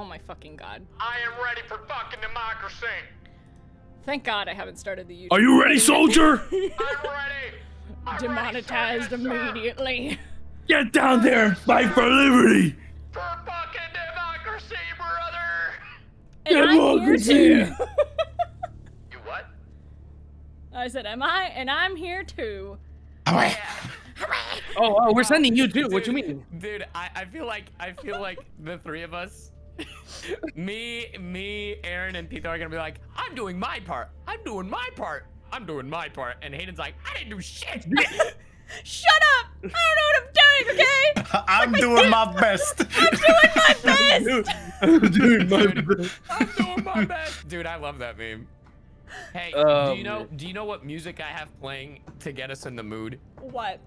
Oh my fucking god. I am ready for fucking democracy. Thank God I haven't started the YouTube. Are you ready, soldier? I'm ready. I'm Demonetized ready, sir, immediately. Get down there and fight for liberty. For fucking democracy, brother. And I'm here Democracy. too. You what? I said, am I? And I'm here too. Oh, oh, we're sending you too. What you mean? Dude, I, I feel like I feel like the three of us, me, me, Aaron, and Tito are gonna be like, I'm doing my part. I'm doing my part. I'm doing my part. And Hayden's like, I didn't do shit. Shut up! I don't know what I'm doing, okay? I'm doing my best. I'm doing my best! I'm doing my Dude, best. I'm doing my best. Dude, I love that meme. Hey, Oh, do you um, know do you know what music I have playing to get us in the mood? What?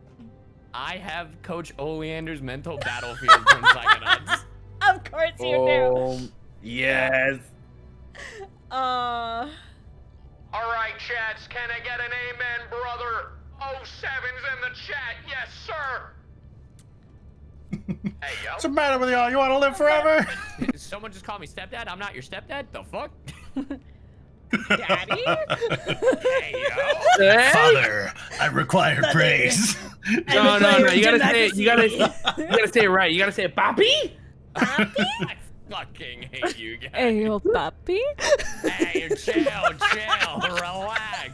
I have Coach Oleander's mental battlefield from Psychonauts. Of course you do. yes. do. Uh. All right, chats. Can I get an amen, brother? Oh, seven's in the chat. Yes, sir. hey, yo. What's the matter with y'all? You want to live forever? Someone just called me stepdad. I'm not your stepdad. The fuck? Daddy? Hey, yo. Hey? Father, I require praise. No, no, no. You gotta say it. You gotta, you gotta say it right. You gotta say it, Papi. I fucking hate you guys. Ayo, papi. Hey, chill, chill, relax.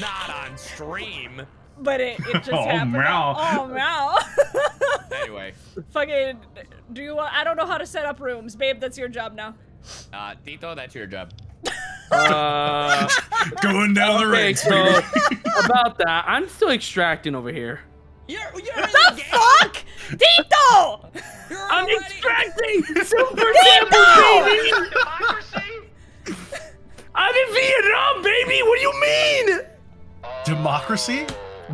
Not on stream. But it, it just Oh, happened. meow. Oh, meow. Anyway, Fucking, do you want, I don't know how to set up rooms. Babe, that's your job now. uh, Tito, that's your job. Uh, Going down the okay, ranks, so about that, I'm still extracting over here. You're, you're The fuck? Tito! I'm extracting super Tito! sample, baby. Democracy? I'm in Vietnam, baby. What do you mean? Democracy?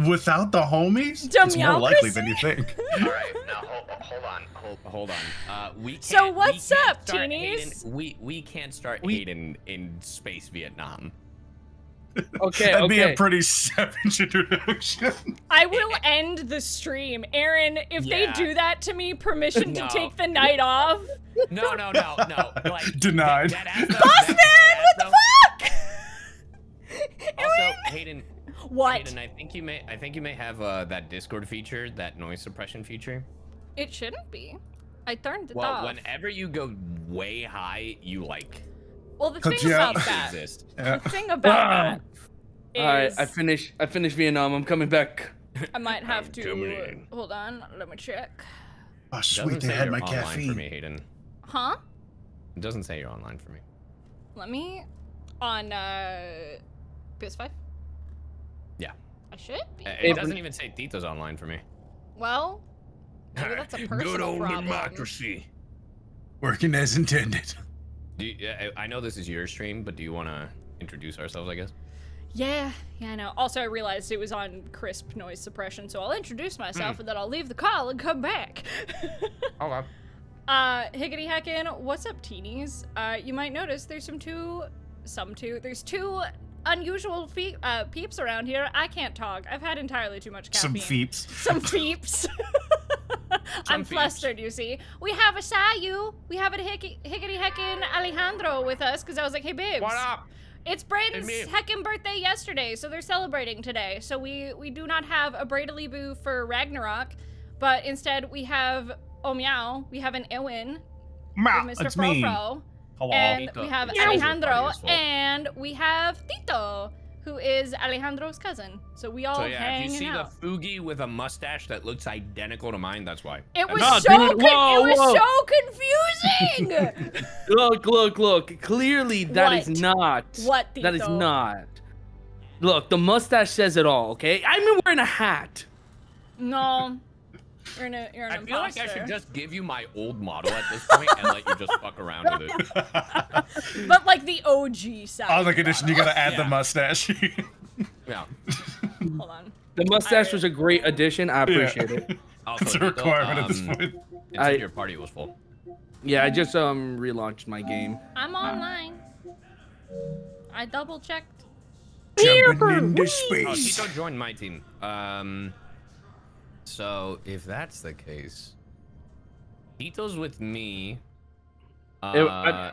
Without the homies? It's more likely than you think. All right, now hold, hold on. Hold, hold on. Uh, we can't, So we what's can't up, start teenies? Hayden- we we can't start We- Hayden in space Vietnam. Okay, That'd be a pretty savage introduction. I will end the stream. Aaron, if Yeah. they do that to me, permission to take the night off. No, no, no, no. Like, Denied. That, that has Boston! What that the fuck? Also, Hayden, what? Hayden, I think you may, I think you may have uh, that Discord feature, that noise suppression feature. It shouldn't be. I turned it Well, off. whenever you go way high, you like Well, the thing Yeah. about that, exist. Yeah. the thing about Ah. that is All right, I finished. I finished Vietnam. I'm coming back. I might have to. Hold on, let me check. Oh, sweet, they had my caffeine. for me, Hayden. Huh? It doesn't say you're online for me. Let me on uh PS5. Yeah. I should be. Uh, It doesn't even say Tito's online for me. Well, maybe that's a personal Good old problem. democracy. Working as intended. Do you, I I know this is your stream, but do you want to introduce ourselves? I guess. Yeah, yeah, I know. Also, I realized it was on Krisp noise suppression, so I'll introduce myself Hmm. and then I'll leave the call and come back. Okay. Uh, Higgity Heckin, what's up, teenies? Uh, you might notice there's some two, some two, there's two unusual fe- uh, peeps around here. I can't talk. I've had entirely too much caffeine. Some caffeine. feeps. Some peeps. I'm flustered, you see. We have a Sayu. We have a Hick- Higgity Heckin Alejandro with us because I was like, hey, babes. What up? It's Braden's Hey, heckin' birthday yesterday, so they're celebrating today. So we we do not have a Bradley Boo for Ragnarok, but instead we have Oh Meow, we have an Ewin Ma, Mr. it's me. Hello. and Tito. we have It's Alejandro, party as well. and we have Tito, who is Alejandro's cousin. So we all So yeah, if you see out. the Fugi with a mustache that looks identical to mine, that's why. it was No, so dude, con- whoa, it was whoa. so confusing. Look, look, look. Clearly, that is What? not. What, That is not. Look, the mustache says it all. Okay, I'm wearing a hat. no, you're an, you're an I feel like I should just give you my old model at this point and let you just fuck around with it. But like the OG side. On the condition you gotta add the mustache. Yeah. Hold on. The mustache I- was a great addition. I appreciate it. Also, It's a Tito, requirement at this um, point. I- said your party was full. Yeah, I just um relaunched my game. I'm online. I double checked. Jumping into Oh, space. Tito joined my team. Um, so if that's the case, Tito's with me. Uh, It- I-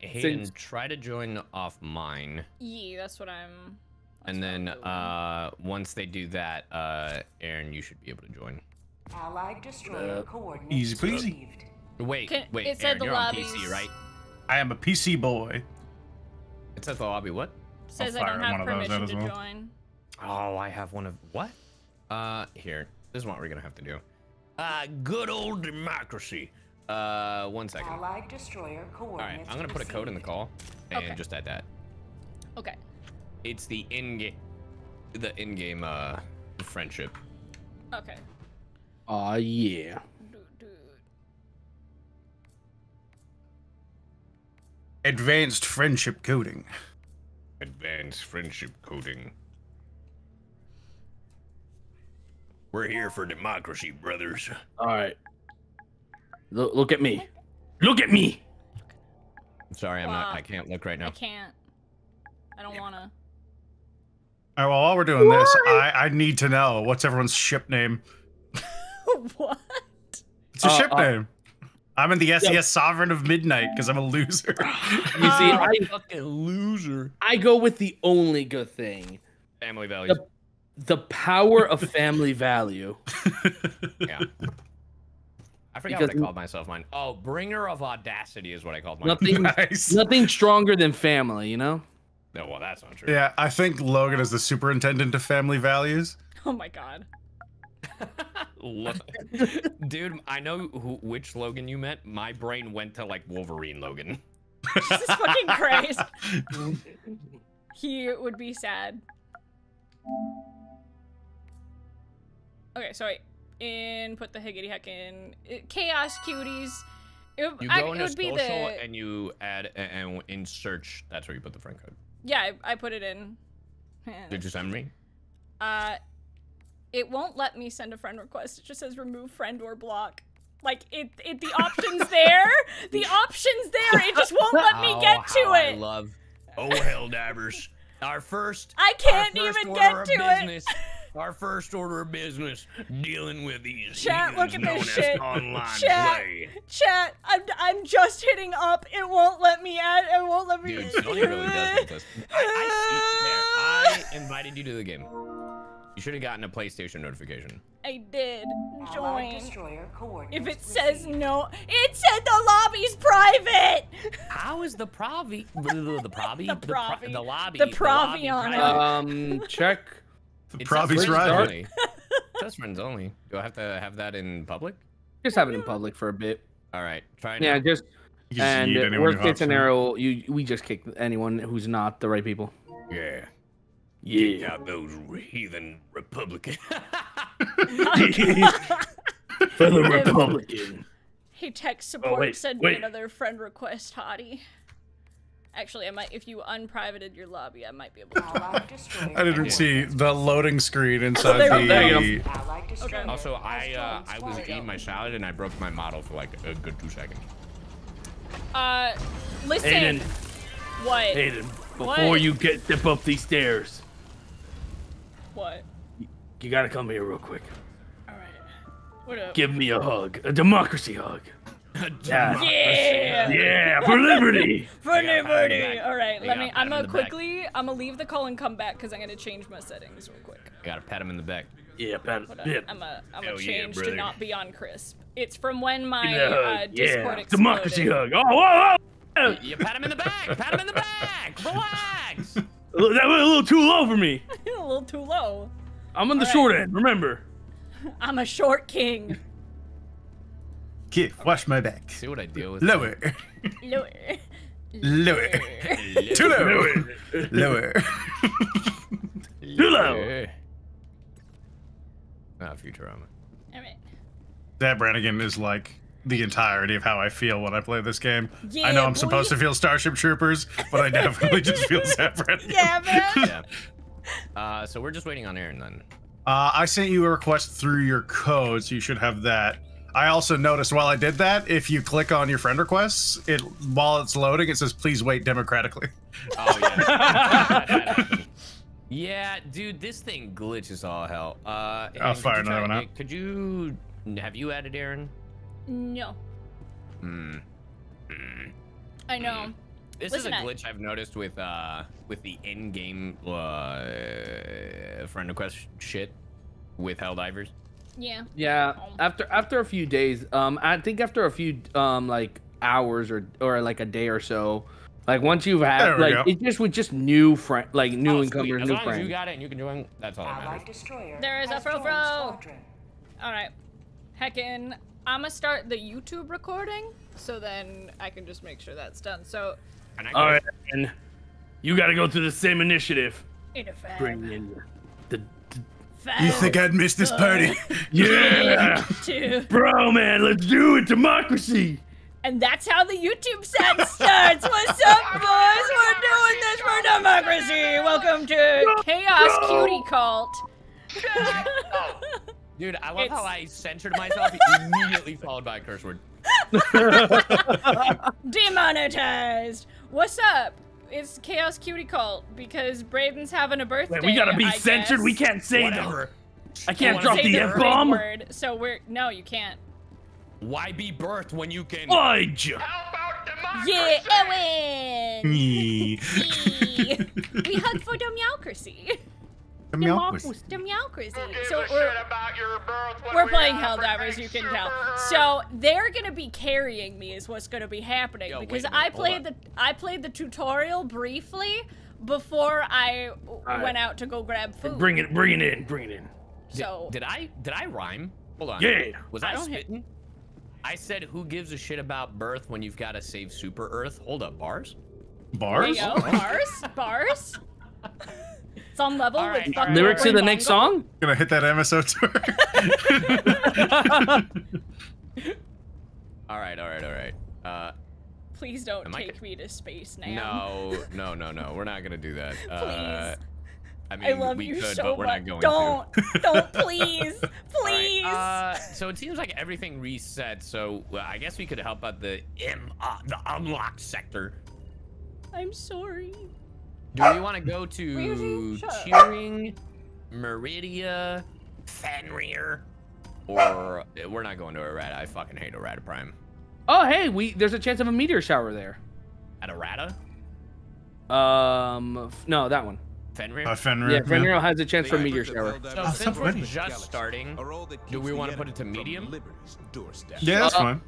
Hayden, since- try to join off mine, Yeah, that's what I'm. that's and what I'm then uh, once they do that, uh, Aaron, you should be able to join. Allied destroyer Uh, coordinates easy peasy. received. Wait, Can- wait, it said Aaron, the you're on PC, right? I am a PC boy. It says the lobby. What? says I don't have of those out permission to well. join. Oh, I have one of what? Uh, here. This is what we're gonna have to do. Uh, good old democracy. Uh, one second. Allied destroyer right, coordinates I'm gonna put a code in the call and Okay. just add that. Okay. It's the in-game, the in-game uh friendship. Okay. Aw, yeah. Do- do- Advanced friendship coding. Advanced friendship coding. We're here for democracy, brothers. All right. Look, look at me. Look at me. Sorry, I'm not. I can't look right now. I can't. I don't wanna. All right, well, while we're doing this, I, I need to know what's everyone's ship name. what? It's a Uh, ship uh, name. I'm in the SES Sovereign of Midnight because I'm a loser. You see, Uh, I Fucking loser. I go with the only good thing: Family values. the power of family value. Yeah. I forgot Because- what I called myself mine. Oh, bringer of audacity is what I called mine. Nothing, nice. nothing stronger than family. You know. No, well, that's not true. Yeah, I think Logan is the superintendent of family values. Oh my god. Lo- Dude, I know who, which Logan you meant. My brain went to like Wolverine Logan. Jesus fucking Christ. He would be sad. Okay, so I input the higgity heck in. It- Chaos cuties. It, You I- go it into would be social the. and you add and in search. That's where you put the friend code. Yeah, I, I put it in. Did you send me? Uh, it won't let me send a friend request. It just says remove friend or block. Like it, it the options there. The options there. It just won't let me Oh, get to how I it. love. Oh hell, dabbers! Our first. I can't first even get to it. business, Our first order of business dealing with these Chat, look at this shit. online Chat. play. Chat, I'm, I'm just hitting up. It won't let me add. It won't let me. Dude, Sony really does make this. I, I, see, there, I invited you to the game. You should have gotten a PlayStation notification. I did join. destroyer coordinates If it says no, it said the lobby's private. How is the provi the provi The the, pro- provi- the lobby the lobby provi on it. Um, check. The It says friends right. only. It friends only. Do I have to have that in public? Just have it in public for a bit. All right, try Yeah, now. just You just and yeet uh, anyone worst who case hops in. scenario, you we just kick anyone who's not the right people. Yeah. Yeah. Out those heathen Republicans. For the Republican. Hey, tech support, wait, send wait. me another friend request, hottie. Actually, I might. If you unprivated your lobby, I might be able to. Allied destroyer I didn't see the loading screen inside we the. go. There you go. Allied also, I uh, I was eating my salad and I broke my model for like a good two seconds. Uh, listen. Aiden, What? Aiden, What? before you get step up these stairs, What? you gotta come here real quick. All right. What up? Give me a hug, a democracy hug. Yeah. yeah. Yeah, for liberty. For I got pat liberty. All right. Let me. I'm gonna in back. quickly. I'm gonna leave the call and come back because I'm gonna change my settings real quick. I gotta pat him in the back. Yeah, pat, Hold on. yeah. I'm a. I'm Hell a yeah, change to not be on Krisp. It's from when my Give me uh, Discord yeah, exploded. democracy hug. Oh, whoa, whoa. You pat him in the back. Pat him in the back. Relax. That was a little too low for me. a little too low. I'm on the All short right. end. Remember. I'm a short king. Kid, wash my back. See what I deal with. Lower. Lower. Lower. Too low. Lower. Too low. Ah, Futurama. All right. that Brannigan is like the entirety of how I feel when I play this game. Yeah, I know I'm boy. supposed to feel Starship Troopers, but I definitely just feel Zap Brannigan. Yeah, man. Yeah. Uh, so we're just waiting on Aaron then. Uh, I sent you a request through your code, so you should have that. I also noticed while I did that, if you click on your friend requests, it while it's loading, it says please wait democratically. Oh yeah. Yeah, dude, this thing glitches all hell. Uh, Aaron, could fire you another try- one up. Could you have you added Aaron? No. Hmm. Hmm. I know. This Listen, is a glitch I've noticed with uh with the in-game uh, friend request shit with Helldivers. Yeah. Yeah, after after a few days, um, I think after a few um like hours or or like a day or so, like once you've had like go. it just with just new friend like new Oh, sweet. incomers, As new long as you got it and you can join, that's all that matters. destroyer. There is a has Frofro. joined squadron. All right. Heckin', I'ma start the YouTube recording, so then I can just make sure that's done. So, Can I All and you got to go through the same initiative. in a Bring in the, the You think I'd miss this party? yeah, two, bro, man, let's do it, democracy. and that's how the YouTube set starts. What's up, boys? We're doing this for democracy. Welcome to Chaos Cutie Cult. Dude, I love how I censored myself immediately followed by a curse word. Demonetized. What's up? It's Chaos Cutie Cult because Braden's having a birthday. Wait, we gotta be I censored. We can't say that. Whatever. I can't drop Say the the F big bomb. word. So we're no, you can't. Why be birthed when you can? Fudge. How about democracy? Yeah, Owen. We hug for democracy. Democracy. Democracy. So we're about your birth we're we playing have a Helldivers, you can tell. So they're gonna be carrying me, is what's gonna be happening Yo, because minute, I hold played the. I played the tutorial briefly before I Alright. went out to go grab food. Bring it, bring it in, bring it in. Did, So did I did I rhyme? Hold on. Yeah. Was I I, spitting? I said, "Who gives a shit about birth when you've got to save Super Earth?" Hold up, bars. Bars? you go. bars, bars. Some level Alright, with alright, Lyrics to the next Bongo. song? Gonna hit that MSO tour. All right, all right, all right. Uh, Please don't Am I take me to space now. no, no, no, no. We're not gonna do that. Uh, I mean, I love we you could, so but we're much. not going don't, to. don't, please, All right, please. Uh, so it seems like everything reset. So well, I guess we could help out the M, uh, the unlocked sector. I'm sorry. Do we want to go to Ryuji, shut up. Turing, Meridia, Fenrir, or we're not going to Erata? I fucking hate Erata Prime. Oh, hey, we there's a chance of a meteor shower there. At Erata, Um, f- no, that one. Fenrir. Uh, Fenrir. Yeah, yeah. Fenrir has a chance for a meteor shower. so Oh, since we're already. just starting, do we want to put it to medium? Yeah, that's Uh, fine.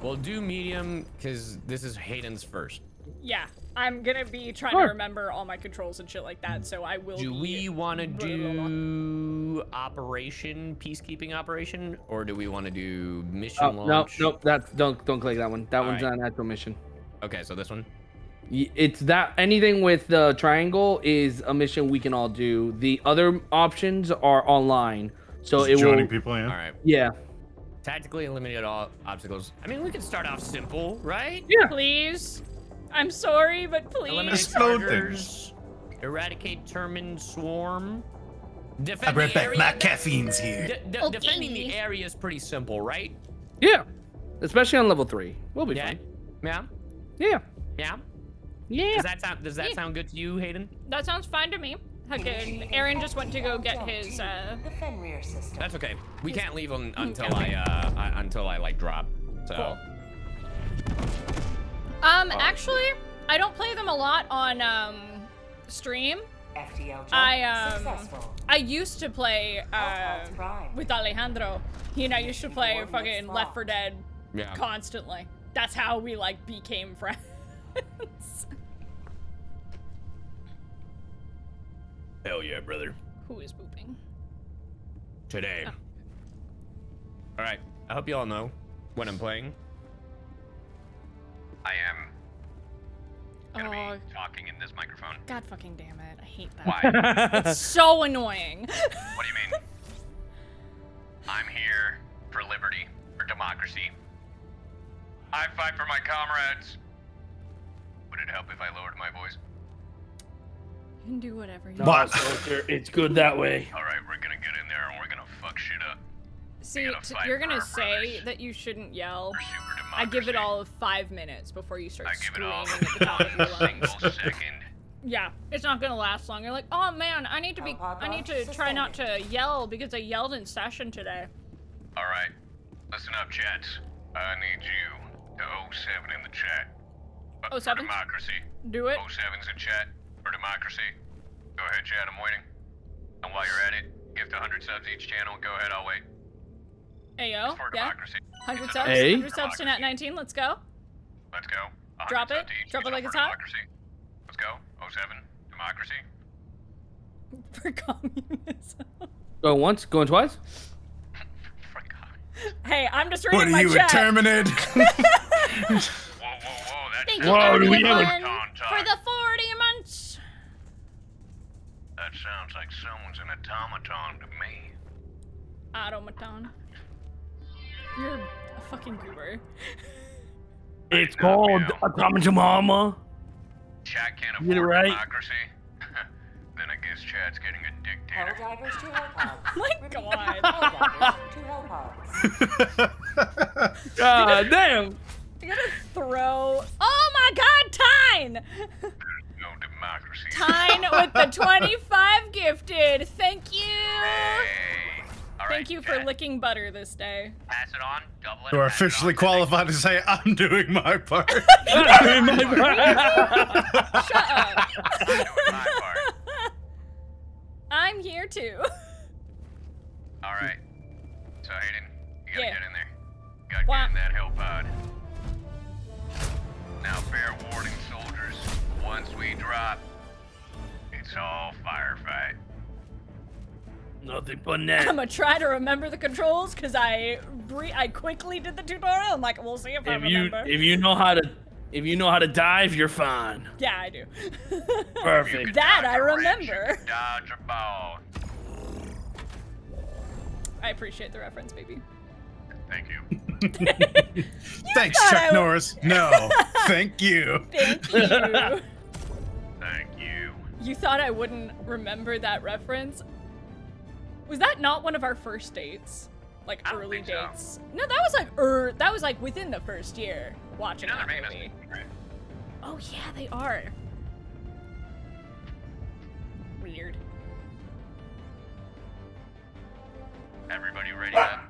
We'll do medium because this is Hayden's first. Yeah, I'm gonna be trying Sure. to remember all my controls and shit like that, so I will. Do be- we want to do operation, peacekeeping operation, or do we want to do mission Oh, no, launch? no, that's don't don't click that one. That one's Alright. not an actual mission. Okay, so this one. It's that anything with the triangle is a mission we can all do. The other options are online, so Just it joining will. people in. All right. Yeah, Tactically eliminate all obstacles. I mean, we can start off simple, right? yeah. Please, I'm sorry, but Eliminate please. Explode starters. Eradicate Termin Swarm. Defend I brought the back my caffeines here. De- de- Okay. Defending the area is pretty simple, right? Yeah, especially on level three. We'll be Yeah. fine. Yeah. Yeah, Yeah. yeah. Does that sound Does that Yeah. sound good to you, Hayden? That sounds fine to me. Okay, Aaron just went to go get his. uh... The Fenrir system. That's okay. We can't leave them until I uh until I like drop. So. Cool. Um, Oh. actually, I don't play them a lot on um stream. FTL jump I, um, successful. I used to play uh with Alejandro. He and I used to play fucking Left 4 Dead Yeah. constantly. That's how we like became friends. Hell yeah, brother. Who is booping? Today. Oh. All right. I hope you all know when I'm playing. I am gonna Oh, be talking in this microphone. god fucking damn it. I hate that. Why? It's so annoying. What do you mean? I'm here for liberty, for democracy. I fight for my comrades. Would it help if I lowered my voice? You can do whatever you want. But- soldier, it's good that way. All right, we're gonna get in there and we're gonna fuck shit up. See, you're gonna say that you shouldn't yell. For super democracy. I give it all of five minutes before you start I give it screaming all at the top of your lungs. second. Yeah, it's not gonna last long. You're like, oh man, I need to be, I need to try not to yell because I yelled in session today. All right, listen up, chats. I need you to 07 in the chat. Uh, for 07? democracy. Do it. 07's in chat for democracy. Go ahead, chat. I'm waiting. And while you're at it, gift 100 subs each channel. Go ahead, I'll wait. Ayo. For Yeah. democracy. 100 subs. Hey. 100 subs to Nat 19. Let's go. Let's go. Drop it. Drop it like it's for hot. Democracy. Let's go. 07. Democracy. For communism. Going once, going twice. For Hey, I'm just reading What are my you, a chat. Terminid? Whoa, whoa, whoa. That Thank sounds you, Whoa, do we everyone, have a- for the 40 months. That sounds like someone's an automaton to me. Automaton. You're a fucking goober. It's know, called yeah. Automata Mama. Chat can't Get it afford right. democracy. then I guess chat's getting a dictator. Helldivers to Hellpods. Oh my Repeat, God. Helldivers to Hellpods. God damn. I gotta throw. Oh my god, Tyne! No democracy. Tyne with the 25 gifted. Thank you. Hey. All right, Thank you for chat, licking butter this day. Pass it on. Double it. You are pass it on officially to the next- qualified to say, I'm doing my part. Shut up. I'm doing my part. I'm here too. All right. So Hayden, you gotta Yeah. get in there. You gotta Wha- get in that hell pod. Now, fair warning, soldiers. Once we drop, it's all firefight. Nothing but I'm gonna try to remember the controls because I bre- I quickly did the tutorial. I'm like, we'll see if, I If you if you know how to if you know how to dive, you're fine. yeah, I do. Perfect. That Dodge I a wrench, you remember. Dodge a ball. I appreciate the reference, baby. Thank you. Thanks, Chuck I w- Norris. No, thank you. Thank you. Thank you. you thought I wouldn't remember that reference? Was that not one of our first dates? Like I early think so. dates? No, that was like er that was like within the first year watching You know that movie. Oh yeah, they are. Weird. Everybody ready up?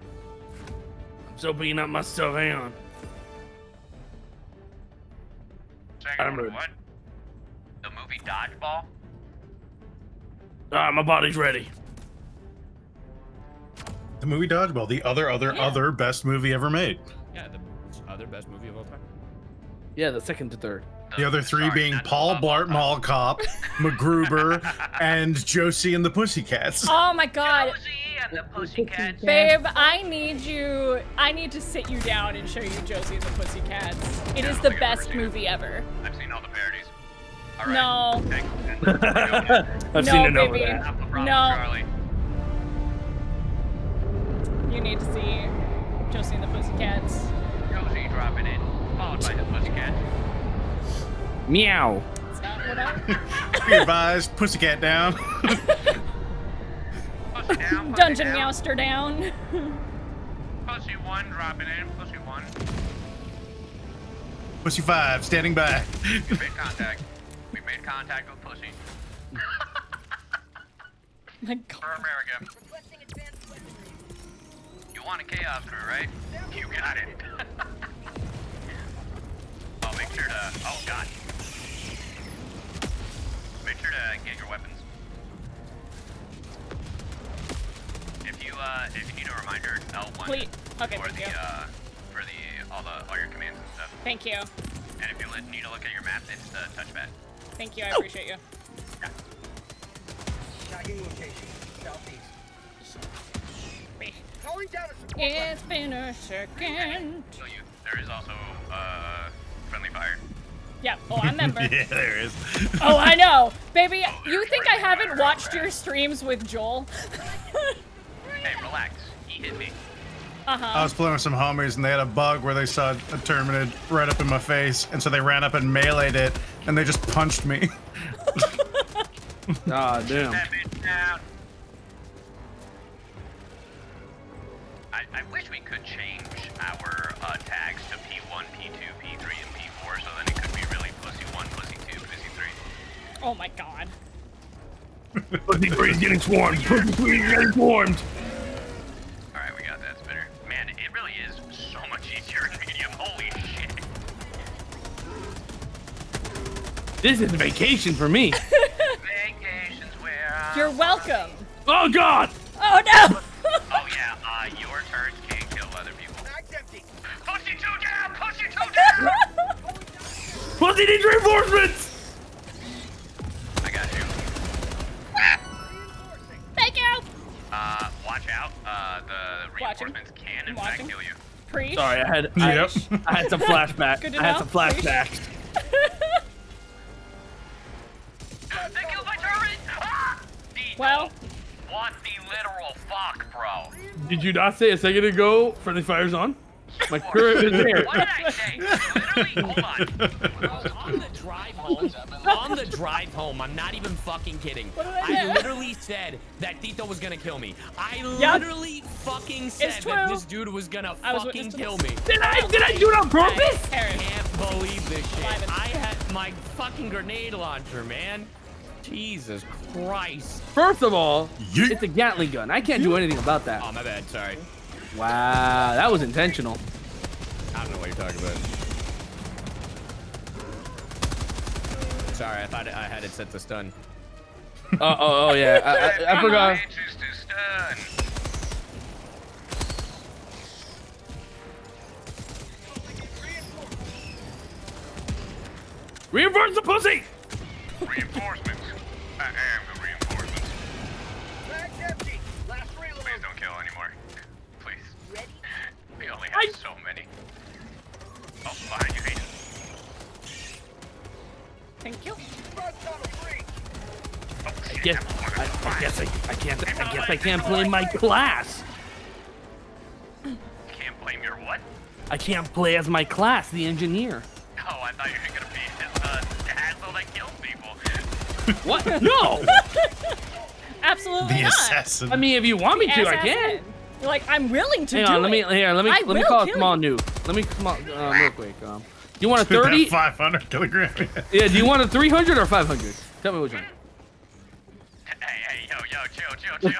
I'm still picking up my stuff. Hang on. Second I'm ready. what? The movie Dodgeball? Alright, my body's ready. The movie Dodgeball, the other, other, Yeah. other best movie ever made. Yeah, the other best movie of all time. Yeah, the second to third. Oh, the other three sorry, being Paul Blah, Blart Blah, Blah. Mall Cop, MacGruber, and Josie and the Pussycats. Oh my god. Josie and the Pussycats. Babe, I need you. I need to sit you down and show you Josie and the Pussycats. It Yeah, is the think ever best seen it. movie ever. I've seen all the parodies. All right. No. Thanks. I've No, seen enough baby. of that. Not No. Charlie. You need to see Josie and the Pussycats. Josie dropping in, followed by the Pussycats. Meow. It's not what I. Be advised, Pussycat down. Pussy down, pussy Dungeon down. Meowster down. Pussy one dropping in, pussy one. Pussy Five, standing by. We made contact. We made contact with pussy. My For god. America. You want a chaos crew, right? You got it. oh, make sure to. Oh God. Make sure to get your weapons. If you uh, if you need a reminder, L1 Please. Okay, for thank the you. uh, for the all the all your commands and stuff. Thank you. And if you need to look at your map, it's the touchpad. Thank you. I appreciate you. Tagging location. It's been a second. So you, there is also uh, friendly fire. Yeah. Oh, I remember. yeah, there is. Oh, I know, baby. You think I haven't watched your streams with Joel? Hey, relax. He hit me. uh huh. I was playing with some homies and they had a bug where they saw a Terminid right up in my face, and so they ran up and meleeed it, and they just punched me. Ah, damn. I wish we could change our uh, tags to P1, P2, P3, and P4, so then it could be really Pussy 1, Pussy 2, Pussy 3. Oh my god. Pussy 3 is getting swarmed! Pussy 3 is getting swarmed! Alright, we got that spinner. Man, it really is so much easier in medium. Holy shit. This is vacation for me. Vacations where... You're welcome. Oh god! Oh no! oh yeah, uh, yours Pussy two down! Pussy needs reinforcements. I got you. Thank you. Uh, watch out. Uh, the Watching. reinforcements can in I'm fact kill you. Preach. Sorry, I had I, Yep. I had some flashbacks. Good to I had some flashbacks. They killed my turret! Ah! Well. What the literal fuck, bro? Did you not say a second ago? Friendly fire's on. My turret is there. What did I say? Literally, hold on. on the drive home, on the drive home, I'm not even fucking kidding. I I literally said that Tito was gonna kill me. I Yep. literally fucking said that this dude was gonna I was fucking kill me. Did I? Did I do it on purpose? I can't believe this shit. I had my fucking grenade launcher, man. Jesus Christ. First of all, Yeet. it's a Gatling gun. I can't do anything about that. Oh, my bad. Sorry. Wow, that was intentional. I don't know what you're talking about. Sorry, I thought I had it set to stun. Uh, oh, oh yeah, I, I, I forgot. Inches. Reinforce the pussy. Reinforcements. I am reinforcements. Shit. Yes, that I. I guess I, I can't. I guess I can't play my class. Can't blame your what? I can't play as my class, the engineer. Oh, I thought you were gonna be his uh, asshole that kills people. What? No. Absolutely The not. assassin. I mean, if you want me to, I can. You're like, I'm willing to Hang do on, let me here. Let me I let me call a kill small you. nuke. Let me come on, um, real quick. Um, do you want a 30? 500 kilogram. Yeah. Do you want a 300 or 500? Tell me which one. hey,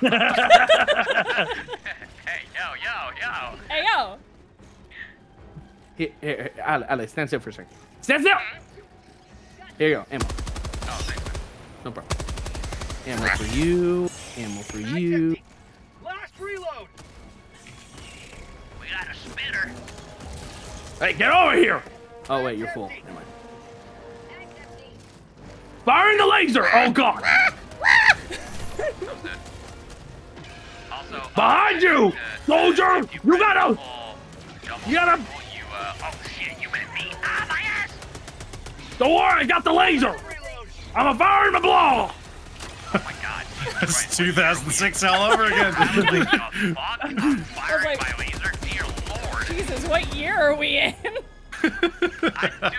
yo, yo, yo. Hey yo. Here, here, here, Alex, stand still for a second. Stand still. Mm-hmm. Here you go, ammo. Oh, thanks. man. No problem. Ammo for you. Ammo for you. Last reload. We got a spitter. Hey, get over here! Oh wait, you're full. Never mind. Firing the laser! Oh god! Also, Behind you! uh, Soldier! if You read gotta- the full double you gotta- circle, You, uh, oh shit, you meant me. Ah, my ass. Don't worry, I got the laser! Reload. I'm a firing the ball! Oh my god. Jesus It's Christ. 2006 all over again. I was like, the fuck? I'm firing like- my laser. Dear lord. Jesus, what year are we in? I, dude,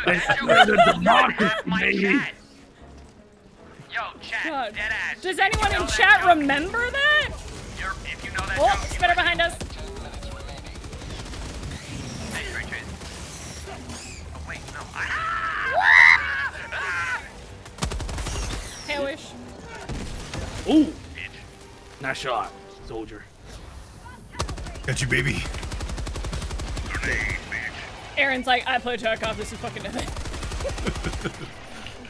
that joke We're the is democracy, half my baby. chat. Yo, chat, God. dead ass. Does If you anyone know in that chat joke, remember that? you're- If you know that Oh, joke, spitter behind us. Hey, Richard. Wait, no. Wish. Ooh, Bitch. nice shot, soldier. Got you, baby. Aaron's like, I play Tarkov. This is fucking nothing.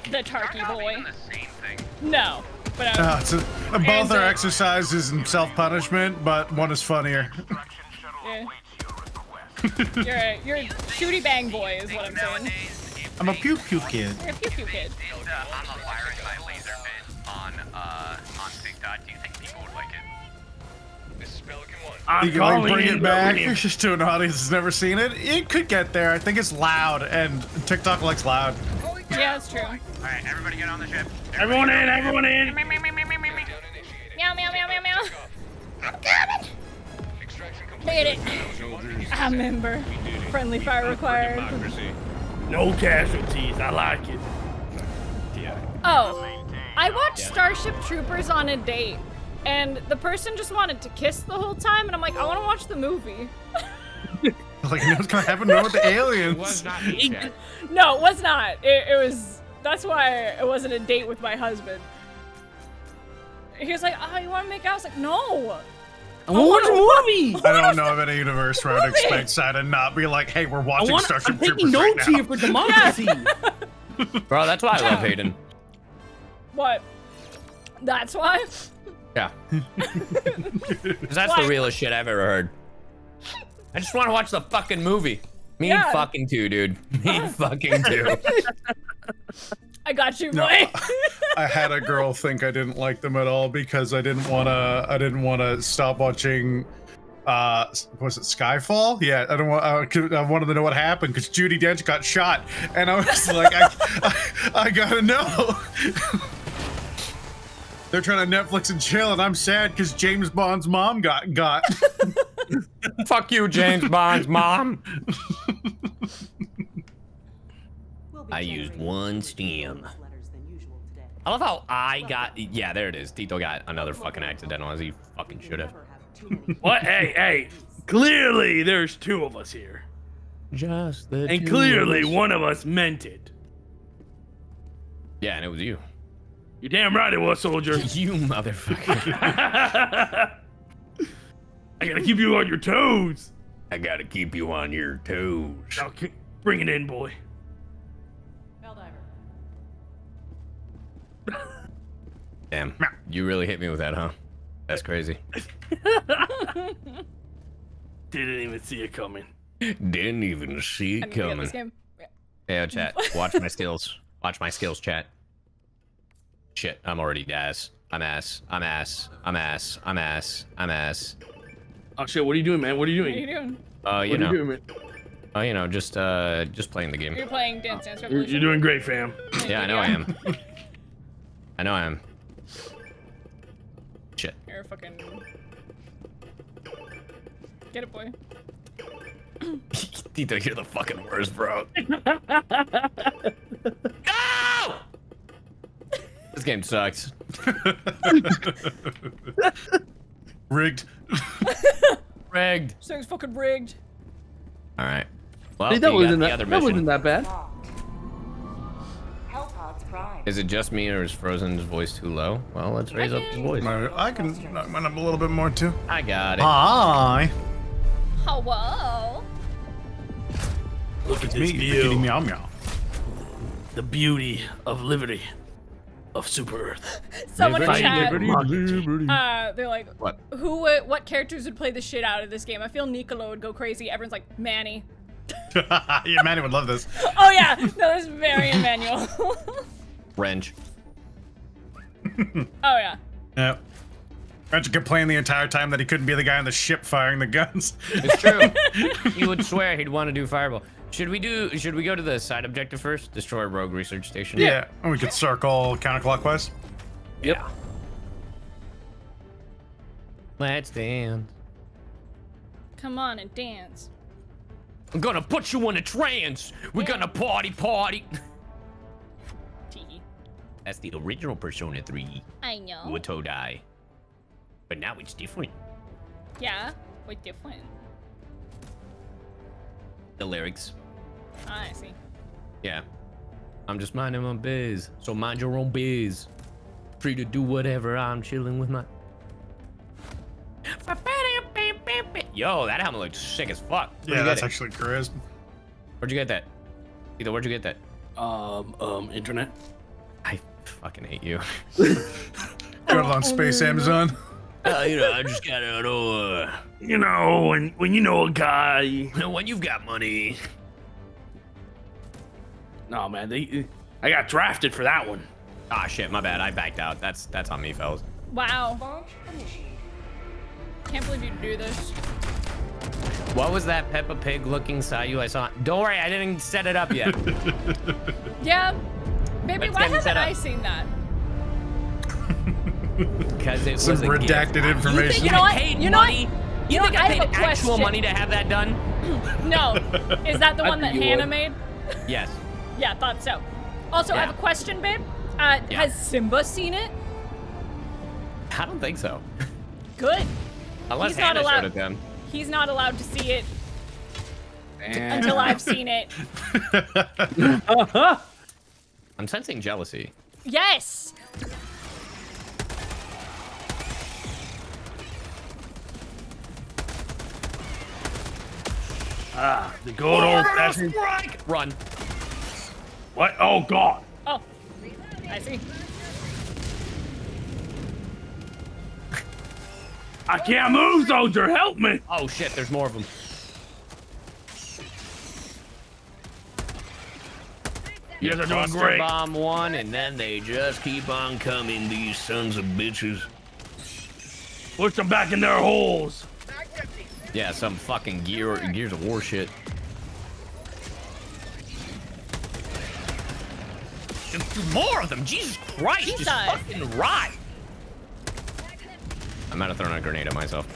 the Tarky boy. the same thing. No, but I Uh, it's a, both are uh, exercises in self-punishment, but one is funnier. yeah. you're a you're a shooty bang boy, is what I'm saying. I'm a pew pew kid. You're a pew pew kid. Uh, I'm a firing my laser bit on, uh, on TikTok, do you think people would like it? This is Pelican 1. I'm You can like bring it back ring. to an audience that's never seen it. It could get there. I think it's loud, and TikTok likes loud. Yeah, that's true. Alright, everybody get on the ship. Everyone in, everyone in. Meow meow meow meow meow. Made it. I remember. Friendly fire required. No casualties. I like it. Oh, I watched Starship Troopers on a date, and the person just wanted to kiss the whole time, and I'm like, I want to watch the movie. Like, you know what's gonna happen now with the aliens? Was not me, chat. No, it was not. It, it was. That's why it wasn't a date with my husband. He was like, "Oh, you want to make out?" I was like, "No." I want to watch a movie. I don't know of any universe where I'd expect Sai to not be like, "Hey, we're I watching want. Starship I'm taking Troopers right notes here for democracy. Bro, that's why I love Hayden. What? That's why? Yeah. 'Cause that's Why? the realest shit I've ever heard. I just want to watch the fucking movie. Me Yeah. fucking too, dude. Me fucking too. I got you, No, boy. I had a girl think I didn't like them at all because I didn't want to. I didn't want to stop watching. Uh, was it Skyfall? Yeah, I don't want. I, I wanted to know what happened because Judi Dench got shot, and I was like, I, I, I gotta know. They're trying to Netflix and chill, and I'm sad because James Bond's mom got got. Fuck you, James Bond's mom. I used one fewer stem. letters than usual today. I love how I got. Yeah, there it is. Tito got another fucking accidental as he fucking should have. Never have too many What? Hey, hey. Clearly, there's two of us here. Just the And two clearly, of one of us meant it. Yeah, and it was you. You're damn right it was, soldier. You motherfucker. I gotta keep you on your toes. I gotta keep you on your toes. Now, k- bring it in, boy. Damn. You really hit me with that, huh? That's crazy. Didn't even see it coming. Didn't even see it need to get coming. this game. Yeah, chat. Watch my skills. Watch my skills, chat. Shit, I'm already ass. I'm ass. I'm ass. I'm ass. I'm ass. I'm ass. I'm ass. Oh shit! What are you doing, man? What are you doing? What are you doing? Oh, you what know. are you doing, man? Oh, you know, just uh, just playing the game. You're playing Dance Dance You're, Revolution. you're doing great, fam. Yeah, I know I am. I know I am. Shit. You're fucking. Get it, boy. Tito, you're the fucking worst, bro. no! This game sucks. Rigged. Rigged. This thing's fucking rigged. All right. Well, Hey, that wasn't that. other That wasn't that bad. Locked. Hellpods Prime. Is it just me or is Frozen's voice too low? Well, let's raise up his voice. I can knock mine up a little bit more too. I got it. Hi. Hello. Look at Me, this you're getting view. meow meow. The beauty of liberty, of Super Earth. Someone in Liberty, chat. liberty. Uh, they're like, What? who, would, what characters would play the shit out of this game? I feel Nicolo would go crazy. Everyone's like, Manny. yeah, Manny would love this. Oh yeah, no, that's very Emmanuel. Wrench. oh yeah. Yeah. Aren't you complain the entire time that he couldn't be the guy on the ship firing the guns? It's true. he would swear he'd want to do fireball. Should we do? Should we go to the side objective first? Destroy Rogue Research Station. yeah. And we could circle counterclockwise. Yep. Let's dance. Come on and dance. I'm gonna put you in a trance. We're gonna party, party. Teehee. That's the original Persona 3 I know. with Todai. But now it's different. Yeah, we're different. The lyrics. Ah, I see. Yeah. I'm just minding my biz. So mind your own biz. Free to do whatever. I'm chilling with my. Yo, that helmet looks sick as fuck. Where'd Yeah, that's it? actually Chris. Where'd you get that? Either where'd you get that? Um, um, internet. I fucking hate you. Got it on Space Amazon. uh, you know, I just got out of. You know, when when you know a guy. Uh, when you've got money. No, man, they. I got drafted for that one. Ah, shit, my bad. I backed out. That's that's on me, fellas. Wow. Can't believe you do this. What was that Peppa Pig looking Sayu I saw? Don't worry, I didn't set it up yet. Yeah. Baby, Let's why get it set haven't. I seen that? Because it Some was a gift. redacted information. You think, you know what? paid You know money? what? You, You know think? I I paid actual question. money to have that done? No. Is that the I one that Hannah would. made? Yes. Yeah, thought so. Also, I have a question, babe. Uh, Yeah. Has Simba seen it? I don't think so. Good. Unless He's not allowed- showed it to. He's not allowed to see it And until I've seen it. I'm sensing jealousy. Yes. ah, the good old fashioned. Run. What? Oh God! Oh, I see. I can't move, soldier. Help me! Oh shit, there's more of them. You guys are doing Cluster great. bomb one, and then they just keep on coming, these sons of bitches. Push them back in their holes. Yeah, some fucking gear, Gears of War shit. More of them! Jesus Christ! Jesus. Just fucking rot! I might have thrown a grenade at myself.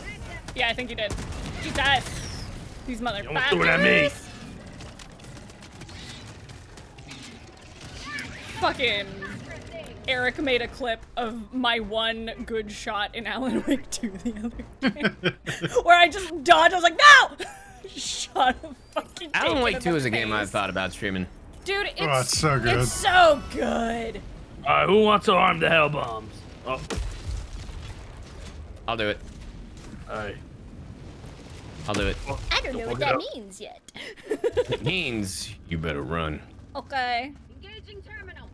Yeah, I think you did. Jesus. These motherfuckers. Don't throw it at me. motherfuckers. Fucking Eric made a clip of my one good shot in Alan Wake 2 the other day. where I just dodged, I was like, no! Shot a fucking Alan Wake 2 is a game I've thought about streaming. Dude, oh, it's, Oh, it's so good. It's so good. All right, who wants to arm the hell bombs? Oh, I'll do it. all right. I'll do it. I don't know fuck what that up. means yet. It means you better run. okay. Engaging terminal.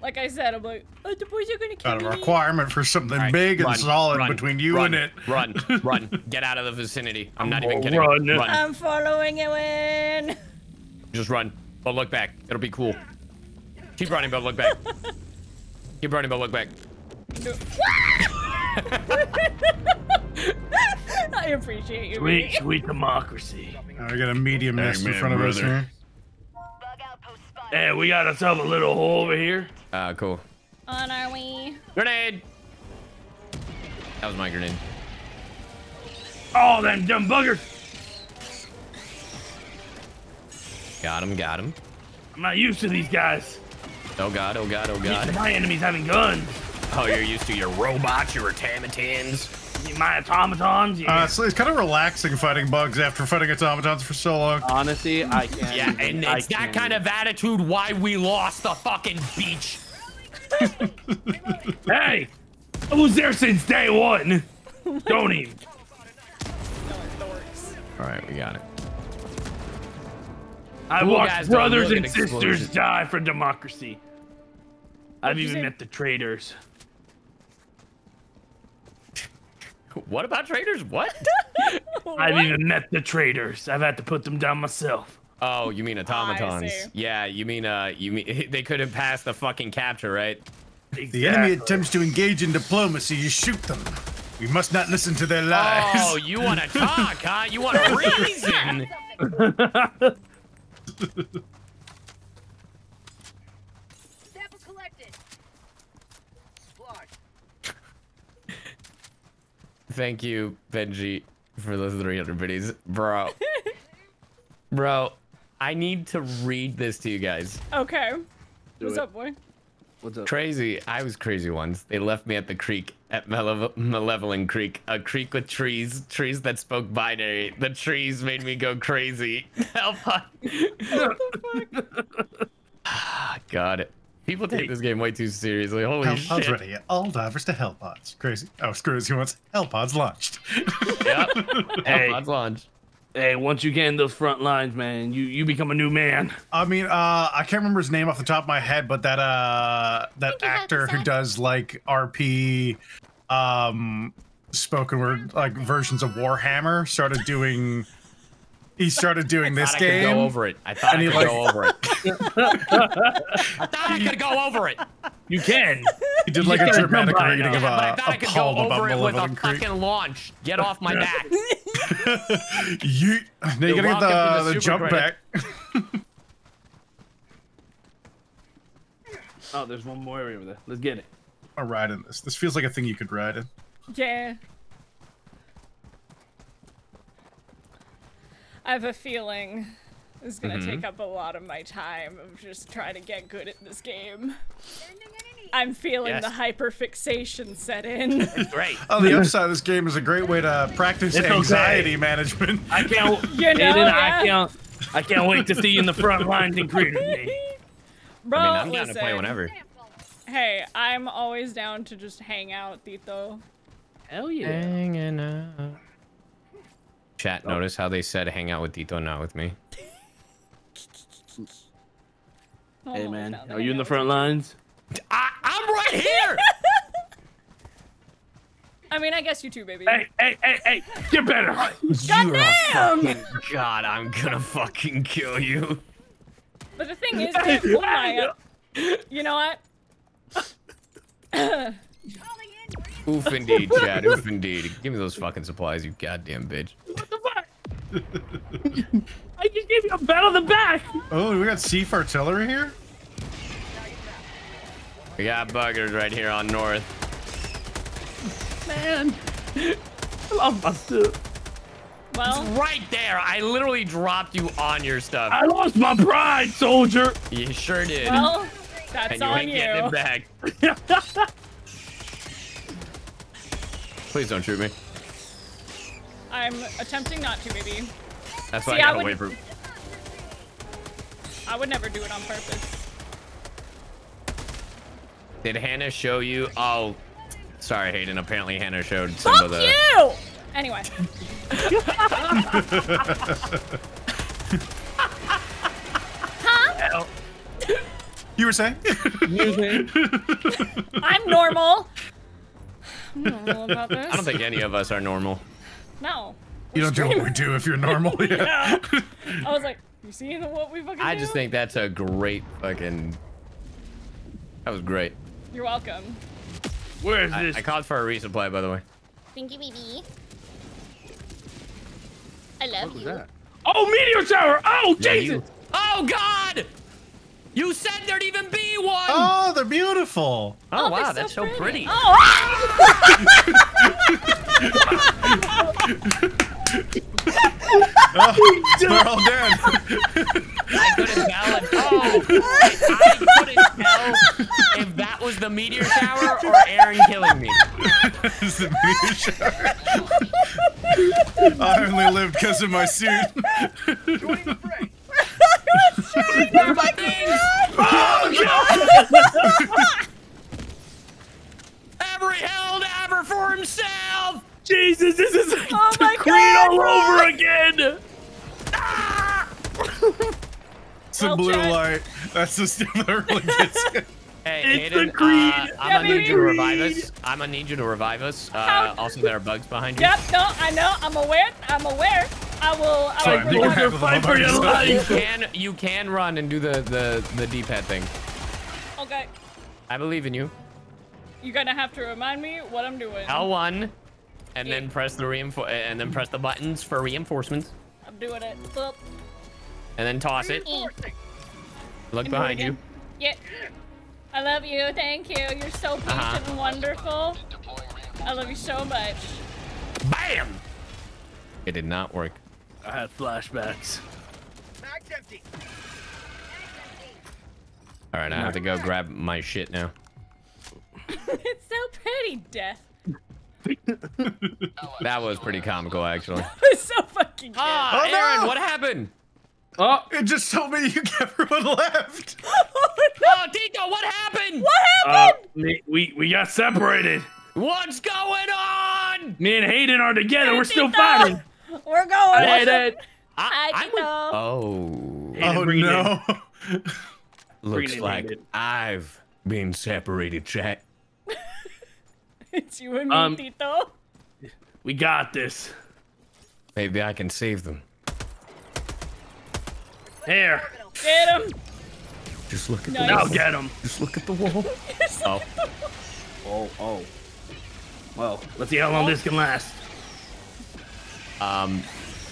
Like I said, I'm like, oh, the boys are gonna kill Got a me. requirement for something All right, big and solid run, between you run, and it. Run, run, get out of the vicinity. I'm not even gonna kidding. run. Run. I'm following you in. Just run. But look back. It'll be cool. Keep running, but look back. Keep running, but look back. I appreciate you. Sweet, Rudy. sweet democracy. Now we got a medium nest in man, front of us here. Bug outpost spotted. Hey, we got ourselves a little hole over here. Uh, cool. On our way. Grenade! That was my grenade. Oh, them dumb buggers. Got him, got him. I'm not used to these guys. Oh god, oh god, oh I'm used to god. my enemies having guns. Oh, you're used to your robots, your automatons. My automatons. Uh, Yeah. it's, it's kind of relaxing fighting bugs after fighting automatons for so long. Honestly, I can't. Yeah, even- and I it's that kind even. of attitude why we lost the fucking beach. Hey, I was there since day one. Don't even. Alright, we got it. I Cool watched guys brothers and sisters explosions. die for democracy. I've even say? met the traitors. What about traitors? What? I've even met the traitors. I've had to put them down myself. Oh, you mean automatons? see. Yeah, you mean uh, you mean they couldn't pass the fucking captcha, right? The enemy attempts to engage in diplomacy, you shoot them. We must not listen to their lies. Oh, you want to talk, huh? You want a reason? Sample collected. Fly. Thank you, Benji, for those 300 biddies, bro. bro, I need to read this to you guys. Okay. Do What's it. up, boy? What's up? Crazy. I was crazy once. They left me at the creek at Malev- Malevelon Creek, a creek with trees, trees that spoke binary. The trees made me go crazy. Help! Ah, God, it. people take this game way too seriously. Holy Hellpods shit! ready. All divers to Hellpods. Crazy. Oh, screw this. He wants Hellpods launched. Yep. Hey. Hellpods launch. Hey, once you get in those front lines, man, you you become a new man. I mean, uh, I can't remember his name off the top of my head, but that uh, that actor who does like RP, um, spoken word like versions of Warhammer started doing. He started doing this thought I could game. go over it. I thought And I he, could like- go over it. I thought I could go over it. You can. He did like a Yeah, dramatic reading now. of Yeah, but I a, thought I a could go poem about over it with a Malevelon Creek. fucking launch. Get off my back. You, now you You're gotta get the, the the jump credit. back. Oh, there's one more area over there. Let's get it. a ride in this. This feels like a thing you could ride in. Yeah. I have a feeling this is gonna Mhm. take up a lot of my time of just trying to get good at this game. I'm feeling Yes. the hyperfixation set in. Great. On the upside of this game is a great way to practice It's okay. anxiety management. I can't. You know, Hayden, yeah. I can't. I can't wait to see you in the front lines and greet me. Bro, I mean, I'm down to play whenever. Hey, I'm always down to just hang out, Tito. Hell yeah. Hanging out. Chat, notice how they said hang out with Tito, not with me. Hey Oh, man, no, are you in the front lines? I, I'm right here. I mean, I guess you too, baby. Hey, hey, hey, hey, get better. You're Goddamn! god. I'm gonna fucking kill you. But the thing is, man, oh my, uh, you know what? Calling in. Oof indeed, Chad. Oof indeed. Give me those fucking supplies, you goddamn bitch. What the fuck? I just gave you a bat on the back. Oh, we got Seaf artillery here. We got buggers right here on north. Man, I lost my stuff. Well, Right there. I literally dropped you on your stuff. I lost my pride, soldier. You sure did. well, that's and you on ain't getting it back. Please don't shoot me. I'm attempting not to, maybe. That's why See, I I gotta would- wait for. I would never do it on purpose. Did Hannah show you? Oh, sorry, Hayden. Apparently, Hannah showed some Fuck the. you! Anyway, huh? You were saying? I'm normal. I'm normal about this. I don't think any of us are normal. No. you don't do what we do if you're normal. Yeah. Yeah. I was like, you seeing what we fucking I do? just think that's a great fucking. That was great. You're welcome. Where is I, this? I called for a resupply, by the way. Thank you, baby. I love What was you. that? Oh, meteor shower! Oh, Yeah, Jesus! you- Oh God! You said there'd even be one. Oh, they're beautiful. Oh, oh they're wow, that's so pretty. Oh! Ah! They're all dead. I couldn't tell. If, oh, I, I couldn't tell if that was the meteor shower or Aaron killing me. It's the meteor shower. I only lived because of my suit. Joining the fray. Where are my things? Every hell to ever for himself. Jesus, this is like Oh the queen God, all bro. over again. Ah! It's the Well, blue Chad. light. That's the stuff that really gets you. Hey, It's the Hayden, uh, I'm Yeah, gonna need you to revive us. I'm gonna need you to revive us. Uh, also, there are bugs behind you. Yep, no, I know. I'm aware. I'm aware. I will. I Fine, will. you can reward- Fight for your bugs. You life. can you can run and do the the the D-pad thing. Okay. I believe in you. You're gonna have to remind me what I'm doing. L1, and then press the reinfor and then press the buttons for reinforcements, I'm doing it. Boop. and then toss it. Look Can do it behind you. again. Yeah. I love you. Thank you. You're so patient Uh-huh. and wonderful. I love you so much. Bam! It did not work. I had flashbacks. Mag's empty. All right, I have to go grab my shit now. it's so pretty, Death. That was pretty comical, actually. It's so fucking good. Ah, Oh, no! Aaron, what happened? Oh, It just told me you everyone left. Oh, Tito, what happened? what uh, happened? me- we we got separated. What's going on? Me and Hayden are together. We're still fighting. We're going. Hayden. I, Hi, I'm with- Tito. Oh, Hayden, oh bring no. looks it, like Hayden. I've been separated, chat. It's you and me, Um, Tito. We got this. Maybe I can save them. Here, Get him. Just look at Nice. now get him. Just look at the wall. oh, Oh, oh. Well, let's see how long this can last. um,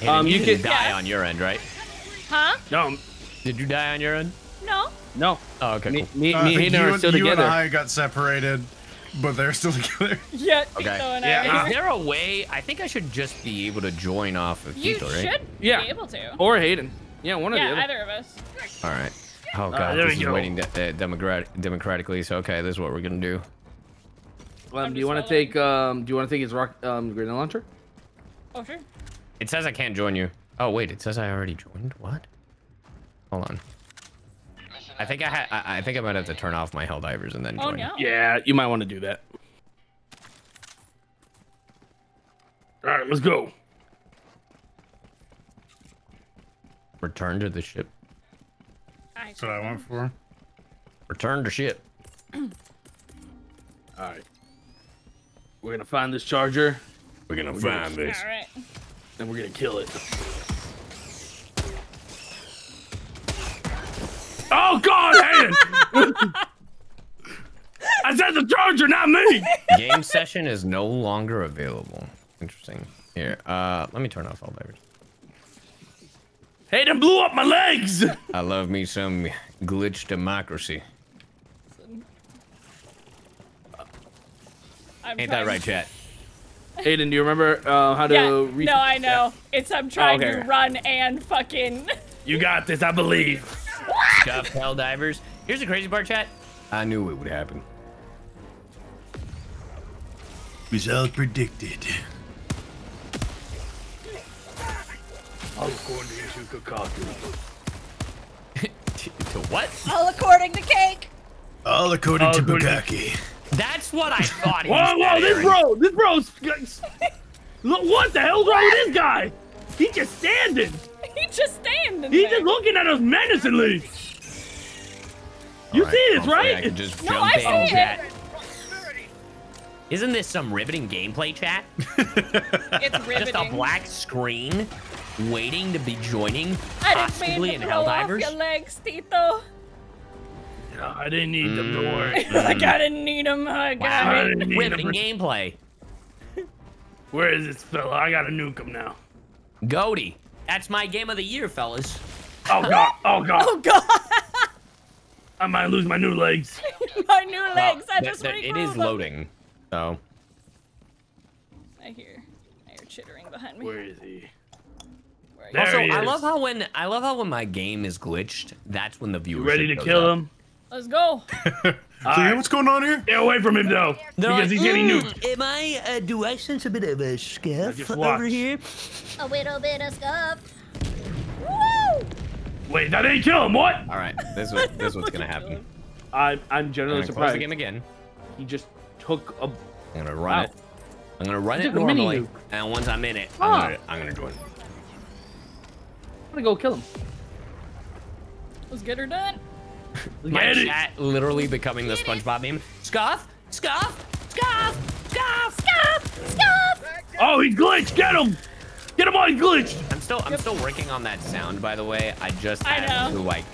Hayden, Um, you, you can- die Yeah. on your end, right? Huh? No, Did you die on your end? No. no. Oh, okay, Me, cool. me, Uh, me and Hayden you, are and- still you together. and I got separated, but they're still together. Yeah, Okay. Tito and Yeah, I. Is there a way? I think I should just be able to join off of you Tito, right? should Yeah. be able to. Or Hayden. Yeah, one or the other. either of us. All right. Oh god, there this we is go. waiting de- uh, democrat- democratically. So okay, this is what we're gonna do. Um, do you want to take um? Do you want to take his rock um grenade launcher? Oh sure. It says I can't join you. Oh wait, it says I already joined. What? Hold on. I think I had. I, I think I might have to turn off my hell divers and then Oh join. no. Yeah, you might want to do that. All right, let's go. Return to the ship. I That's what I went for. Return to ship. All right. We're gonna find this charger, We're gonna find this. All right. and we're gonna kill it. Oh God, Hayden! I said the charger, not me. Game session is no longer available. Interesting. Here, uh, let me turn off all divers. Hayden blew up my legs. I love me some glitch democracy. I'm Ain't that trying- right, chat? Hayden, do you remember uh, how to? Yeah. No, I know. It's I'm trying okay. to run and fucking. You got this, I believe. Scuff hell divers. Here's the crazy part, chat. I knew it would happen. Result predicted. I was going to Kakaku. to what? All according to cake. All according Oh, to good. Bukaki. That's what I thought. he Whoa, said, whoa, this bro, this bro's. Look, what the hell's wrong with this guy? He just standing. He's just standing He's there. just looking at us menacingly. You All see this, hopefully I right? can just No, jump I see it. chat. Prosperity. Isn't this some riveting gameplay, chat? It's riveting. Just a black screen waiting to be joining, I didn't possibly mean in to blow off Helldivers. your legs, Tito. No, I didn't need them to Mm. worry. like I didn't need them. I got I Wow, it. didn't need riveting gameplay. Where is this fella? I gotta nuke him now. Goaty. That's my game of the year, fellas. Oh god, oh god, Oh God, I might lose my new legs. my new legs. I just th- it regrew is them. loading. So I hear, I hear chittering behind me. Where is he? Where are? There also, he I love how when I love how when my game is glitched, that's when the viewer You ready to kill him? Let's go. So yeah, what's going on here? Stay away from him though, because he's getting nuked. Am I? Uh, do I sense a bit of a Now over here? A little bit of scuff. Woo! Wait, that didn't kill him. What? All right, this is this what's gonna happen. I, I'm I'm generally gonna close the surprised. game again. He just took a. I'm gonna run Wow. it. I'm gonna run it took a mini normally, and once I'm in it, Ah. I'm gonna I'm gonna join. I'm gonna go kill him. Let's get her done. My chat literally becoming the SpongeBob meme. Scoff, scoff, scuff, scuff. Scuff! Scuff! Oh, he glitched. Get him. Get him on he's glitched. I'm still I'm still working on that sound, by the way. I just I had know. to like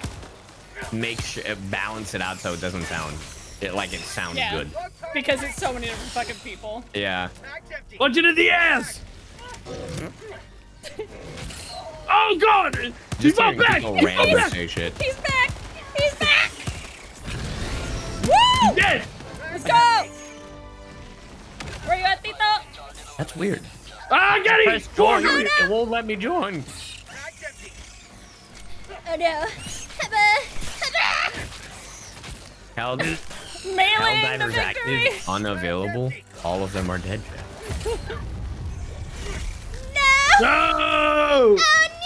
make sure uh, balance it out so it doesn't sound it like it sounds Yeah. good. Because it's so many different fucking people. Yeah. Mag's empty. Punch it in the ass. Oh God! He's not back. people He's back. say shit. He's back! He's back! Woo! Dead. Let's go! Where you at, Tito? That's weird. Ah, get him. Press join. Join him. It won't let me join. Oh no. Hubba. Hell, Mailing the victory! active, unavailable. All of them are dead. No. No. Oh no.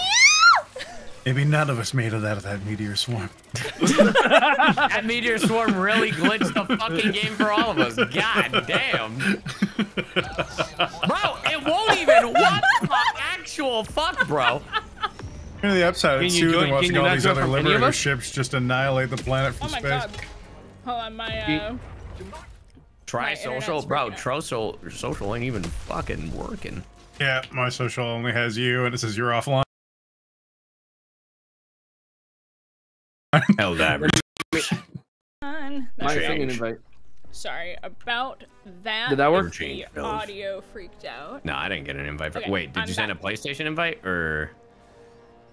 Maybe none of us made it out of that meteor swarm. That meteor swarm really glitched the fucking game for all of us. God damn. Bro, it won't even. What the actual fuck, bro? Here the upside, Can it's you soothing watching can you all these other from any of liberator ships just annihilate the planet from Oh my space. god. Hold on, my uh. Try My social, bro. breaking. Tro social, social ain't even fucking working. Yeah, my social only has you, and it says you're offline. Hell divers. on. My singing invite. Sorry about that. Did that work? The Change, audio freaked out. No, I didn't get an invite. For, Okay, wait, did I'm you send a. PlayStation invite or?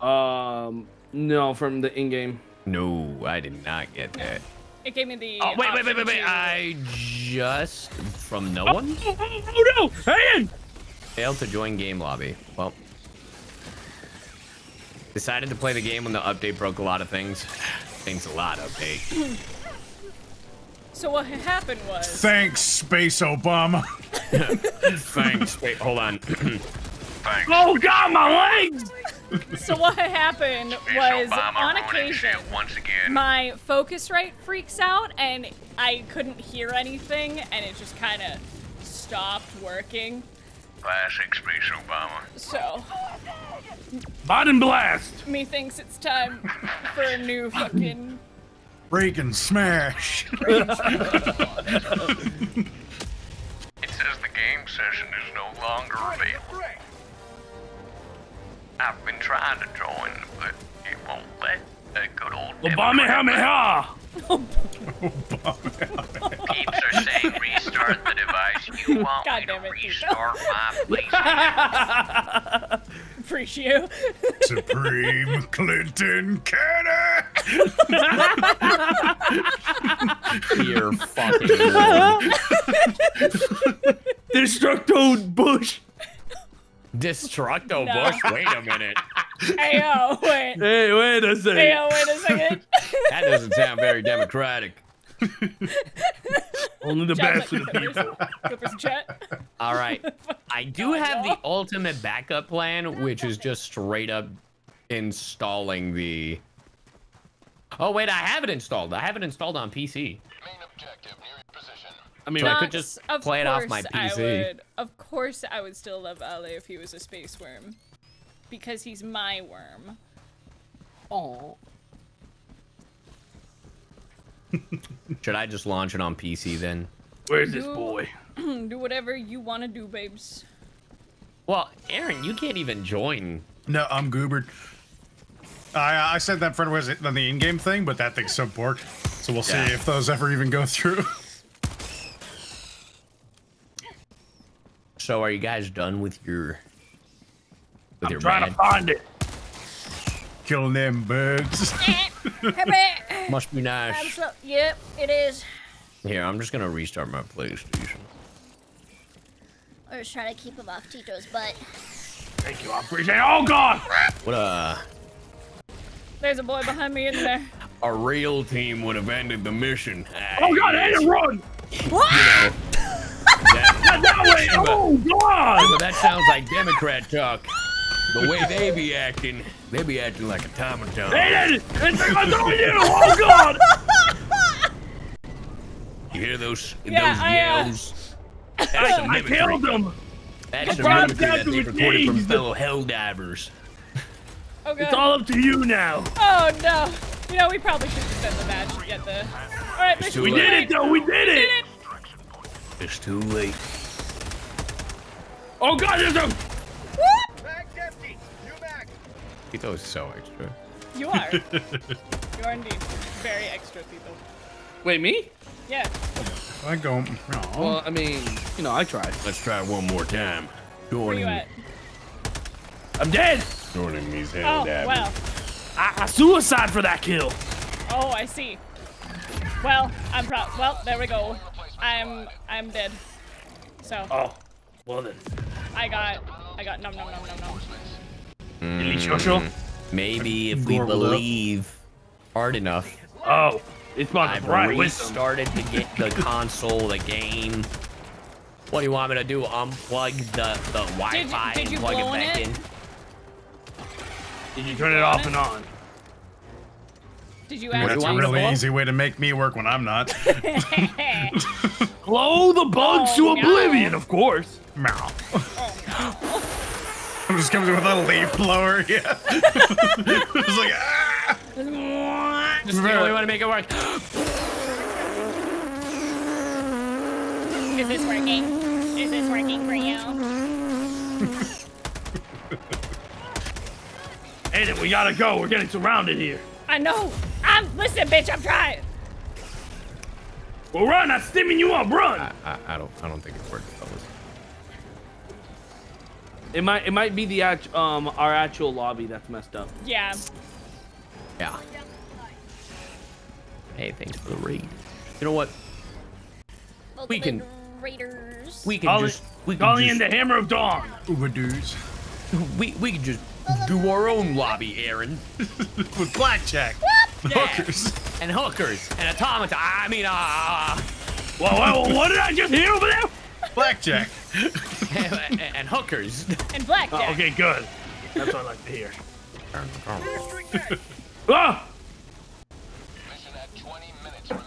Um, no, from the in-game. No, I did not get that. It gave me the. Oh wait, wait, wait, wait, wait! to- I just from no one Oh, oh, oh no! Hand! failed to join game lobby. Well, decided to play the game when the update broke a lot of things. Thanks a lot, update. So what happened was. Thanks, Space Obama. Thanks. Wait, hold on. Thanks. Oh God, my legs! So what happened Miss was Obama on occasion. once again. my Focusrite freaks out and I couldn't hear anything and it just kind of stopped working. Classic Space Obama. So, Biden blast! me thinks it's time for a new fucking Reagan smash. It says the game session is no longer available. I've been trying to join, but it won't let a good old Obama Democrat Hameha! keeps are saying restart the device. You want God me damn to it, Tito. restart my PlayStation? Appreciate you. Supreme Clinton Cannon. You're fucking. rude. Destructo Bush! Destructo No. Bush. Wait a minute. Hey yo, wait. Hey, wait a second. Hey yo, wait a second. That doesn't sound very democratic. Only the John's best for the people. Clippers, Clippers in chat. All right. I do God, have the ultimate backup plan, which is just straight up installing the. Oh wait, I have it installed. I have it installed on PC. I mean, So I I could could just play it off my course I PC. would- of course, I would still love Ale if he was a space worm, because he's my worm. Oh. Should I just launch it on PC then? Where's this boy? do whatever you want to do, babes. Well, Aaron, you can't even join. No, I'm goobered. I I said that for was it on the in-game thing, but that thing's so borked. So we'll see if those ever even go through. So are you guys done with your with your Trying to find it. Killing them birds. Must be nice. Absol- yep, it is. Here, I'm just gonna restart my PlayStation. We're just trying to keep him off Tito's butt. Thank you, I appreciate it. Oh, God! What uh There's a boy behind me in there. a real team would have ended the mission. Oh, God, Hayden, run! That, That way! Oh, God! but that sounds like Democrat talk. The way they be acting, they be acting like a automaton. Hayden! It's it's on you! Oh, God! You hear those Yeah, those I, uh, yells? That's some I mimicry. killed them! That's some brought him mimicry down that to they his recorded from knees. fellow hell divers. Oh god. It's all up to you now. Oh no. You know, we probably should just end the match and get the. All right, It's mission too We did it, though! We did We it! did it. It's too late. Oh, God, there's a... Mag's empty. New mag. Tito is so extra. You are. you are indeed very extra, people. Wait, me? Yeah. I go. No. Well, I mean, you know, I tried. Let's try one more time. Where you at? I'm dead! joining these Oh hell divers. well. I, I suicide for that kill. Oh, I see. Well, I'm proud. Well, there we go. I'm I'm dead. So Oh, well then. I got I got num num num num num. Elite Shosho? Mm. Maybe if we Gorble up. believe hard enough, Oh, it's about I've to right with them. restarted the, ga- the console, the game. What do you want me to do? Unplug the, the Wi-Fi did and you plug it back it? in? Did you turn it off and on? Did you What do actually? That's a want me to really blow? easy way to make me work when I'm not. Blow the bugs Oh, to no. oblivion, of course. Meow. Oh, I'm just coming with a leaf blower. Yeah. it's like ah. Just the only way to make it work. Is this working? Is this working for you? Hey, then we gotta go. We're getting surrounded here. I know. I'm listen, bitch. I'm trying. Well, run! I'm stimming you up. Run! I, I don't I don't think it works, fellas. It might. It might be the act, um our actual lobby that's messed up. Yeah. Yeah. Hey, thanks for the raid. You know what? We can- Raiders. We can Calling, just we can calling in the Hammer of Dawn. Ubadoos. we we can just do our own lobby, Aaron. With blackjack. Yeah. Hookers. And hookers and automata. I mean, uh, Whoa, whoa, what did I just hear over there? Blackjack. and, and hookers. And blackjack. Oh, okay, good. That's what I like to hear. District mag. Ah!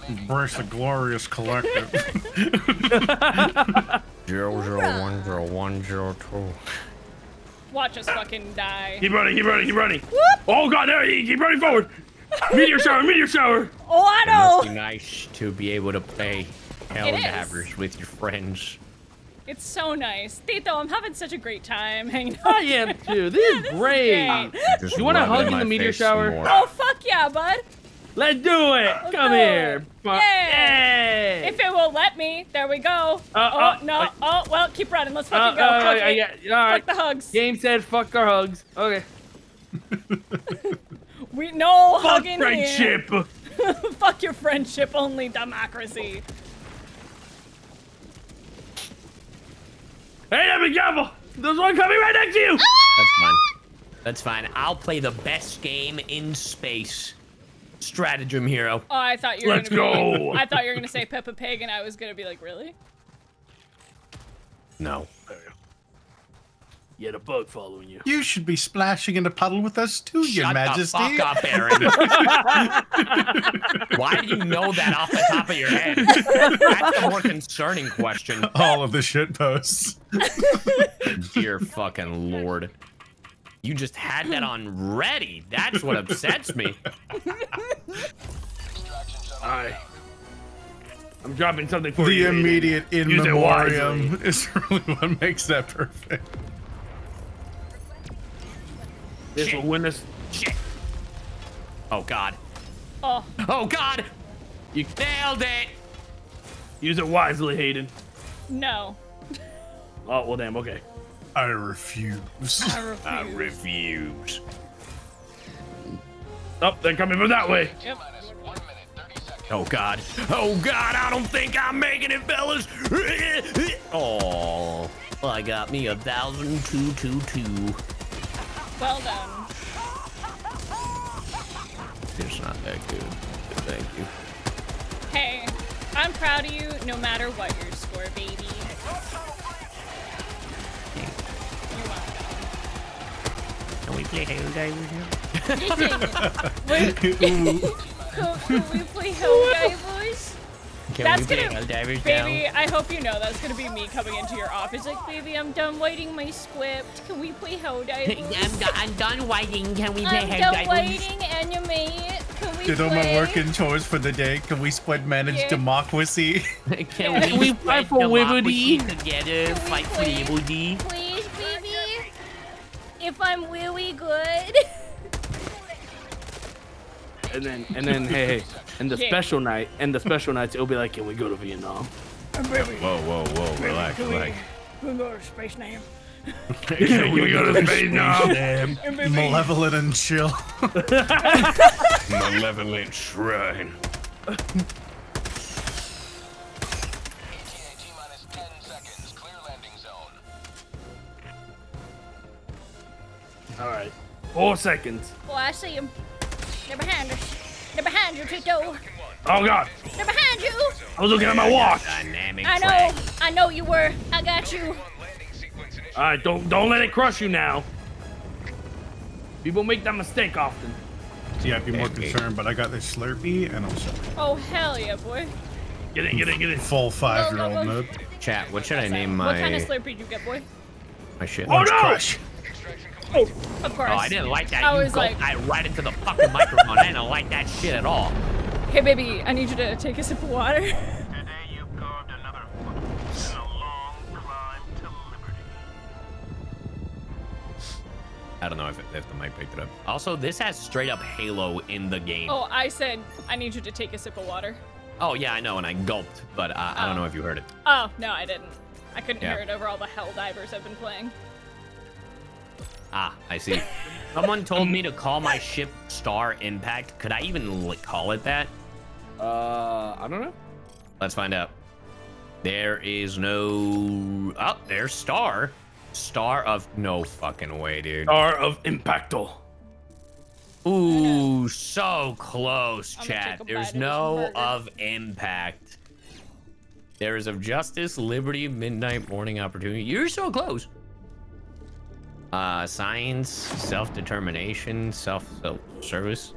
Embrace the glorious collective. Zero zero one zero one zero two. Watch us fucking die. Keep running, keep running, keep running. Oh god, there he keep running forward. Meteor shower, meteor shower. Oh, I It must be nice to be able to play Hell Helldivers with your friends. It's so nice. Tito, I'm having such a great time hanging out. I am too. This is this is great. great. Just You wanna hug in the meteor shower? more. Oh, fuck yeah, bud. Let's do it. Let's Come do here. it. Fu- Yeah. Yay. If it will let me, there we go. Uh, oh, uh, no. uh, oh, well, keep running. Let's Uh, fucking go. uh, Fuck uh, it. yeah, all right. Fuck the hugs. Game said fuck our hugs. Okay. We no Fuck hugging here. friendship. Fuck your friendship, only democracy. Hey, be careful. There's one coming right next to you. That's fine. That's fine. I'll play the best game in space. Stratagem hero. Oh, I thought you were Let's gonna be- go. I thought you were gonna say Peppa Pig, and I was gonna be like, really? No. Yeah, a bug following you. You should be splashing in the puddle with us too, Your Majesty. Shut Majesty. the fuck up, Aaron. Why do you know that off the top of your head? That's the more concerning question. All of the shit posts. Dear fucking lord. You just had that on ready. That's what upsets me. Alright. I'm dropping something for The you. Hayden. immediate in Use it memoriam is really what makes that perfect. This will win us. Shit. Oh god. Oh, Oh god. You nailed it. Use it wisely, Hayden. no. Oh, well, damn. Okay. I refuse. I refuse. I refuse. Oh, they're coming from that way. Yep. Oh god. Oh god, I don't think I'm making it, fellas. Oh, I got me a thousand two two two. Well done. It's not that good. Thank you. Hey, I'm proud of you no matter what your score, baby. You're welcome. Can we play Helldivers now? Wait, can, can we play Helldivers? Can That's we gonna- Helldivers Baby, I hope you know that's gonna be me coming into your office like, baby, I'm done writing my script. Can we play Helldivers? I'm, do- I'm done waiting. Can we play I'm done Helldivers? waiting, anime. Can we Did all play? my work and chores for the day. Can we spread manage Yeah. democracy? Can Can we we fight fight for democracy liberty? together? Can we Fight for play- liberty. Please, baby. If I'm really good. And then, and then, hey, hey. And the Yeah. special night, and the special nights, it'll be like, can we go to Vietnam? Whoa, whoa, whoa! Relax, relax. We go to space name. Can we go to Vietnam? Malevolent and chill. Malevolent shrine. T minus 10 seconds. Clear landing zone. All right. Four seconds. Oh, I see him. They're behind us. They're behind you, Tito. Oh, God. They're behind you. I was looking at my watch. I know. I know you were. I got you. Landing sequence initiated. All right, don't don't let it crush you now. People make that mistake often. See, I'd be more concerned, but I got this Slurpee and also Oh hell yeah, boy. Get it, get it, get it. full five-year-old node. Chat. What should I name my? What kind of Slurpee did you get, boy? my shit? Oh no! Crush. Of course. Oh, I didn't like that. I you was like- I right into the fucking microphone. I didn't like that shit at all. Hey baby, I need you to take a sip of water. Today you've carved another foot in a long climb to liberty. I don't know if, if the mic picked it up. Also, this has straight up Halo in the game. Oh, I said I need you to take a sip of water. Oh, yeah, I know, and I gulped, but uh, I don't Oh. know if you heard it. Oh, no, I didn't. I couldn't Yeah. hear it over all the hell divers I've been playing. Ah, I see. Someone told me to call my ship Star Impact. Could I even like, call it that? Uh, I don't know. Let's find out. There is no. Oh, there's Star. Star of no fucking way, dude. Star of Impacto. Ooh, so close, I'm chat. take a bite There's no of impact. There is of justice, liberty, midnight, morning opportunity. You're so close. Uh, science, self-determination, self-service.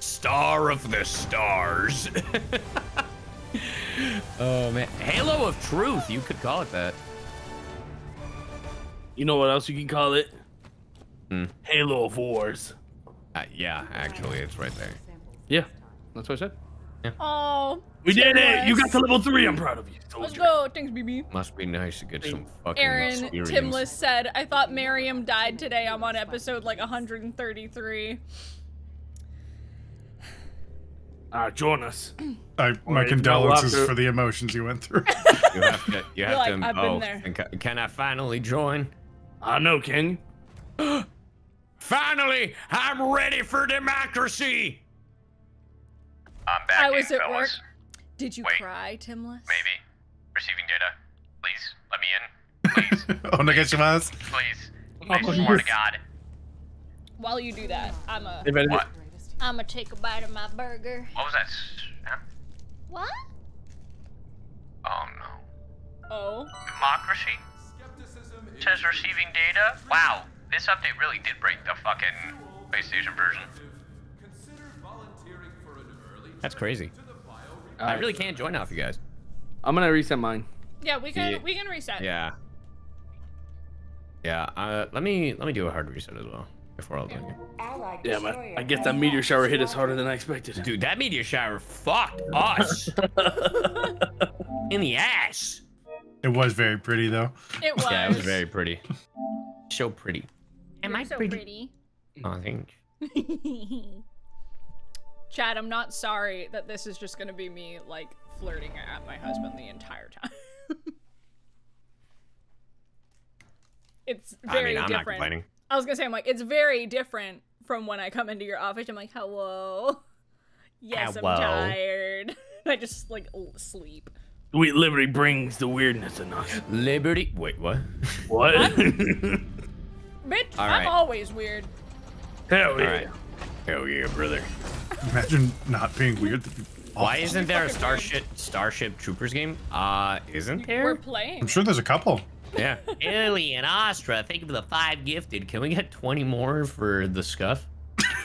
Star of the stars. oh man, Halo of Truth. You could call it that. You know what else you can call it? Hmm. Halo of Wars. Uh, yeah, actually, it's right there. Yeah, that's what I said. Oh. We did it! You got to level three. I'm proud of you. Let's soldier. go. Thanks, BB. Must be nice to get some fucking Aaron experience. Timless said, I thought Miriam died today. I'm on episode like 133. Ah, join us. I, my Wait, condolences after- for the emotions you went through. You have to. You have like, to. "I've been oh, there." and ca- Can I finally join? I know, can you? Finally, I'm ready for democracy. I'm back. I was in, at work. Did you Wait. cry, Timless? Maybe. Receiving data. Please, let me in. Please, Onegaishimasu. please. Oh, I swear to God. While you do that, I'm a If I- What? I'm gonna take a bite of my burger. What was that? s- Huh? What? Oh no. oh. Democracy? Says receiving data? Wow, this update really did break the fucking PlayStation version. That's crazy. I really can't join now if you guys. I'm gonna reset mine. Yeah, we can Yeah. we can reset. Yeah. Yeah. Uh, let me let me do a hard reset as well before I'll do it. Yeah, man. I guess that meteor shower hit us harder than I expected. Dude, that meteor shower fucked us in the ass. It was very pretty though. It was. Yeah, it was very pretty. So pretty. Am You're I so pretty? Oh, thank Chad, I'm not sorry that this is just gonna be me like flirting at my husband the entire time. it's I very mean, I'm not different. complaining. I was gonna say, I'm like, it's very different from when I come into your office. I'm like, hello. Yes, Hello. I'm tired. I just like sleep. Sweet Liberty brings the weirdness in us. Liberty. Wait, what? What? Bitch, All I'm right. always weird. Hell yeah. right. Hell yeah, brother. Imagine not being weird. Why isn't there a fucking weird. Starship Starship Troopers game? Uh, isn't there? We're playing. I'm sure there's a couple. Yeah. Ellie and Astra, thank you for the five gifted. Can we get 20 more for the scuff?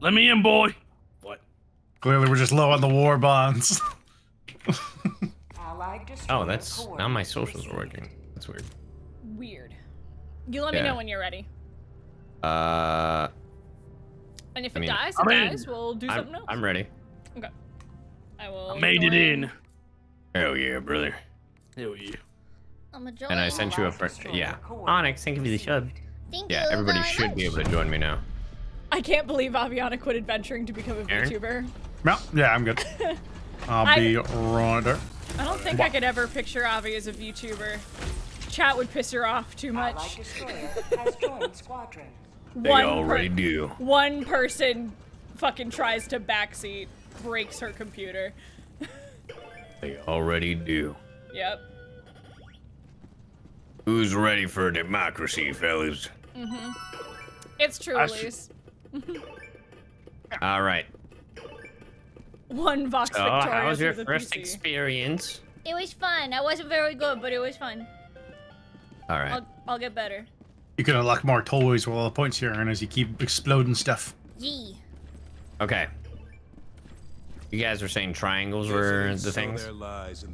Let me in, boy. What? Clearly, we're just low on the war bonds. Oh, that's now my socials are working. That's weird. Weird. You let me know when you're ready. Uh, And if I it mean, dies, I'm it in. dies. We'll do I'm, something else. I'm ready. Okay. I will. I made it in. Hell yeah, brother. Hell yeah. I'm a join. And I sent you a friend. Yeah. Onyx, thank you for the sub. Thank you. Yeah, you everybody very should be able to join me now. I can't believe Aviana quit adventuring to become a Aaron? VTuber. no, yeah, I'm good. I'll be right there. I don't think I could ever picture Avi as a VTuber. Chat would piss her off too much. They One already per- do. One person fucking tries to backseat, breaks her computer. They already do. Yep. Who's ready for democracy, fellas? Mhm. It's true, I sh- Elise. All right. One Vox So, Victoria how was your first PC. experience? It was fun. I wasn't very good, but it was fun. All right. I'll, I'll get better. You can unlock more toys with all the points here, and as you keep exploding stuff. Yee. Okay. You guys were saying triangles were the things.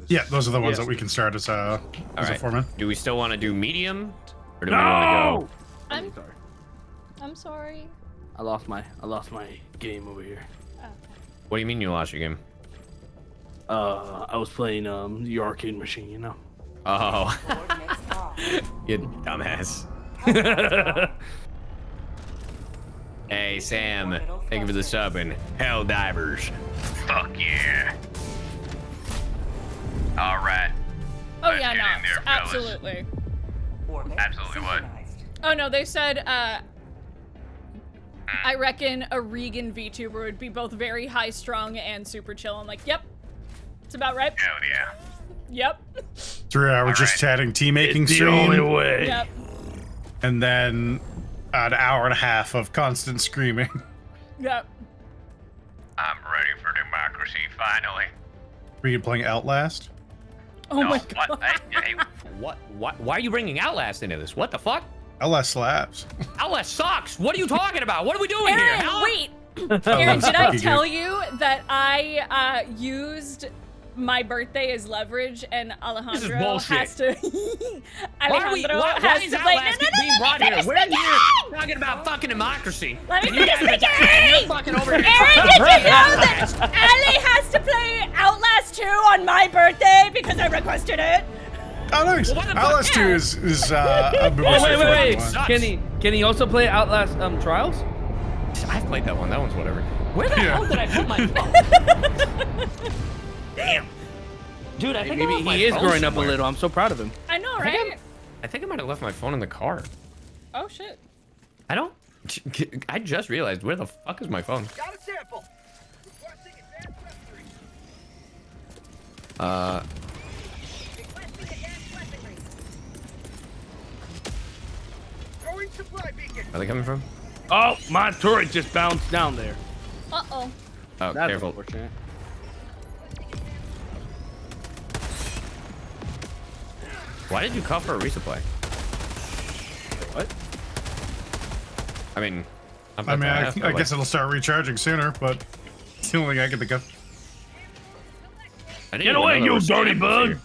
Yeah, those are the ones Yes. that we can start as a All as a foreman. Do we still want to do medium, or do we want to No! go? I'm sorry. I'm sorry. I lost my I lost my game over here. What do you mean you lost your game? Uh, I was playing um the arcade machine, you know. Oh, you dumbass. Hey Sam, thank you for the sub and Hell Divers. Fuck yeah. Alright. Oh Let's yeah, get in Knox. there, fellas. Absolutely. Absolutely what? Oh no, they said uh I reckon a Regan VTuber would be both very high strung and super chill. I'm like, yep. It's about right. Hell yeah. Yep. Three hour just Alright. chatting, tea making it's the only way. Yep. And then an hour and a half of constant screaming. Yep. I'm ready for democracy, finally. Were you playing Outlast? Oh no, my what? god. Hey, hey, What? What? Why are you bringing Outlast into this? What the fuck? Outlast slaps. Outlast sucks. What are you talking about? What are we doing here? Aaron, Huh? wait. Aaron, did I tell you that I uh, used my birthday is leverage and Alejandro bullshit. has to. Why, are we, Alejandro why, why has is to play. No, Outlast no, no, being let me brought here? finish We're the here game! talking about fucking democracy. Let me And you finish guys the are just- you're game! fucking over here. Aaron, did you know that Ali has to play Outlast 2 on my birthday because I requested it? Oh, nice. Well, what the fuck? Outlast 2 Yeah. is, is uh, a Oh Boomer's wait, wait, favorite wait! one. Sucks. Can he can he also play Outlast um Trials? I've played that one. That one's whatever. Where the Yeah. hell did I put my phone? Damn. Dude, I think I Maybe left my he is phone growing up a little. I'm so proud of him. I know, I think right? I'm- I think I might have left my phone in the car. Oh shit. I don't. I just realized where the fuck is my phone? Got a sample. Requesting advanced weaponry. Uh, Requesting advanced weaponry. Throwing supply beacon. are they coming from? Oh, my turret just bounced down there. Uh oh. Oh, That's careful. Why did you call for a resupply? What? I mean, I'm I mean, I, ask, I but, guess like, it'll start recharging sooner, but it's the only thing I can think of. I didn't Get away, you dirty bug! here.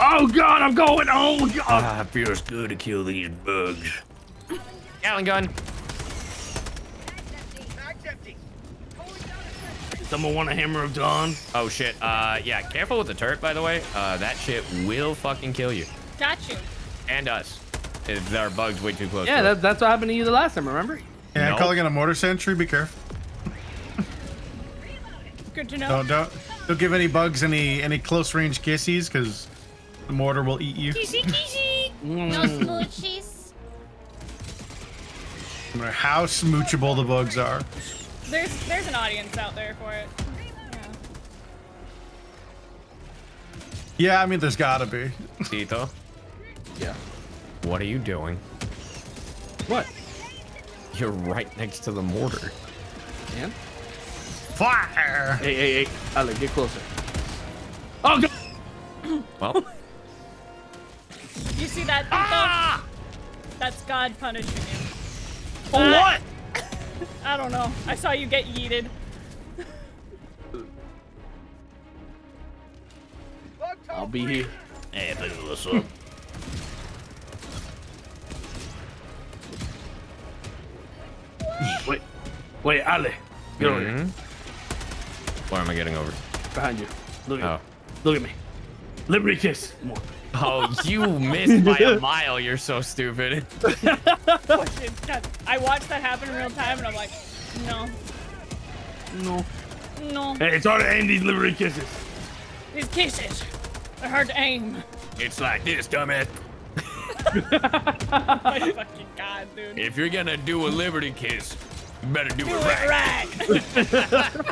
Oh god, I'm going. Oh god. Ah, feels good to kill these bugs. Allen gun. Mag's empty. Calling down a sentry. Someone want a hammer of dawn? Oh shit. Uh, yeah. Careful with the turret, by the way. Uh, that shit will fucking kill you Got you. and us. If there are bugs way too close. Yeah, to that, that's what happened to you the last time. Remember? Yeah, No. calling in a mortar sentry. Be careful. Good to know. Don't don't don't give any bugs any any close range kissies because the mortar will eat you. Kissy kissy. Mm. No smoochies. No matter how smoochable the bugs are. There's there's an audience out there for it. Yeah. Yeah, I mean, there's gotta be. Tito, Yeah. what are you doing? What? You're right next to the mortar. Man? Fire! Hey, hey, hey, Alec, get closer. Oh god. Well, You see that? Ah! That's God punishing you. For what? I don't know. I saw you get yeeted. I'll be free. here. Hey, what's up? wait, wait, Ale, get over here. Mhm. Where am I getting over? Behind you. Look at Oh. me. Look at me. Liberty kiss. Come on. Oh, you missed by a mile. You're so stupid. I watched that happen in real time, and I'm like, no, No. no. Hey, it's hard to aim these liberty kisses. These kisses are hard to aim. It's like this, dumbass. My fucking God, dude. If you're gonna do a liberty kiss, you better do, Do it it right. right.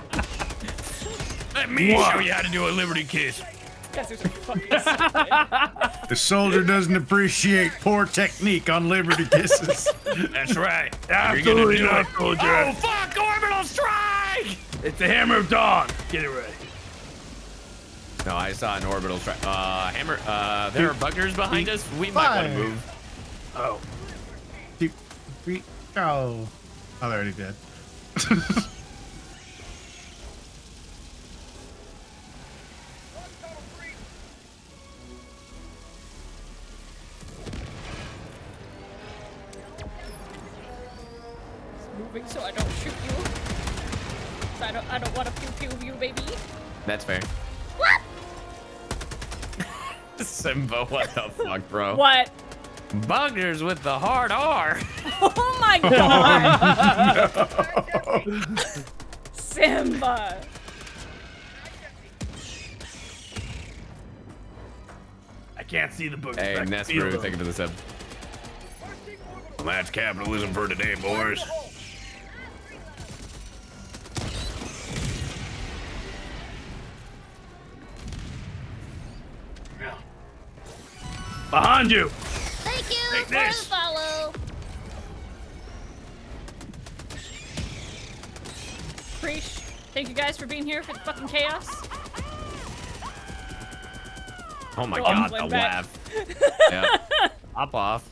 Let me show you how to do a liberty kiss. Guys are so fucking stupid. The soldier doesn't appreciate poor technique on Liberty kisses. That's right. You're Absolutely gonna do not, soldier. Oh fuck! Orbital strike! It's the hammer of dawn. Get it ready. No, I saw an orbital strike. Uh, hammer. Uh, there are buggers behind us. We might want to move. Oh. Two, three, oh. Oh, they're already dead. Moving so I don't shoot you. So I don't. I don't want to pew pew you, baby. That's fair. What? Simba, what the fuck, bro? What? Buggers with the hard R. Oh my God. Simba. I can't see the book. Hey, I can Nest feel Brew, them. take it the sub. Requesting orbital. That's capitalism for today, boys. Behind you. Thank you Take for this. the follow. Preach. Thank you guys for being here for the fucking chaos. Oh my Go god, on, the went back. laugh. yeah. Hop off.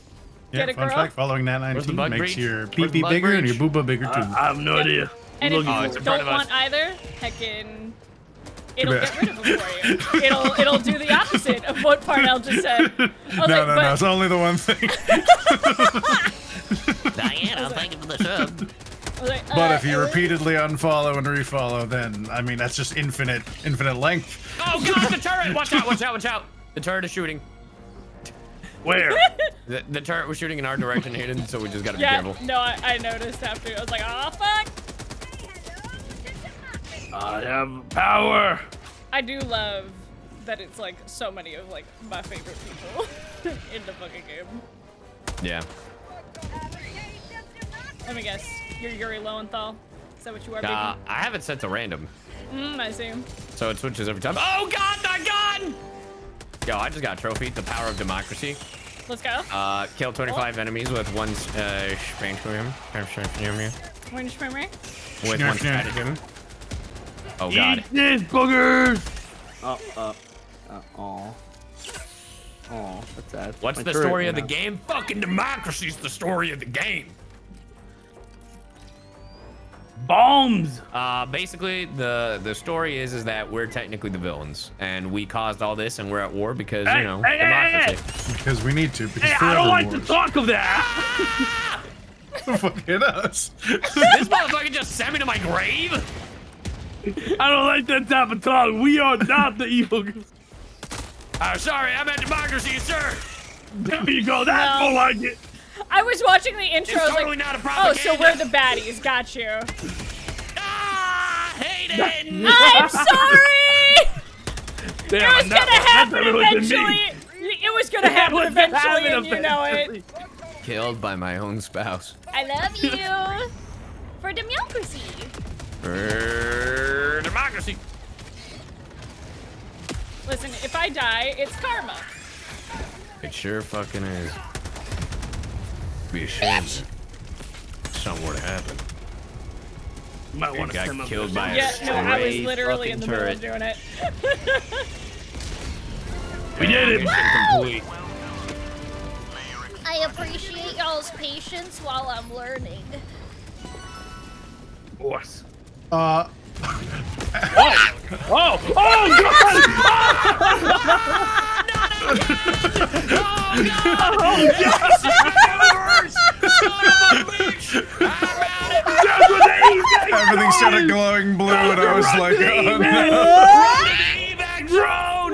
Yeah, Get fun fact, following Nat 19 makes breach? your Where's pee-pee bug bigger and your breach? booba bigger too. I, I have no idea. And if you Oh, for it's it. in front don't want either, heckin', it'll get rid of them for you. It'll it'll do the opposite of what Parnell just said. I was No, like, no, but, no. It's only the one thing. Diana, thank you for the sub. I was like, But uh, if you Ellie? repeatedly unfollow and refollow, then I mean that's just infinite, infinite length. Oh god, the turret! Watch out! Watch out! Watch out! The turret is shooting. Where? The, the turret was shooting in our direction, Hayden. So we just gotta be Yeah, careful. no, I, I noticed after. I was like, oh fuck. I have power. I do love that it's like so many of like my favorite people in the fucking game. Yeah. Let me guess. You're Yuri Lowenthal. Is that what you are, Uh. I have it set to random, Mm, I see. so it switches every time. Oh god, the gun! Yo, I just got a trophy. The power of democracy. Let's go. Uh, kill 25 enemies with one uh, stratagem. Orange memory. With one snurf. stratagem. Oh god. Eat this, boogers. Oh, oh, uh, oh. Aw, that's sad. What's My the story of the out. game? Fucking democracy's the story of the game. Bombs. Uh, basically, the the story is is that we're technically the villains, and we caused all this, and we're at war because Hey, you know hey, hey, hey, democracy. Because we need to. Because Hey, I don't like to talk of that. Fucking us. this motherfucker just sent me to my grave. I don't like that type of talk. We are not the evil. Uh, sorry, I'm at democracy, sir. There you go. That's No. more like it. I was watching the intro. It's I totally like, not a oh, so we're the baddies. Got you. Ah, Hayden. I'm sorry. Damn, It was gonna that happen better look eventually. It was gonna happen was eventually, happening and you know it. Killed by my own spouse. I love you. For democracy. Er, democracy. Listen, if I die, it's karma. It sure fucking is. Be a shame. if Something were to happen. You might want to got killed this. by a Yeah, no, I was stray literally in the fucking middle of doing it. We did it. Complete. I appreciate y'all's patience while I'm learning. Force. Uh, Oh, oh God! That's what they eat. everything started glowing blue, and I was like, oh no. Evac drone!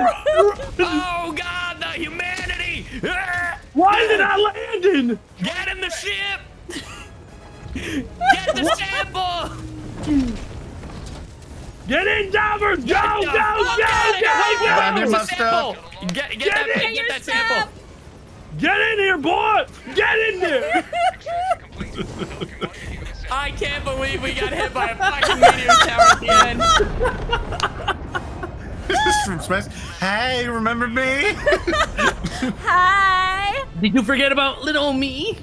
Oh god, the humanity! Why is it not landing? Get in the ship! Get the sample! Get in, divers! Go, go, the go, fuck outta here! go, Wait, go! Grab your where's the mustache. sample? Get, get, Get that, in, get, your that stuff. sample! Get in here, boy! Get in there! I can't believe we got hit by a fucking meteor tower at the end. This is from Smash. Hey, remember me? Hi. Did you forget about little me?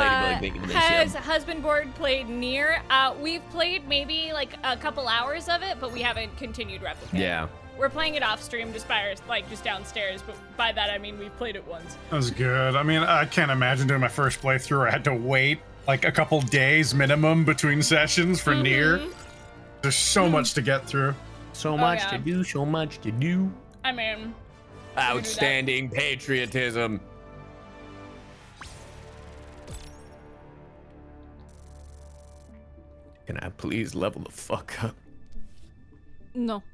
Uh, Ladybug making has husband board played near? Uh, we've played maybe like a couple hours of it, but we haven't continued replicating. Yeah. We're playing it off stream, just by our, like just downstairs. But by that I mean we've played it once. That was good. I mean, I can't imagine doing my first playthrough. I had to wait like a couple days minimum between sessions for near. There's so much to get through. So much to do, so much to do. I mean, Outstanding patriotism. Can I please level the fuck up? no.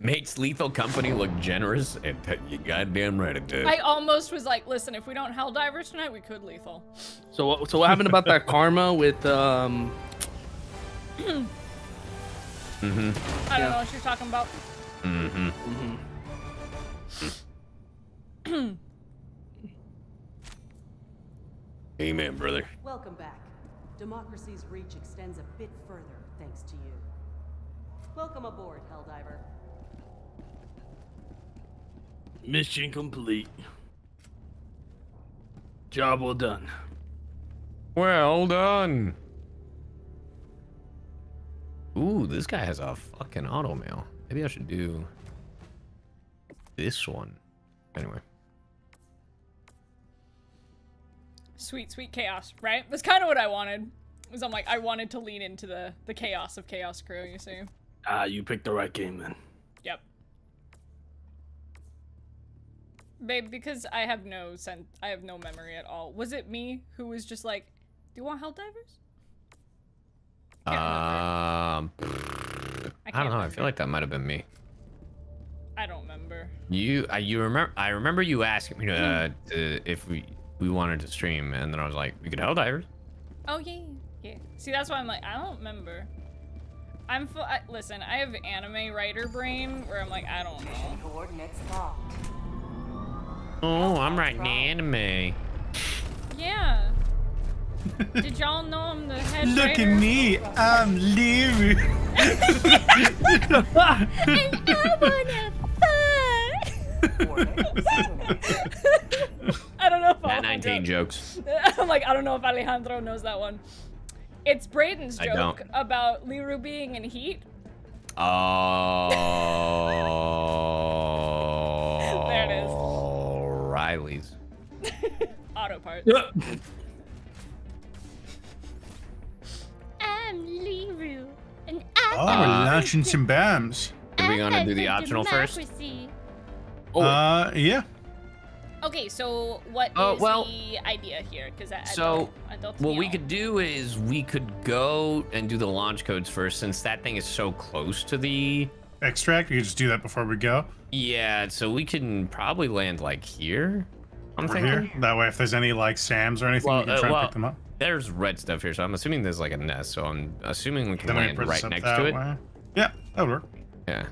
Makes Lethal Company look generous, and t- you goddamn right it does. I almost was like, listen, if we don't Helldivers tonight, we could lethal. So, what- so what happened about that karma with um? mm-hmm. I don't Yeah. know what you're talking about. Mm-hmm. Amen, brother. Welcome back. Democracy's reach extends a bit further thanks to you. Welcome aboard, Helldiver. Mission complete. Job well done. Well done. Ooh, this guy has a fucking auto mail. Maybe I should do this one. Anyway. Sweet, sweet chaos, right? That's kind of what I wanted. Because I'm like, I wanted to lean into the the chaos of Chaos Crew. You see? Ah, you picked the right game then. Yep. Babe, because I have no sense, I have no memory at all. Was it me who was just like, "Do you want Helldivers?" Can't Um, I I don't know. I feel like that might have been me. I don't remember. You, uh, you remember? I remember you asking me to, uh, to if we we wanted to stream, and then I was like, we could Hell Helldivers. Oh yeah, yeah. yeah. See, that's why I'm like, I don't remember. I'm fu- I, listen. I have anime writer brain where I'm like, I don't know. Coordinates locked. Oh, I'm writing anime. Yeah. Did y'all know I'm the head Look writer? at me, I'm Leary. Coordinates synchronized. I don't know if That Alejandro- 19 jokes. I'm like, I don't know if Alejandro knows that one. It's Braden's joke about Liru being in heat. Oh. There it is. Riley's. Auto parts. I'm Liru, and Oh, I launching some bams. Are we gonna do the have optional first? Democracy. Oh, Uh, yeah. Okay, so what is Oh, well- the idea here? Because I, I So, don't, I don't What we could do is we could go and do the launch codes first, since that thing is so close to the. Extract. We can just do that before we go. Yeah, so we can probably land like here. I'm Over thinking. here. That way, if there's any like Sams or anything, Well, we can uh, try well, and pick them up. There's red stuff here, so I'm assuming there's like a nest. So I'm assuming we can Then we land put right this up next that to it. way. Yeah, that would work. Yeah.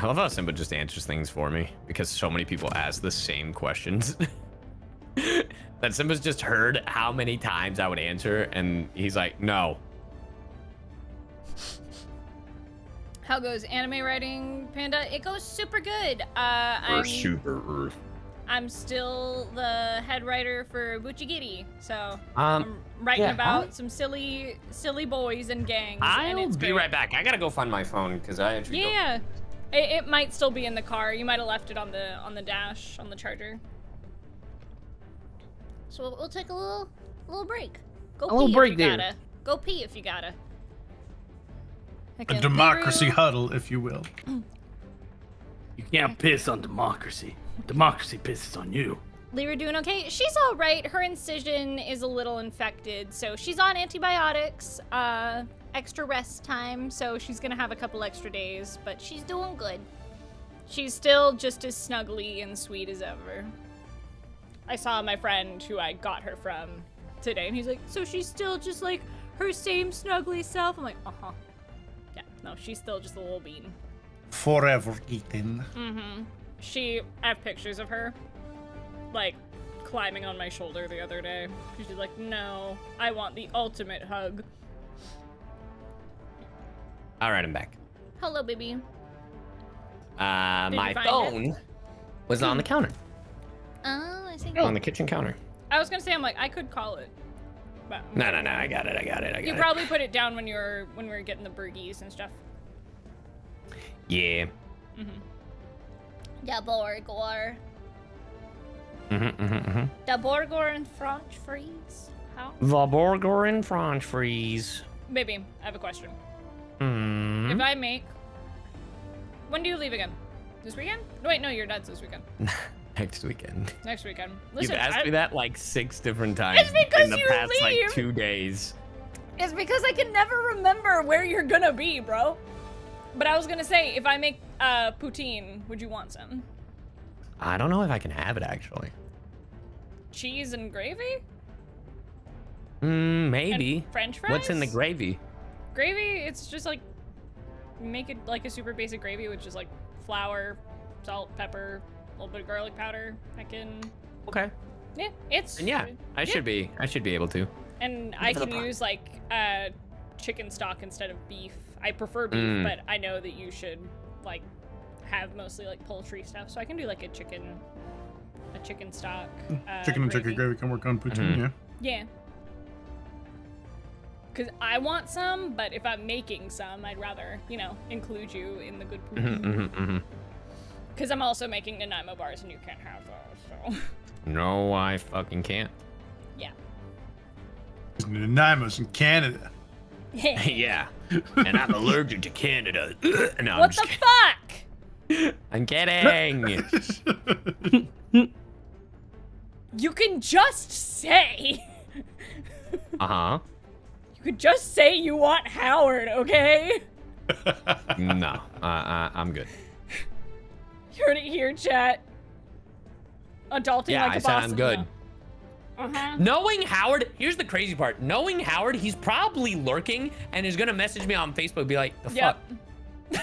I love how Simba just answers things for me because so many people ask the same questions. that Simba's just heard how many times I would answer, and he's like, no. How goes anime writing, Panda? It goes super good. Uh, I'm, super. I'm still the head writer for Buchigiri, so Um, I'm writing yeah, about I'll- some silly, silly boys and gangs. I'll it's be great. right back. I gotta go find my phone because I actually don't- Yeah, it, it might still be in the car. You might have left it on the on the dash on the charger. So we'll, we'll take a little, little break. Go A pee little if break you there. Gotta go pee if you gotta. A democracy Liru- huddle, if you will. you can't piss on democracy. Democracy pisses on you. Lyra doing okay? She's all right. Her incision is a little infected, so she's on antibiotics. Uh, extra rest time, so she's gonna have a couple extra days, but she's doing good. She's still just as snuggly and sweet as ever. I saw my friend who I got her from today, and he's like, "So she's still just like her same snuggly self?" I'm like, "Uh huh." Yeah, no, she's still just a little bean. Forever eaten. Mm-hmm. She, I have pictures of her, like, climbing on my shoulder the other day. She's like, no, I want the ultimate hug. All right, I'm back. Hello, baby. Uh, Did my find it? phone was on the counter, Oh, I see. on the kitchen counter. I was gonna say, I'm like, I could call it. But No, no, no. I got it. I got it. I got You it. probably put it down when you were when we were getting the burgies and stuff. Yeah. Da Borgor. Mm-hmm, mm-hmm, mm-hmm. Da Borgor and French freeze. How? The burger and French fries. Baby, I have a question. Hmm. If I make, when do you leave again? This weekend? No, wait, no, you're nuts this weekend. Next weekend. Next weekend. Listen, You've asked I- me that like six different times because in the you past leave. like two days. It's because I can never remember where you're gonna be, bro. But I was gonna say, if I make uh, poutine, would you want some I don't know if I can have it actually. cheese and gravy? Mm, And maybe. French fries. What's in the gravy? gravy? It's just like make it like a super basic gravy, which is like flour, salt, pepper, a little bit of garlic powder. I can. Okay. Yeah, it's. And yeah, I should be. I should be able to. And I can use like uh, chicken stock instead of beef. I prefer beef, Mm. but I know that you should like have mostly like poultry stuff, so I can do like a chicken, a chicken stock. Uh, Chicken and chicken gravy can work on poutine, Mhm. yeah. Yeah. Cause I want some, but if I'm making some, I'd rather you know include you in the good poutine. Mm-hmm, mm-hmm, mm-hmm. Because I'm also making Nanaimo bars and you can't have those, so. No, I fucking can't. Yeah. Nanaimo's in Canada. yeah. And I'm allergic to Canada. no, I'm what just the kidding. fuck? I'm kidding. You can just say. uh huh. You could just say you want Howard, okay? No, uh, uh, I'm good. You heard it here, chat. Adulting Yeah, like a I said boss. I'm good. Uh-huh. Knowing Howard, here's the crazy part. Knowing Howard, he's probably lurking and is gonna message me on Facebook, be like, "The Yep. fuck."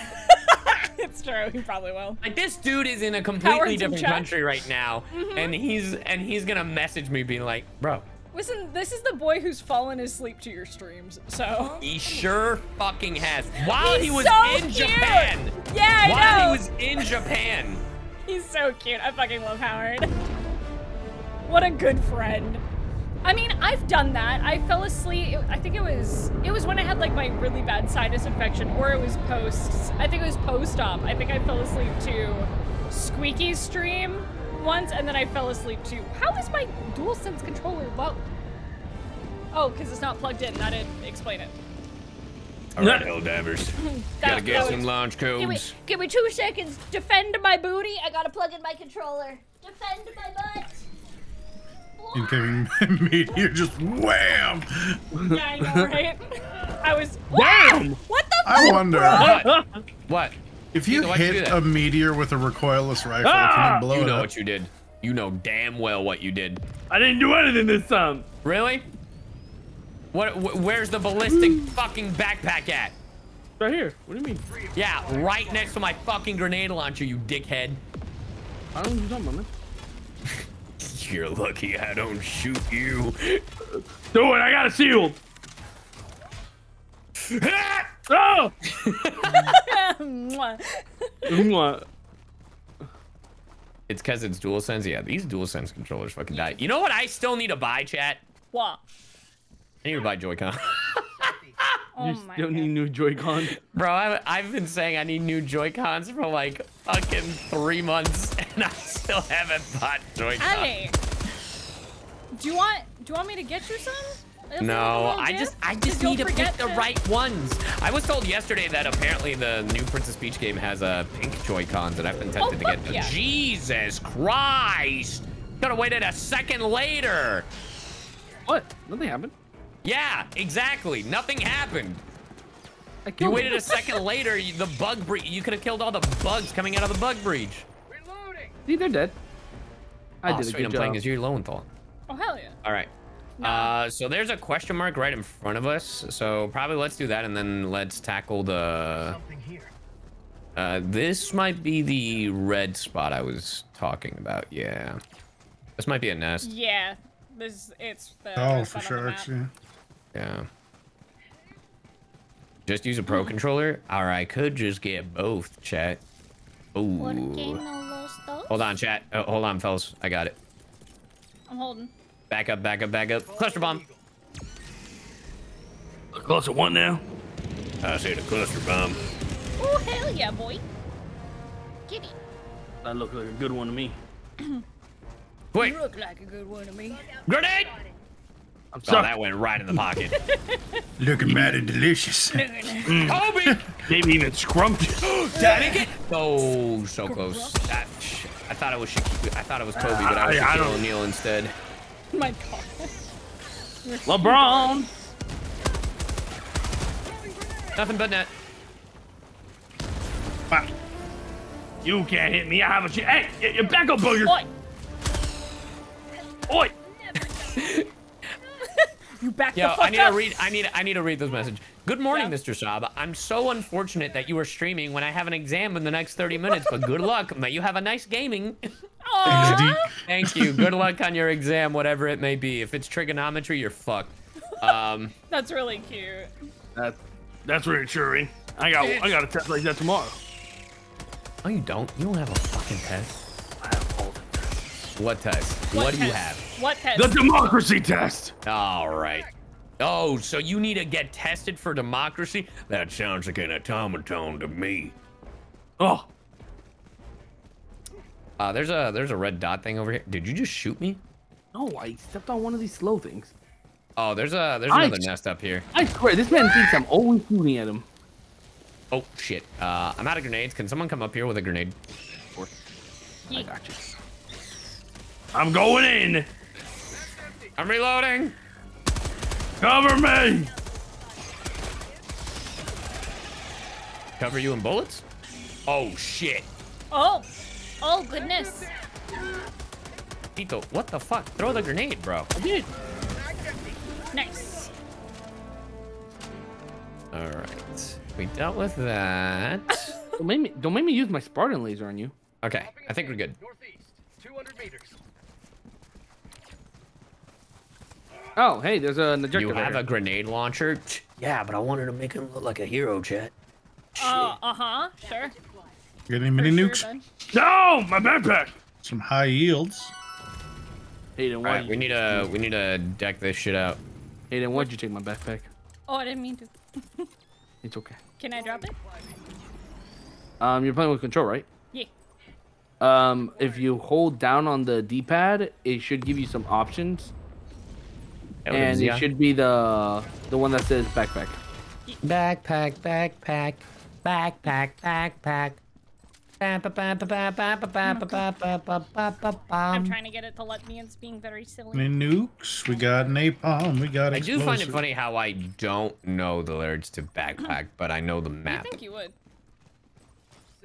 It's true. He probably will. Like this dude is in a completely different country right now, mm-hmm. and he's and he's gonna message me being like, "Bro, Listen, this is the boy who's fallen asleep to your streams, so. he sure fucking has." While He's he was so in cute. Japan, Yeah, I while know. he was in Japan, He's so cute. I fucking love Howard. What a good friend. I mean, I've done that. I fell asleep. I think it was it was when I had like my really bad sinus infection, or it was post. I think it was post op. I think I fell asleep to Squeaky's stream once, and then I fell asleep to. How is my DualSense controller low? Oh, because it's not plugged in. That didn't explain it. all right, Helldivers, That- gotta get some was- launch Give me, codes. give me two seconds. Defend my booty. I gotta plug in my controller. Defend my butt. Incoming meteor, just wham! Yeah, I know, right? I was. wham! What the? I fuck, wonder bro? What? What? if you you do hit that? a meteor with a recoilless rifle, Ah! can you blow You it know up? what you did. You know damn well what you did. I didn't do anything this time. Really? What? Wh where's the ballistic fucking backpack at? Right here. What do you mean? Yeah, right next to my fucking grenade launcher, you dickhead. I don't know what you're talking about, man. You're lucky I don't shoot you. Do it. I got a shield. Ah! Oh! Mwah. What? it's because it's dual sense. Yeah, these dual sense controllers fucking die. You know what I still need to buy, chat? What? I need to buy Joy-Con. Oh you my still God. need new Joy-Con. Bro, I, I've been saying I need new Joy-Cons for like fucking three months, and I still haven't bought Joy-Con. Hey, do you want do you want me to get you some? As a No, I gift? just I 'Cause just need to pick forget the right ones. I was told yesterday that apparently the new Princess Peach game has a uh, pink Joy Cons, and I've been tempted to fuck get. yeah. Jesus Christ! Could have waited a second later. What? Nothing happened. Yeah, exactly. Nothing happened. I You waited a second later. you- The bug breach. You could have killed all the bugs coming out of the bug breach. Reloading. See, they're dead. I oh, did a sweet, good I'm job. playing as you, Lowenthal. Oh hell yeah. All right. Uh, so there's a question mark right in front of us. So probably let's do that, and then let's tackle the. Uh, this might be the red spot I was talking about. Yeah. This might be a nest. Yeah, this it's the. Oh, for spot the sure. map. Yeah. Yeah. Just use a pro controller, or I could just get both. Chat. Ooh. ¿Por qué no? Hold on, chat. Uh, hold on, fellas. I got it. I'm holding. Back up, back up, back up. Cluster bomb. Close to one now. I say the cluster bomb. Oh, hell yeah, boy. Get it. That looked like a good one to me. Quick, You look like a good one to me. grenade! I'm Oh, that went right in the pocket. Looking mad and delicious. Kobe! Maybe even scrumptious. Did I make it? Oh, so close. That, I thought it was Shaquille. I thought it was Kobe, but I was I- I Shaquille O'Neal instead. My God. LeBron. Nothing but net. Ah. You can't hit me. I have a chance. Hey, y- y- back up, booger. Oi! You back Yo, the fuck I need up. to read. I need. I need to read this message. Good morning, Yeah. Mr. Saab. I'm so unfortunate that you are streaming when I have an exam in the next 30 minutes. But good luck. May you have a nice gaming. Aw. Thank you. Good luck on your exam, whatever it may be. If it's trigonometry, you're fucked. Um, That's really cute. That, that's reassuring. I got I got a test like that tomorrow. oh, you don't. You don't have a fucking test. I have all the What test? What, do you have? What test? The democracy test. All right. Oh, so you need to get tested for democracy? That sounds like an automaton to me. Oh, Uh, there's a there's a red dot thing over here. Did you just shoot me? No, I stepped on one of these slow things. Oh, there's a there's I- another nest up here. I swear, this man thinks I'm always shooting at him. Oh shit. Uh, I'm out of grenades. Can someone come up here with a grenade? I got you. I'm going in. I'm reloading. Cover me. Cover you in bullets? Oh shit. Oh, oh goodness. Tito, what the fuck? Throw the grenade, bro. I did. Nice. All right. We dealt with that. Don't make me. Don't make me use my Spartan laser on you. Okay, I think we're good. Northeast, 200 meters. Oh, hey, there's an ejector. You have here. a grenade launcher? Yeah, but I wanted to make him look like a hero, chat. Uh, uh-huh, sure. Got any mini sure, nukes? bud. No, my backpack. Some high yields. Hayden, All why? right, we need to we need to deck this shit out. Hayden, why'd you take my backpack? Oh, I didn't mean to. It's okay. Can I drop it? Um, you're playing with control, right? Yeah. Um, if you hold down on the D-pad, it should give you some options, and it should be the the one that says backpack. Backpack, backpack, backpack, backpack. I'm I'm trying to get it to let me. It's being very silly. Any nukes? We got napalm. We got I do find it funny how I don't know the lyrics to backpack, but I know the I map. think you would.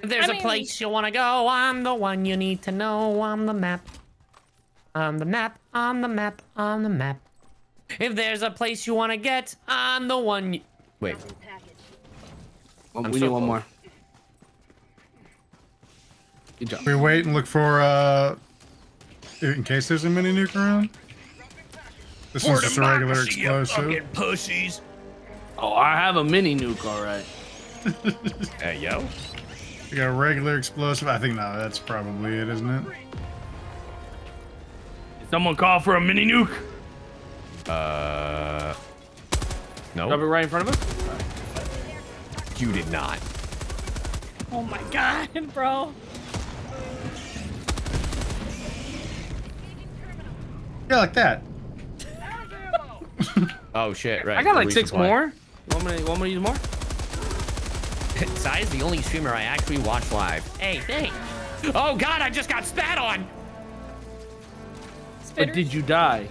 If there's I a mean- place you want to go, I'm the one you need to know. On the map. On the map, on the map, on the map. If there's a place you want to get, I'm the one you... Wait, Oh, we so need one more. Good job. We wait and look for uh, in case there's a mini nuke around. This one's just a regular explosive. pussies. Oh, I have a mini nuke, all right. Hey, yo. We got a regular explosive. I think no, that's probably it, isn't it? Did someone call for a mini nuke? Uh... Drop it right in front of us. you did not. Oh my god, bro. Yeah, like that. Oh, shit, right. I got like six more. You want me to, want me to use more? Sai is the only streamer I actually watch live. Hey, thanks. Oh, God, I just got spat on. But did you die?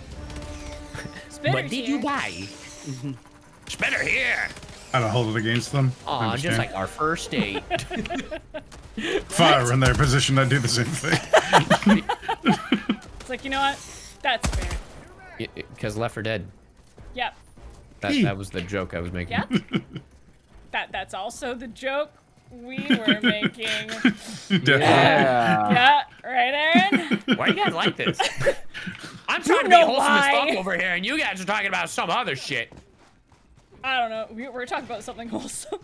Spitter's but did you here. die? Mm-hmm. Spitter here. I don't hold it against them. I Aw, just like our first date. if I were in their position, I'd do the same thing. It's like, you know what? That's fair. Because Left 4 Dead. Yep. That, that was the joke I was making. Yeah. that that's also the joke we were making. Yeah. yeah, right, Aaron? Why do you guys like this? I'm trying to be know wholesome as why. fuck over here, and you guys are talking about some other shit. I don't know. We we're talking about something wholesome.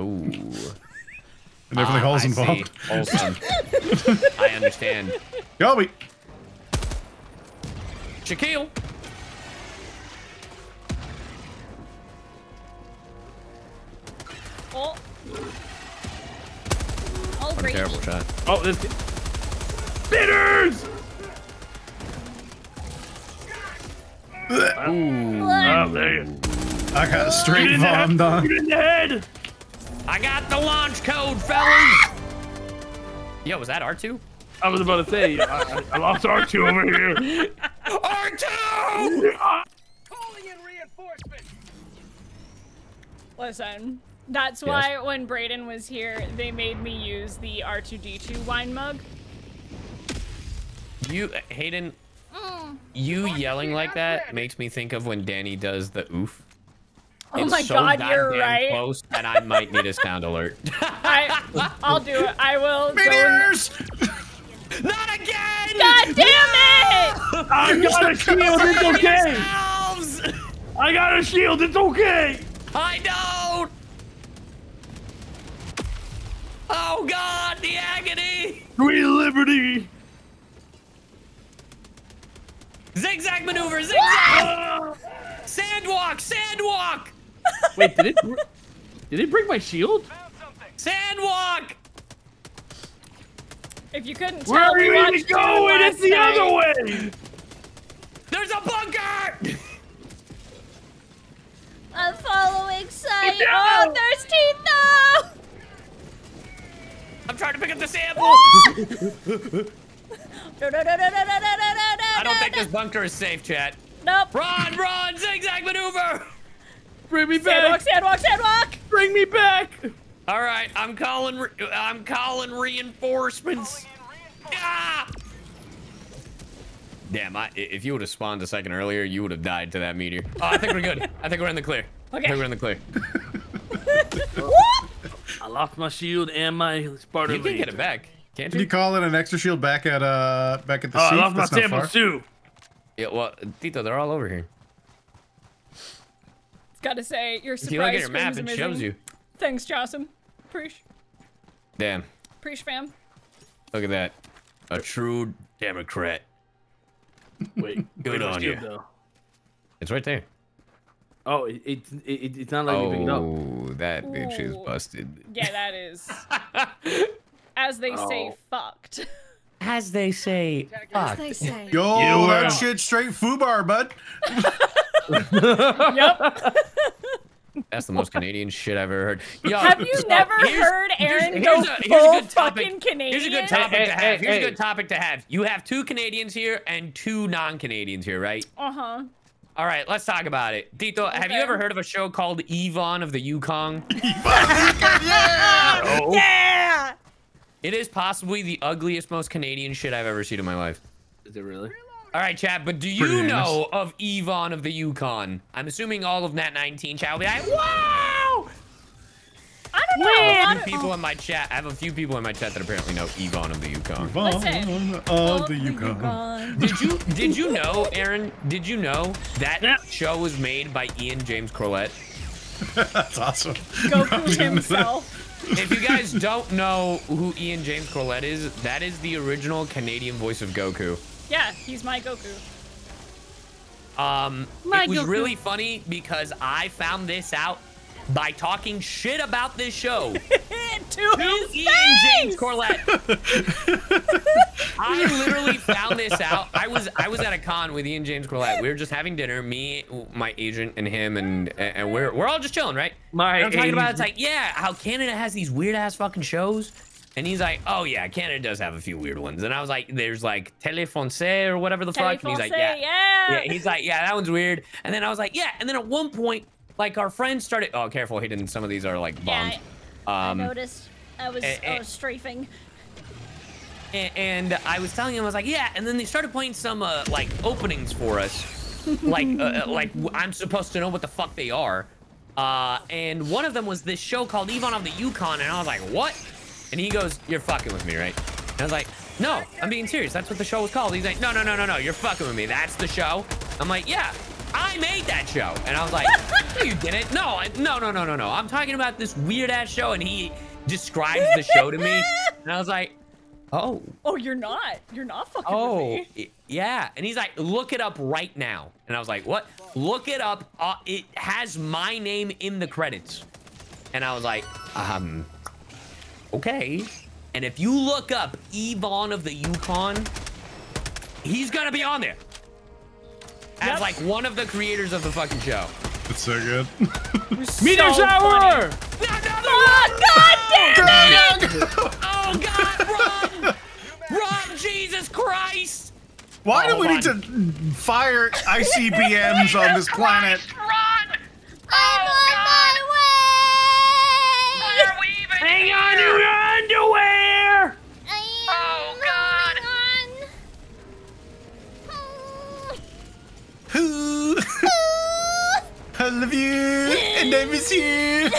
Ooh. Definitely holes I involved. see. Wholesome. I understand. Kobe. Shaquille. Oh. Oh, What a great. terrible shot. Oh, this. Bitters! Ooh. Oh, there you I got a straight bombed on. in the head! I got the launch code, fellas. Yo, was that R2? I was about to say, I, I lost R2 over here. R2! Calling in reinforcements. Listen, that's why when Brayden was here, they made me use the R2D2 wine mug. You, Hayden, you yelling like that makes me think of when Danny does the oof. Oh It's my so god, you're goddamn right. close that I might need a sound alert. I, I'll do it. I will go in. Meteors! Not again! God damn it! I got a shield, it's okay! Elves! I got a shield, it's okay! I don't! Oh god, the agony! Free liberty! Zigzag maneuver, zigzag! Sandwalk, sandwalk! Wait, did it did it break my shield? Sandwalk! If you couldn't tell, Where tell, are we you watched even going? It's the last other way. There's a bunker! I'm following sight. no! Oh, there's Tito! I'm trying to pick up the sample! No, no, no, no, no, no, no, no, no, I don't think this bunker is safe, chat. Nope. Run, run, zigzag maneuver! Bring me Sandwalk, back. sandwalk, sandwalk! Bring me back. All right, I'm calling. Re- I'm calling reinforcements. Ah! Damn, I, if you would have spawned a second earlier, you would have died to that meteor. Oh, I think we're good. I think we're in the clear. I Okay. think we're in the clear. I lost my shield and my Spartan. You can get it back, can't Can you you? call in an extra shield back at uh back at the Oh, I lost my That's not samples too. Yeah, well, Tito, they're all over here. Gotta say, your If you look at your map, screen's it shows you. Thanks, Jossum. Preach. Damn, Preach, fam. look at that. A true Democrat. Wait, Good where's my on you. though? It's right there. Oh, it, it's it, it's not letting me pick it up. Oh, that bitch is busted. Yeah, that is. As they say, Oh. fucked. As they say, fuck. They say. Yo, You, that shit straight FUBAR, bud. yep. That's the most Canadian shit I've ever heard. Yo, Have you so never heard Aaron here's go a- here's a full good topic. fucking Canadian? Here's a good topic Hey, to hey, have. Here's hey. a good topic to have. You have two Canadians here and two non-Canadians here, right? Uh huh. All right, let's talk about it. Tito, have you ever heard of a show called Yvonne of the Yukon? Yeah. It is possibly the ugliest, most Canadian shit I've ever seen in my life. Is it really? All right, chat, but do you Pretty know of Yvonne of the Yukon? I'm assuming all of Nat 19 chat will be like, wow! I don't know. I a have lot a of- few people in my chat. I have a few people in my chat that apparently know Yvonne of the Yukon. Listen. of the Yukon. Did you did you know, Aaron? Did you know that Yeah. show was made by Ian James Corlett? That's awesome. Goku himself. If you guys don't know who Ian James Corlett is, that is the original Canadian voice of Goku. Yeah, he's my Goku. Um, My it was Goku. really funny because I found this out by talking shit about this show to to his Ian James face! Corlett. I literally found this out. I was I was at a con with Ian James Corlett. We were just having dinner, me, my agent, and him, and and we're we're all just chilling, right? My And I'm talking about it's like, yeah, how Canada has these weird ass fucking shows. And he's like, oh yeah, Canada does have a few weird ones. And I was like, there's like Télé Français or whatever the fuck. And he's like, yeah. yeah. Yeah, he's like, yeah, that one's weird. And then I was like, yeah. And then at one point, like our friends started. Oh, careful, Hayden. Some of these are like bombs. Yeah, I Um, noticed. I was, eh. I was strafing. a- and I was telling him, I was like, yeah. And then they started playing some uh, like openings for us, like uh, uh, like I'm supposed to know what the fuck they are. Uh, and one of them was this show called Yvonne of the Yukon, and I was like, what? And he goes, you're fucking with me, right? And I was like, no, I'm being serious. That's what the show was called. He's like, no, no, no, no, no, you're fucking with me. That's the show. I'm like, yeah. I made that show. And I was like, no, you didn't. No, I, no, no, no, no, no. I'm talking about this weird ass show. And he describes the show to me. And I was like, oh, Oh, you're not. You're not fucking Oh, with me. yeah. And he's like, look it up right now. And I was like, what? Look it up. Uh, it has my name in the credits. And I was like, um, okay. And if you look up Yvonne of the Yukon, he's gonna be on there. As like one of the creators of the fucking show. It's so good. Meteor So shower! funny. Another Oh, one! God damn it! Oh god, run! run, Jesus Christ! Why do Oh, we need to fire ICBMs on this planet? Run! I'm oh, on my way! Are we even Hang on to your underwear! On. Ooh. I love you and I miss you.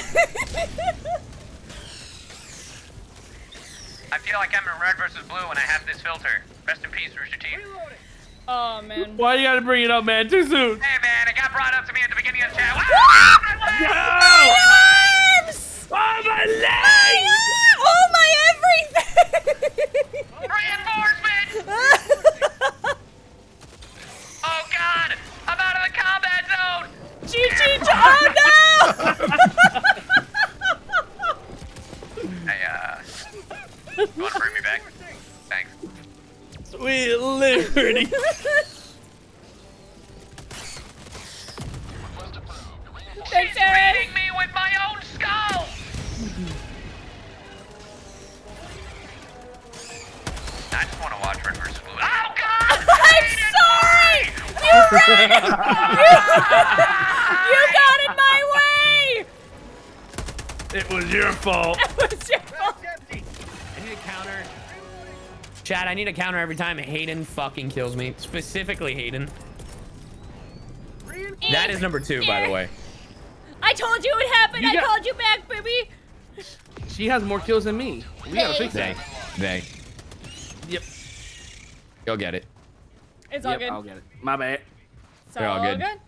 I feel like I'm in red versus blue when I have this filter. Rest in peace, Rooster Teeth. Oh man. Why you gotta bring it up, man? Too soon. Hey man, it got brought up to me at the beginning of the chat. No! Ah! Arms! Oh, my leg! Oh my everything! Reinforcement! Oh god! I'm out of the combat zone! GG! Oh no! Hey, uh. You wanna bring me back? Thanks. Sweet liberty. Thanks, Aaron. Me with my own skull! I just want to watch Red vs. Blue. Oh God! I'm sorry. You got you got in my way. it was your fault. It was your fault. I need a counter. Chad, I need a counter every time Hayden fucking kills me. Specifically Hayden. That is number two, by the way. I told you it would happen. You I got- called you back, baby. She has more kills than me. We gotta fix They. that. They. Yep. Go get it. It's all Yep, good. I'll get it. My bad. It's They're all all good. good.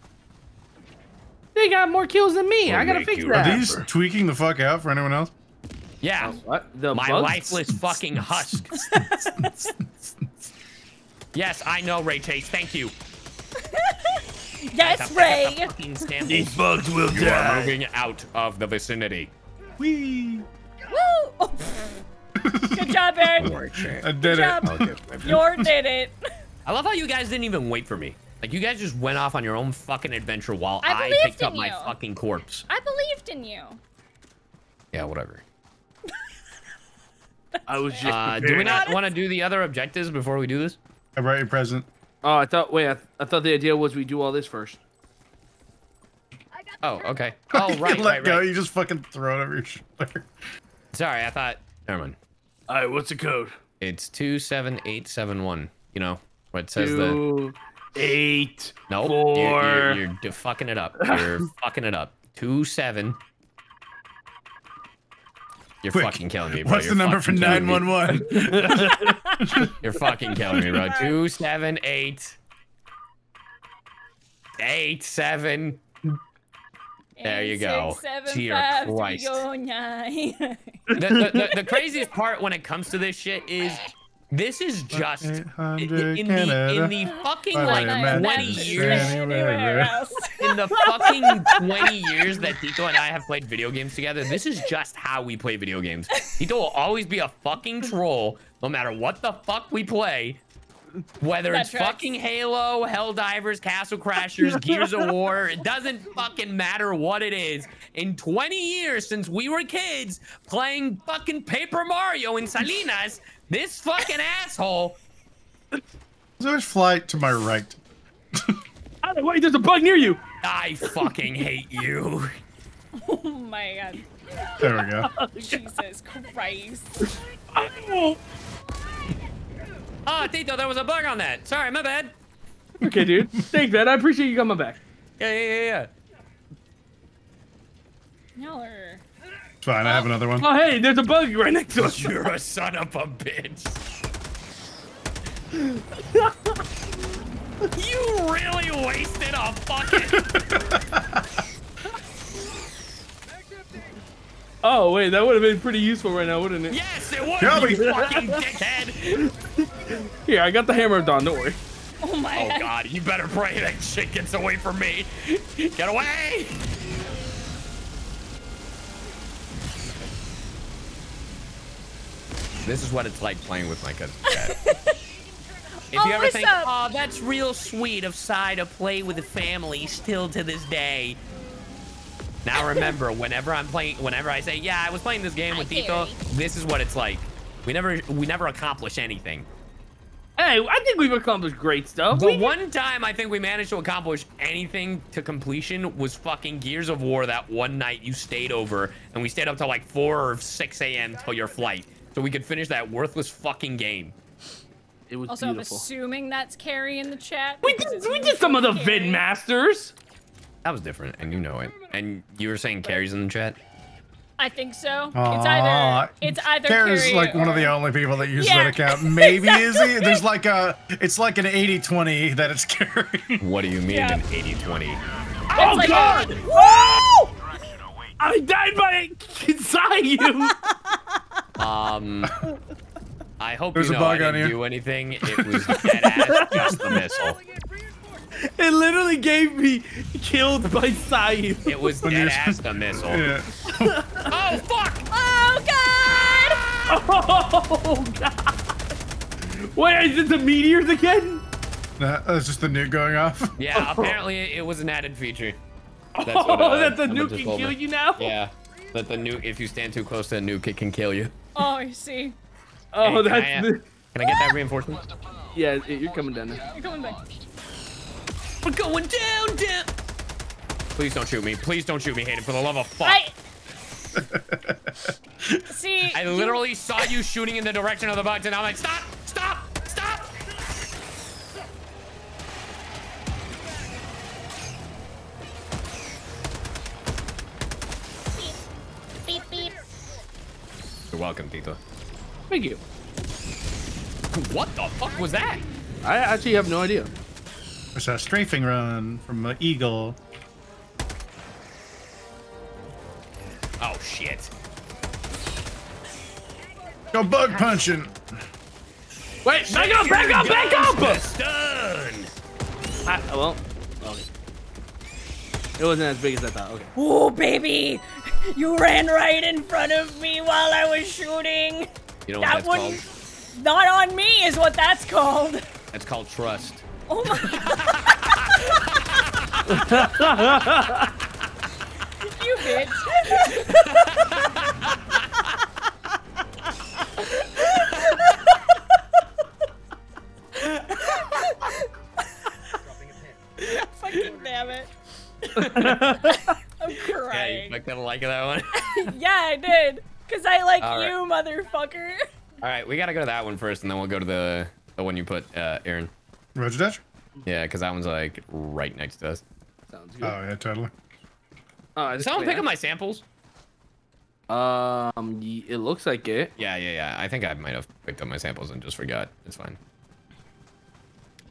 They got more kills than me. We'll I gotta fix you Are these tweaking the fuck out for anyone else? Yeah. Oh, what? The My bugs? lifeless fucking husk. yes, I know, Ray Chase. Thank you. Yes, Ray. These bugs will You are moving out of the vicinity. Wee. Woo! Oh. Good job, Aaron. I Good did it. job. Yor did it. I love how you guys didn't even wait for me. Like you guys just went off on your own fucking adventure while I I, picked up in my fucking corpse. I believed in you. Yeah, whatever. I was just. Uh, do we not want to do the other objectives before we do this? I brought your present. Oh, I thought. Wait, I, th- I thought the idea was we do all this first. Oh, okay. Oh, You right, let right, go. right. You just fucking throw it over your shoulder. Sorry, I thought. Never mind. All right, what's the code? It's two seven eight seven one. You know what it says the? Two, eight, Nope. four. You're, you're, you're fucking it up. You're fucking it up. Two seven. You're Quick, fucking killing me, bro. What's You're the number for fucking killing me. 911? You're fucking killing me, bro. Two seven eight. Eight seven. There you go. six, seven, Dear Christ. oh, nine. The, the, the, the craziest part when it comes to this shit is this is just in, in the in the fucking like way 20 years in the fucking 20 years that Tito and I have played video games together, this is just how we play video games. Tito will always be a fucking troll, no matter what the fuck we play. Whether That it's tracks. fucking Halo, Helldivers, Castle Crashers, Gears of War, it doesn't fucking matter what it is. In 20 years since we were kids playing fucking Paper Mario in Salinas, this fucking asshole There's flight to my right. Oh, wait, there's a bug near you. I fucking hate you. Oh my god. There we go. Jesus Christ. Oh, Tito, there was a bug on that. Sorry, my bad. Okay, dude. Thanks, man. I appreciate you coming back. Yeah, yeah, yeah, yeah. Y'all are. It's fine. I have another one. Oh, hey, there's a bug right next to us. You're a son of a bitch. you really wasted a fucking. Oh, wait, that would have been pretty useful right now, wouldn't it? yes, it would. Kill You fucking dickhead. Here, I got the hammer of dawn. Don't worry. Oh my Oh god. god, you better pray that shit gets away from me. Get away. This is what it's like playing with my cousin Chad. If you Oh, ever think, up? oh, that's real sweet of Sai to play with the family still to this day. Now remember, whenever I'm playing, whenever I say, yeah, I was playing this game with Hi, Tito, this is what it's like. We never, we never accomplish anything. Hey, I think we've accomplished great stuff. The We- one time I think we managed to accomplish anything to completion was fucking Gears of War that one night you stayed over and we stayed up till like 4 or 6 a.m. till your flight so we could finish that worthless fucking game. It was Also, I'm assuming that's Carrie in the chat. We did, we did some of the Carrie. Vid Masters. That was different and you know it. And you were saying Carrie's in the chat? I think so. it's either it's either Kara's Carrie like one of the only people that uses Yeah, that account. Maybe is he? There's like a, it's like an 80-20 that it's Carrie. What do you mean Yeah. an 80-20? Oh, like a- God! Woo! I died by Sayu. Um, I hope There's you a know I bug on didn't you. do anything. It was dead ass just the missile. It literally gave me killed by Sayu. It was When dead you're- ass the missile. yeah. Oh fuck! Oh god! Oh, God. Wait, is it the meteors again? Nah, That's just the nuke going off. Yeah, apparently it was an added feature. That's oh, what, uh, that the someone nuke can kill me. you now? Yeah, that the nuke, if you stand too close to a nuke, it can kill you. Oh, I see. Oh, Hey, can that's I, uh, the... Can I get that reinforcement? Yeah, you're coming down there. You're coming back. We're going down, down. Please don't shoot me. Please don't shoot me, Hayden, for the love of fuck. I. See. I literally saw you shooting in the direction of the button. I'm like, stop, stop, stop. Beep beep. You're welcome, Tito. Thank you. What the fuck was that? I actually have no idea. There's a strafing run from an eagle. Oh shit. Go bug punching. Wait, back up, back up, back up! Stun. I, well, okay. It wasn't as big as I thought. Okay. Oh, baby! You ran right in front of me while I was shooting. You know what That that's one- called? Not on me is what that's called. That's called trust. Oh my. god. you bitch. Fucking damn it. I'm crying. Yeah, you crying. fucked up a like that one. Yeah, I did. Cause I like All right. you, motherfucker. All right, we gotta go to that one first, and then we'll go to the the one you put, uh, Aaron. Roger Dutch? Yeah, because that one's like right next to us. Sounds good. Oh, yeah, totally. Oh, I Did someone pick up my samples? Um, it looks like it. Yeah, yeah, yeah. I think I might have picked up my samples and just forgot. It's fine.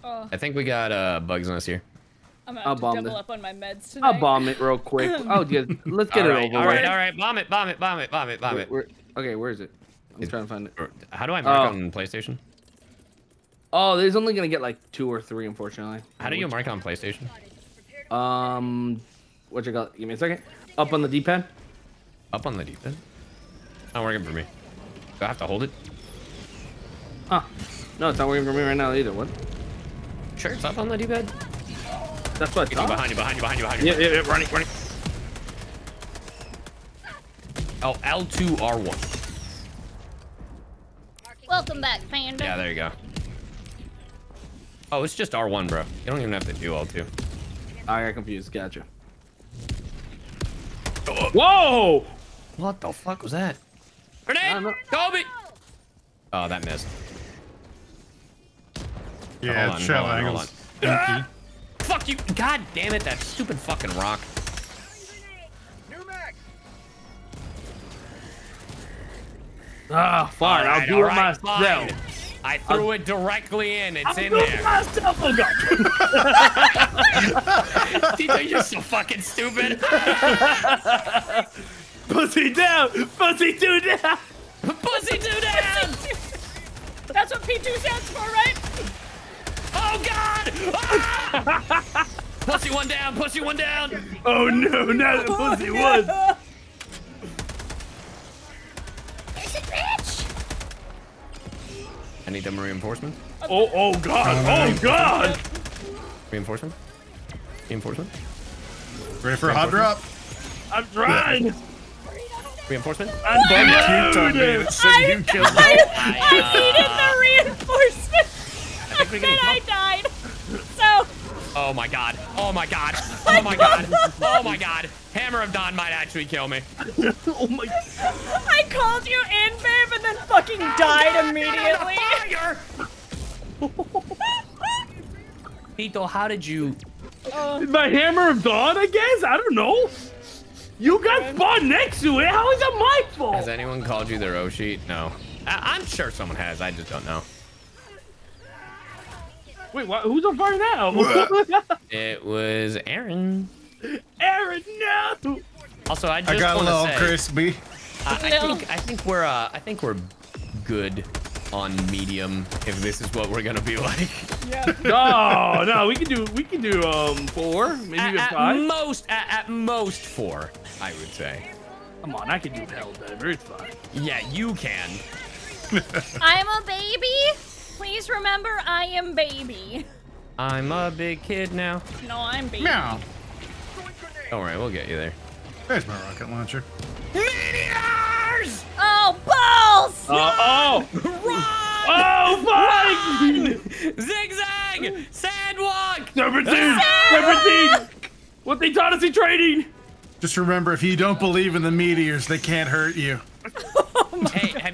Oh, I think we got uh bugs on us here. I'm gonna I'll have to bomb double this. up on my meds tonight. I'll bomb it real quick. Oh, just let's get all it right, over all with. right, all right. Bomb it, bomb it, bomb it, bomb it, bomb it. where- okay, where is it? I'm Is- trying to find it. How do I mark Oh. on PlayStation? Oh, there's only gonna get like two or three, unfortunately. How do you mark on PlayStation? Um, what you got? Give me a second. Up on the D-pad. Up on the D-pad? Not working for me. Do I have to hold it? Ah, no, it's not working for me right now either. What? Sure, it's up on the D-pad. That's what. I Get thought. behind you, behind you, behind you, behind you. Yeah, yeah, yeah, running, running. Oh, L2, R1. Welcome back, Panda. Yeah, there you go. Oh, it's just R1, bro. You don't even have to do L2. I got confused. Gotcha. Whoa! What the fuck was that? I Grenade! Kobe! Oh, that missed. Yeah, hold on, shell hold on, hold angles. Stinky. Fuck you! God damn it, that stupid fucking rock. Ah, fine. I'll do it alright, myself. fine. I threw it directly in. It's I'll in do it there. myself. Oh god. Tito, you're so fucking stupid. Pussy down. Pussy two down. Pussy two down! That's what P2 stands for, right? Oh god! Ah! Pussy one down, pussy one down! Oh no, not the pussy one. Is it bitch? I need them reinforcements. Oh, oh god. Oh god. Reinforcement? Reinforcement? Ready for a hot drop? I'm trying. Reinforcement? I'm Cute on me loaded. you killed me. I needed the reinforcement. I think we then. I died. So, Oh my god. Oh my god. Oh my god. Oh my god. Hammer of Dawn might actually kill me. Oh my. I called you in, babe, and then fucking died immediately. Fire! Tito, how did you? Uh, My hammer of dawn, I guess. I don't know. You got spawned next to it. How is it my fault? Has anyone called you their O sheet? No. I- I'm sure someone has. I just don't know. Wait, what? Who's on fire now? It was Aaron. Aaron, no. Also, I just I got a want little say, crispy. I, I No. think I think we're uh, I think we're good on medium if this is what we're gonna be like. No, no, we can do we can do um four, maybe at, even at five. most, at, at most four, I would say. Come on, I can do hell better. It's fine. Yeah, you can. I'm a baby. Please remember, I am baby. I'm a big kid now. No, I'm baby. Meow. Don't worry, we'll get you there. There's my rocket launcher. Meteors! Oh, balls! Uh, oh! Oh, fuck! Zigzag! Sandwalk! Serpentine! Serpentine! What they taught us in training! Just remember, if you don't believe in the meteors, they can't hurt you.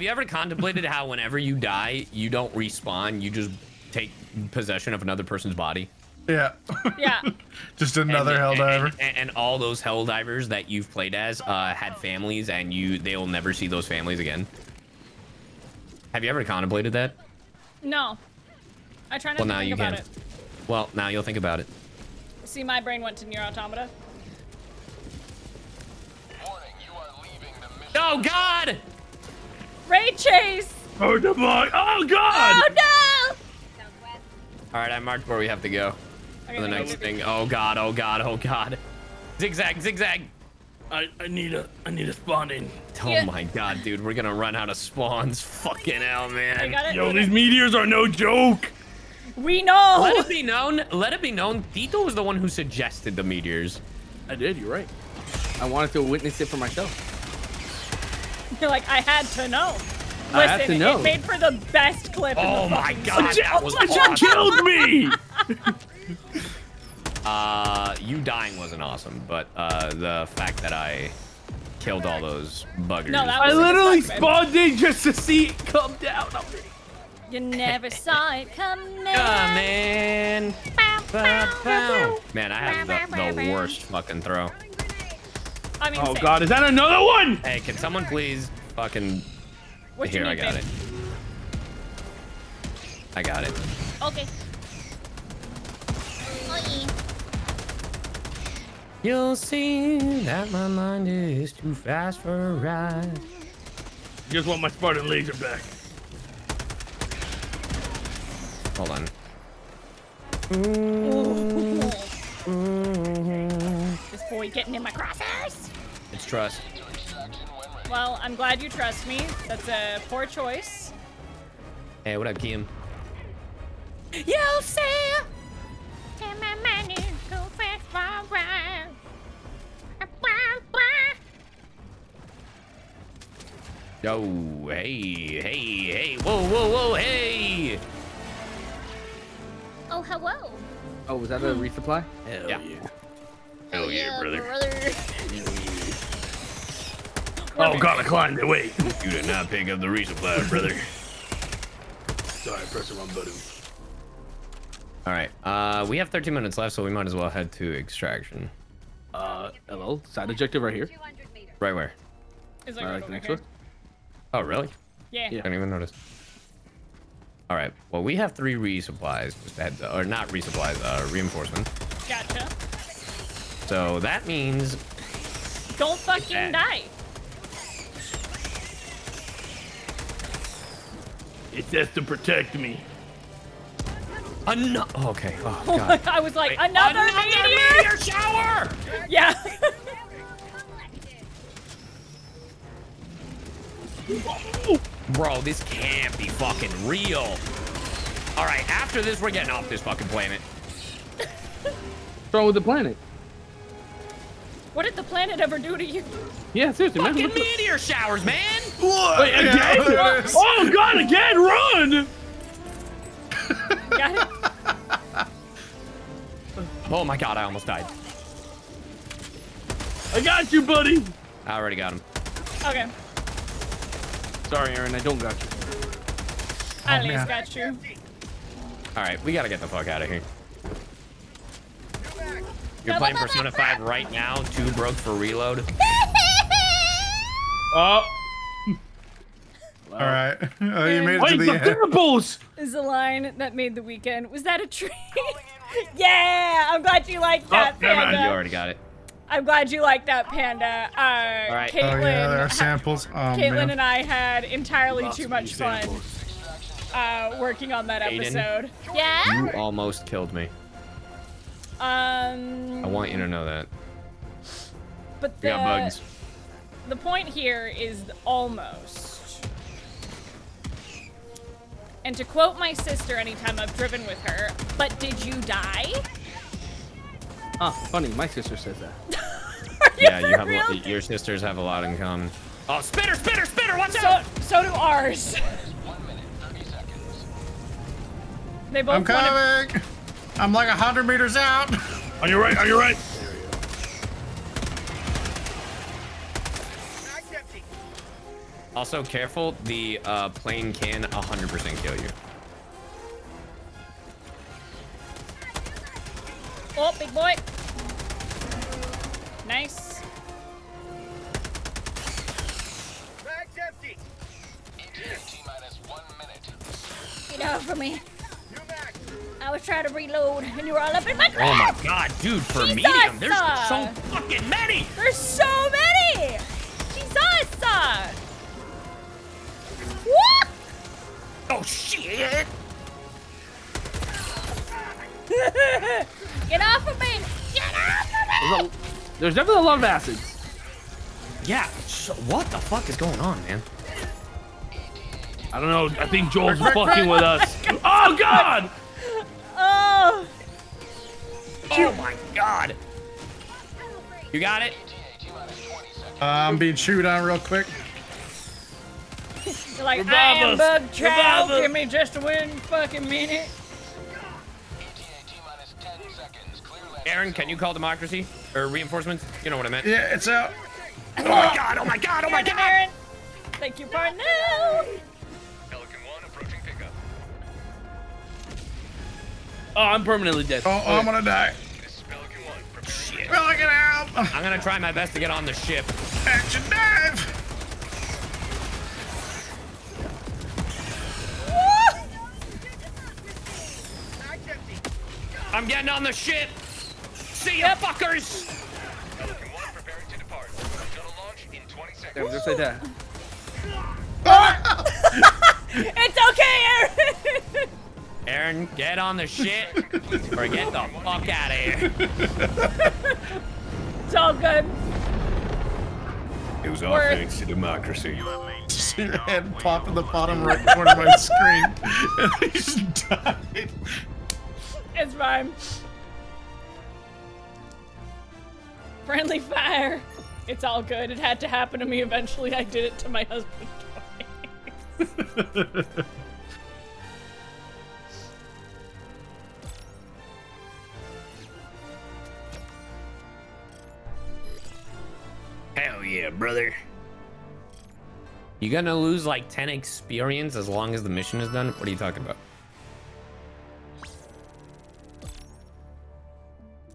hey, have you ever contemplated how whenever you die, you don't respawn, you just take possession of another person's body? Yeah. Yeah. Just another and, helldiver. And, and, and all those helldivers that you've played as uh, had families, and you they'll never see those families again. Have you ever contemplated that? No. I try not Well, to now think you about can. it. Well, now you'll think about it. See, my brain went to Nier Automata. Oh God! Ray Chase! Oh, the boy! Oh, God! Oh no! All right, I marked where we have to go Okay, for the next thing. Oh God! Oh God! Oh God! Zigzag! Zigzag! I, I need a I need a spawn in. Oh Yeah. my God, dude, we're gonna run out of spawns. Fucking hell, man. Yo, these meteors are no joke. We know! Let it be known. Let it be known. Tito was the one who suggested the meteors. I did. You're right. I wanted to witness it for myself. You're like, I had to know. Listen, I had to know. it made for the best clip in Oh the my fucking God, song. that was You awesome. killed me. Uh, you dying wasn't awesome, but uh, the fact that I killed all those buggers. No, that I was literally babe. spawned in just to see it come down. on me. You never saw it coming. Man. Bow, bow, bow. Man, I have the, the worst fucking throw. I mean, Oh same. God, is that another one? Hey, can someone please fucking... What you Here, I got babe? it. I got it. Okay. You'll see that my mind is too fast for a ride. Just want my Spartan laser back. Hold on. This boy getting in my crosshairs. It's trust. Well, I'm glad you trust me. That's a poor choice. Hey, what up, Kim? You'll see. Can my money go fast for a ride? Yo, hey, hey, hey, whoa, whoa, whoa, hey! Oh, hello. Oh, was that a hmm. resupply? Hell yeah. Hell yeah, brother. Oh God, I climbed it. Wait. You did not pick up the resupply, brother. Sorry, I pressed the wrong button. All right, uh, we have 13 minutes left, so we might as well head to extraction. Uh, hello. Side objective right here. Right where? Is like Right, right next here. door. Oh, really? Yeah. Yeah. I didn't even notice. All right, well, we have three resupplies, just to head to, or not resupplies, uh, reinforcement. Gotcha. So that means Don't fucking Bad. die. It says to protect me. Ano- oh, okay. Oh, Oh God. god, I was like, Wait, another, meteor? meteor shower! Yeah. Bro, this can't be fucking real. All right, after this, we're getting off this fucking planet. What's wrong with the planet? What did the planet ever do to you? Yeah, seriously, man. Fucking meteor showers, man! Wait, again? Yeah, there it is. Oh, oh God, again! Run! Got it? Oh my god, I almost died. I got you, buddy. I already got him. Okay. Sorry, Aaron, I don't got you. I oh, at Oh, least man. got you. All right, we gotta get the fuck out of here. You're playing blah, blah, Persona 5 right now, too broke for reload. Oh. All right. Oh, you made it Wait, to the the end. thimbles! Is the line that made the weekend. Was that a tree? yeah, I'm glad you liked that, never mind, You Panda. already got it. I'm glad you liked that, Panda. Uh, right. Caitlin, Oh yeah, there are samples. Oh Caitlin man. and I had entirely too much fun uh, working on that Aiden? episode. Yeah? You almost killed me. Um, I want you to know that. but We the, got bugs. the point here is almost. And to quote my sister anytime I've driven with her, but did you die? Ah, funny. My sister says that. Are you Yeah, for you have a real? lot, your sisters have a lot in common. Oh, spitter, spitter, spitter! Watch So, out! so do ours. They both I'm wanna- coming. I'm like a hundred meters out. On your right, on your right. Also, careful. The uh, plane can 100% kill you. Oh, big boy. Nice. Mag's empty. Get off of me. I was trying to reload, and you were all up in my Oh my god, dude, for Jesus! medium, there's so fucking many! There's so many! Jesus! Woo! Oh shit! Get off of me. Get off There's, a, there's definitely a lot of acids. Yeah, so what the fuck is going on, man? I don't know. I think Joel's fucking with us. Oh God! Oh! Oh my god! You got it? Uh, I'm being chewed on real quick. You're like, Revive I am us. Bug Chow. Revive us." Give me just a one fucking minute. Aaron, can you call democracy? Or reinforcements? You know what I meant. Yeah, it's out. Oh my god, oh my god, oh my god! Aaron. Thank you, partner. Pelican Oh, I'm permanently dead. Oh, oh I'm gonna die. This is Pelican 1. Shit. Well, get out. I'm gonna try my best to get on the ship. Action dive. I'm getting on the ship! See ya, fuckers! Pelican 1 preparing to depart. Shuttle launch in 20 seconds. Damn, just like that. Ah! It's okay, Aaron. Aaron, get on the shit or get the fuck out of here. it's all good. It was all Worth. thanks to democracy. See your head pop in the bottom right corner of my screen. and he just died. It's fine. Friendly fire. It's all good. It had to happen to me eventually. I did it to my husband twice. yeah, brother. You're gonna lose like 10 experience as long as the mission is done? What are you talking about?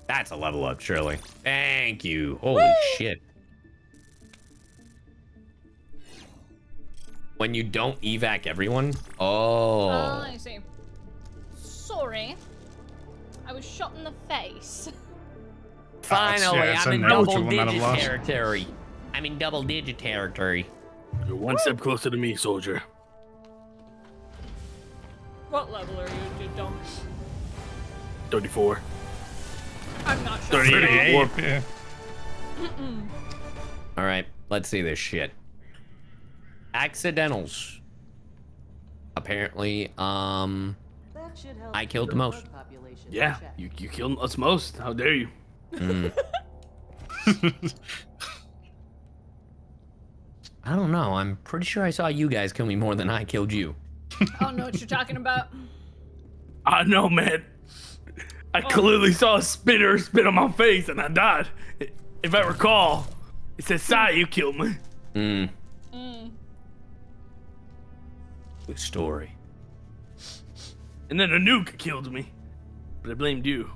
That's a level up, surely. Thank you. Holy shit. When you don't evac everyone? Oh. Oh, I see. Sorry. I was shot in the face. Ah, Finally, yeah, I'm in a double neutral amount of digit loss. territory. I'm in double digit territory. You're one step closer to me, soldier. What level are you, dude? Don't. 34. I'm not sure. 38. Warp. Yeah. All right, let's see this shit. Accidentals. Apparently, um, That should help I killed the most. bug population in Yeah, you, you killed us most. How dare you? I don't know. I'm pretty sure I saw you guys kill me more than I killed you. I don't know what you're talking about. I know, man. I clearly saw a spitter spit on my face and I died. If I recall, it says, Sai, you killed me. Hmm. Mm. Good story. And then a nuke killed me. But I blamed you.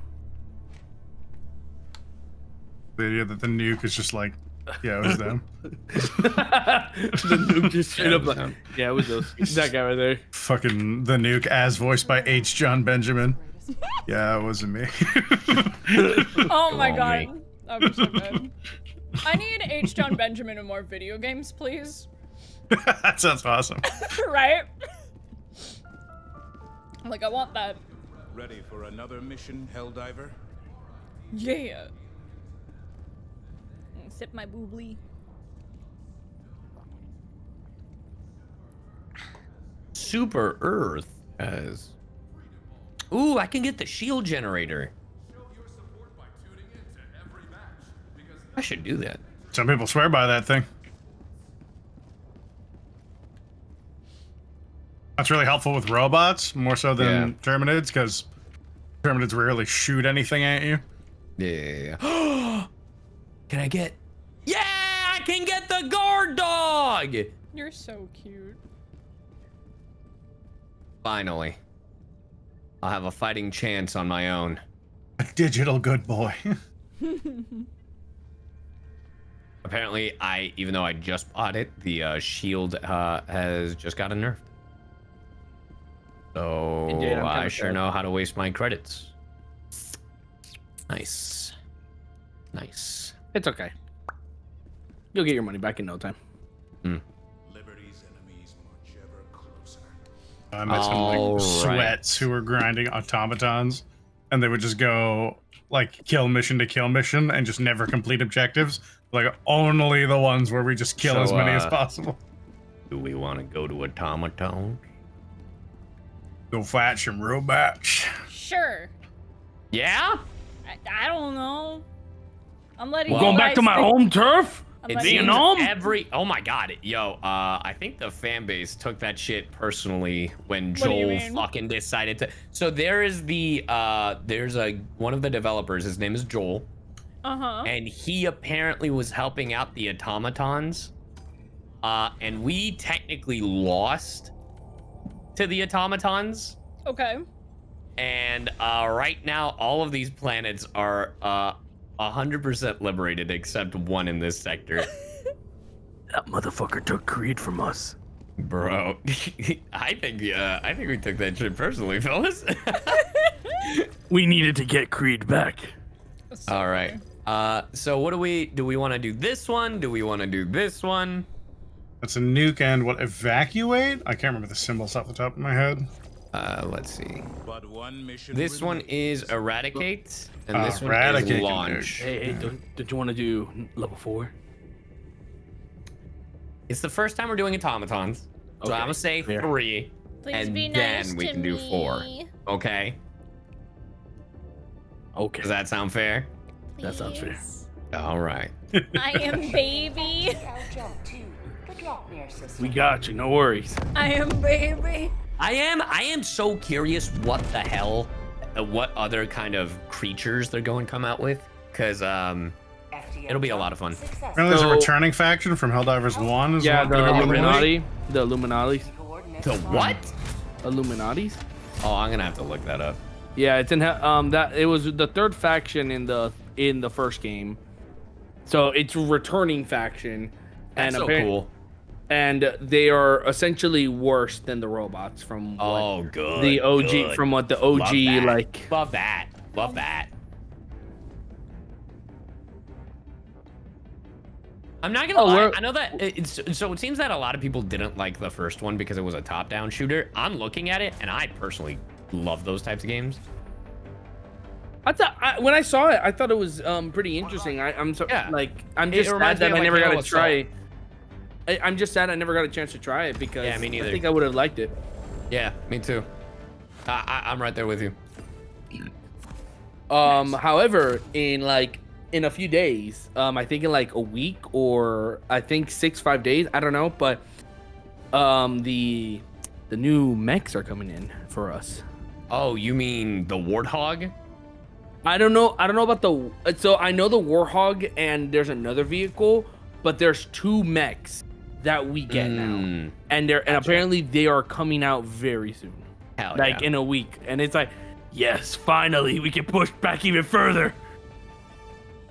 The idea that the nuke is just like, yeah, it was them. the nuke just straight up like, yeah, it was those. That guy right there. Fucking the nuke as voiced by H. John Benjamin. Yeah, it wasn't me. Oh my god. me. That was so good. I need H. John Benjamin in more video games, please. that sounds awesome. right? Like, I want that. Ready for another mission, Helldiver? Yeah. Sip my boobly. Super Earth. Cause, ooh, I can get the shield generator. I should do that. Some people swear by that thing. That's really helpful with robots, more so than Yeah. Terminids, because Terminids rarely shoot anything at you. Yeah, yeah, yeah. can I get? Yeah, I can get the guard dog. You're so cute. Finally, I'll have a fighting chance on my own. A digital good boy. Apparently, I even though I just bought it, the uh, shield uh, has just got a nerf. So Indeed, I'm I kinda sure sad. know how to waste my credits. Nice, nice. It's okay. You'll get your money back in no time. Liberty's enemies march ever closer. I met some like right. sweats who were grinding automatons, and they would just go like kill mission to kill mission and just never complete objectives. Like only the ones where we just kill So, as many as uh, possible. Do we want to go to automaton? Go fight some robots. Sure. Yeah. I, I don't know. I'm letting Well, you Going back to my think- home turf? I'm It Being seems every oh my god, yo, uh, I think the fan base took that shit personally when What do you Joel fucking decided to. So there is the uh, there's a one of the developers. His name is Joel, Uh-huh. and he apparently was helping out the automatons. Uh, and we technically lost to the automatons. Okay. And uh, right now, all of these planets are uh, 100% liberated except one in this sector. That motherfucker took Creek from us. Bro, I think uh, I think we took that shit personally, fellas. We needed to get Creek back. All right. Uh, so what do we do? We want to do this one? Do we want to do this one? That's a nuke and what evacuate? I can't remember the symbols off the top of my head. Uh, let's see. But one mission. This one is eradicate, and Uh, this one eradicate is launch. Hey, hey, don't, don't you want to do level four? It's the first time we're doing automatons, so Okay, I'm gonna say fair. three, Please and be then we to can do four. Okay? Okay. Does that sound fair? That sounds fair. All right. I am baby. We got you, no worries. I am baby. I am I am so curious what the hell uh, what other kind of creatures they're going to come out with cuz um it'll be a lot of fun. Apparently, there's a returning faction from Helldivers 1 as Yeah, well. the. Illuminati. The Illuminati. The what? Illuminatis. Oh, I'm going to have to look that up. Yeah, it's in um that it was the third faction in the in the first game. So it's a returning faction. That's so cool. And they are essentially worse than the robots from what Oh, good. the OG good. from what the OG that. like Love that. Love that. I'm not gonna Oh, lie. I know that it's so. It seems that a lot of people didn't like the first one because it was a top-down shooter. I'm looking at it, and I personally love those types of games. I thought I, when I saw it, I thought it was um pretty interesting. I, I'm so Yeah. like I'm just reminds that I like, never got to try. I, I'm just sad I never got a chance to try it because Yeah, me neither. I think I would have liked it. Yeah, me too. I, I, I'm right there with you. Um, however, in like in a few days, um, I think in like a week or I think six five days, I don't know, but um, the the new mechs are coming in for us. Oh, you mean the warthog? I don't know. I don't know about the. So I know the warthog, and there's another vehicle, but there's two mechs that we get now, Mm, and they're and apparently they are coming out very soon, Hell like yeah. in a week, and it's like, Yes, finally, we can push back even further.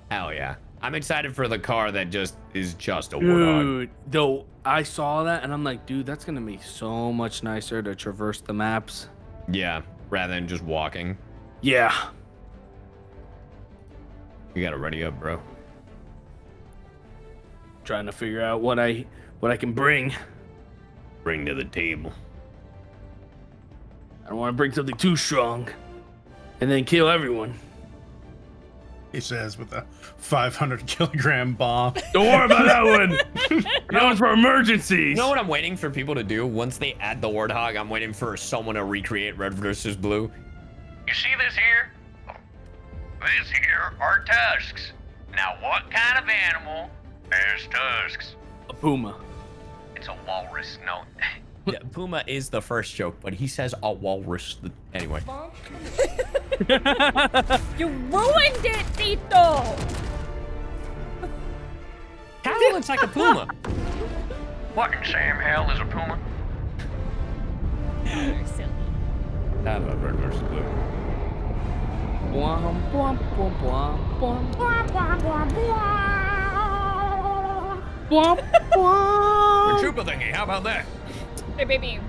Hell yeah. I'm excited for the car that just is just a warthog. dude. Though I saw that and I'm like, dude, that's gonna be so much nicer to traverse the maps. Yeah, rather than just walking. Yeah. You gotta ready up, bro. Trying to figure out what I what I can bring. Bring to the table. I don't want to bring something too strong, and then kill everyone. He says with a 500 kilogram bomb. Don't worry about that one. that one's for emergencies. You know what I'm waiting for people to do? Once they add the Warthog, I'm waiting for someone to recreate Red versus Blue. You see this here? This here are tusks. Now, what kind of animal has tusks? A puma. It's a walrus. No. Yeah, Puma is the first joke, but he says a walrus. th- Anyway. You ruined it, Tito! Kind looks like a puma. What in Sam hell is a puma? You're silly. I love Red versus Blue. Bwom, bwom, bwom, bwom, bwom. Bwom, bwom. The Trooper thingy, how about that? Hey, baby,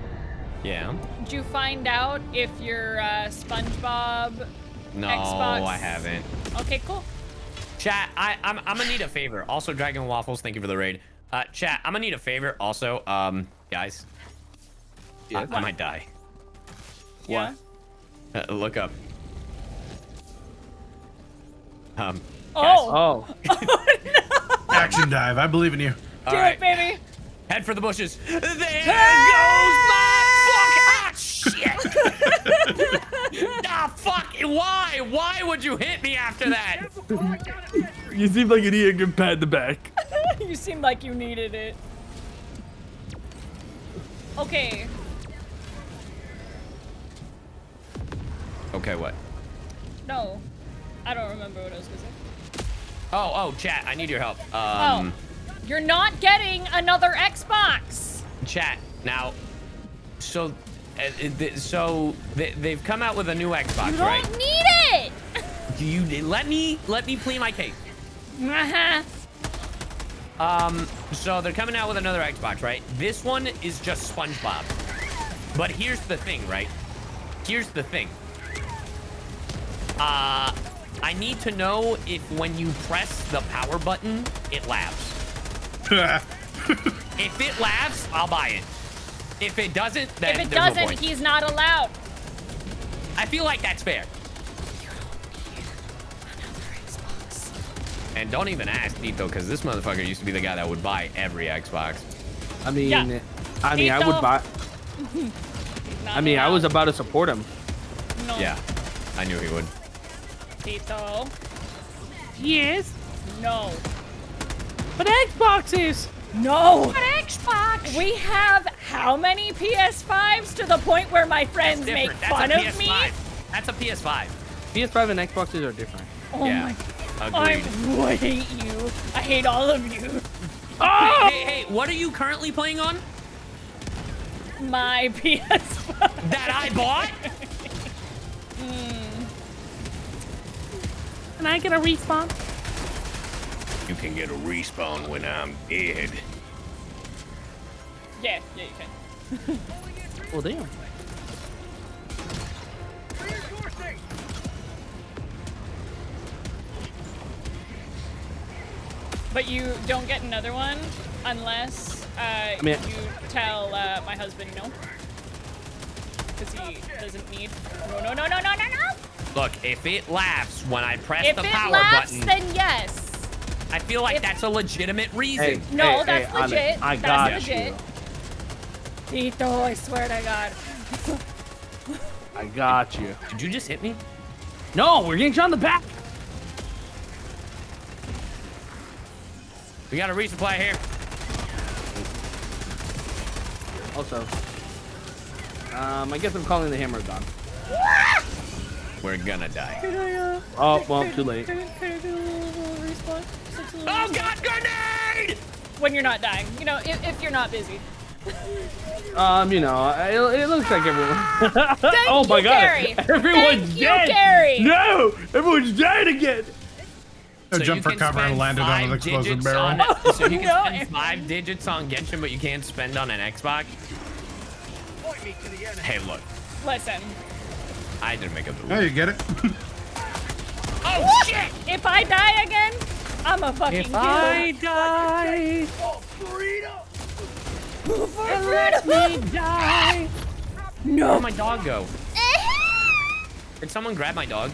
Yeah. did you find out if your uh, SpongeBob No, Xbox? I haven't. Okay, cool. Chat, I, I'm, I'm gonna need a favor. Also, Dragon Waffles, thank you for the raid. Uh, chat, I'm gonna need a favor. Also, um, guys, I, I might die. Yeah. Uh, look up. Um, Oh, Oh, Action dive. I believe in you. all do right. it, baby. Head for the bushes. There goes my fuck. Ah, shit. ah, fuck. Why? Why would you hit me after that? You seem like you need a good pat in the back. you seemed like you needed it. Okay. Okay, what? No. I don't remember what I was gonna say. Oh, oh, chat, I need your help. Um, oh. You're not getting another Xbox! chat. Now, so, uh, th- so they, they've come out with a new Xbox, right? You don't right? need it! Do you let me let me plead my case? Uh-huh. Um, so they're coming out with another Xbox, right? This one is just SpongeBob. But here's the thing, right? Here's the thing. Uh, I need to know if when you press the power button, it laughs. If it laughs, I'll buy it. If it doesn't, then If it doesn't, point. he's not allowed. I feel like that's fair. And don't even ask Tito, because this motherfucker used to be the guy that would buy every Xbox. I mean, Yeah. I mean, I would buy. Not I mean, I was about to support him. No. Yeah, I knew he would. Tito. Yes, No. but Xboxes. No. But Xbox. We have how many PS5s to the point where my friends make That's fun of PS5. me? That's a PS5. PS5 and Xboxes are different. Oh yeah. my Agreed. I hate you. I hate all of you. Oh! Hey, hey, hey, what are you currently playing on? My PS5. That I bought? Can I get a respawn? You can get a respawn when I'm dead. Yeah, yeah, you can. Well, damn. But you don't get another one unless uh, mean- you tell uh, my husband no. Because he doesn't need. No, no, no, no, no, no, no! Look, if it laughs when I press If the power laughs, button, then yes. I feel like if- that's a legitimate reason. Hey, No, hey, that's hey, legit. I that's got legit. you. Tito, I swear to God. I got you. Did you just hit me? No, we're getting shot in the back. We got a resupply here. Also, um, I guess I'm calling the hammer gone. We're gonna die. Can I, uh, Oh, well, too late. Can, can I do a little, little respawn? Little Oh respawn? god, grenade! When you're not dying. You know, if, if you're not busy. Um, you know, it, it looks like everyone. oh my you, god, Gary. everyone's Thank you, dead. Gary. No, everyone's dead again. I So jumped for cover and landed on an five explosive digits barrel. on- so you can No. spend five digits on Genshin, but you can't spend on an Xbox? Hey, look. Listen. I didn't make up the Yeah, rules. you get it. Oh, shit! If I die again, I'm a fucking If I die, let me die. No! Where'd my dog go? Did someone grab my dog?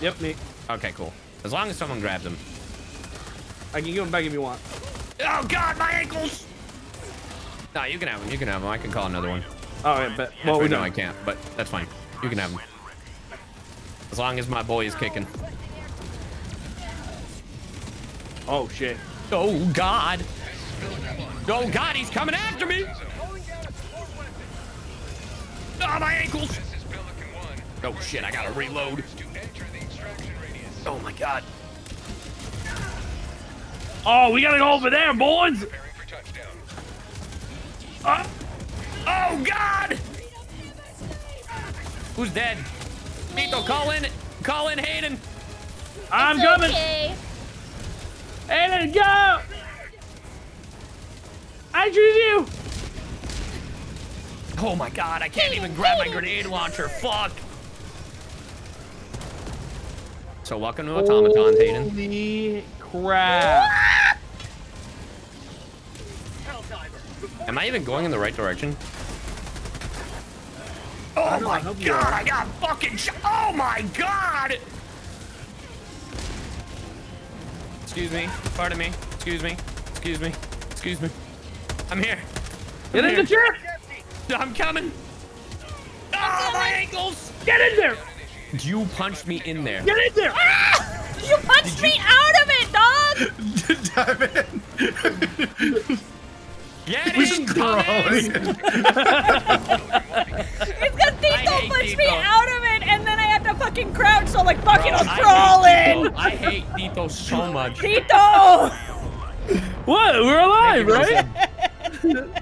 Yep, me. Okay, cool. As long as someone grabs him. I can give him back if you want. Oh God, my ankles! No, you can have him. You can have him. I can call another one. All right, but well, Actually, we no, know I can't. But that's fine. You can have him. As long as my boy is kicking. Oh shit. Oh God! Oh God, he's coming after me! Oh, my ankles! Oh shit, I gotta reload. Oh my God. Oh, we gotta go over there, boys. Uh, oh God! Who's dead? Mito, call in, call in Hayden. I'm It's coming. okay. Aiden, go. I choose you. Oh my God, I can't even grab my grenade launcher. Fuck. So welcome to automatons, Hayden. Holy crap. Am I even going in the right direction? Oh my god, I got fucking sh- Oh my god! Excuse me, pardon me, excuse me, excuse me, excuse me. I'm here. Get in the chair. I'm coming. Oh, my ankles! Get in there. You punched me in there. Get in there. Ah! You punched me out of it, dog! Dive in. Get Just in, crawling. dumbass! It's because Tito hate punched me out of it, and then I had to fucking crouch, so I'm like, fuck it, I'll I crawl hate in! I hate Tito so much. Tito! What? We're alive, right?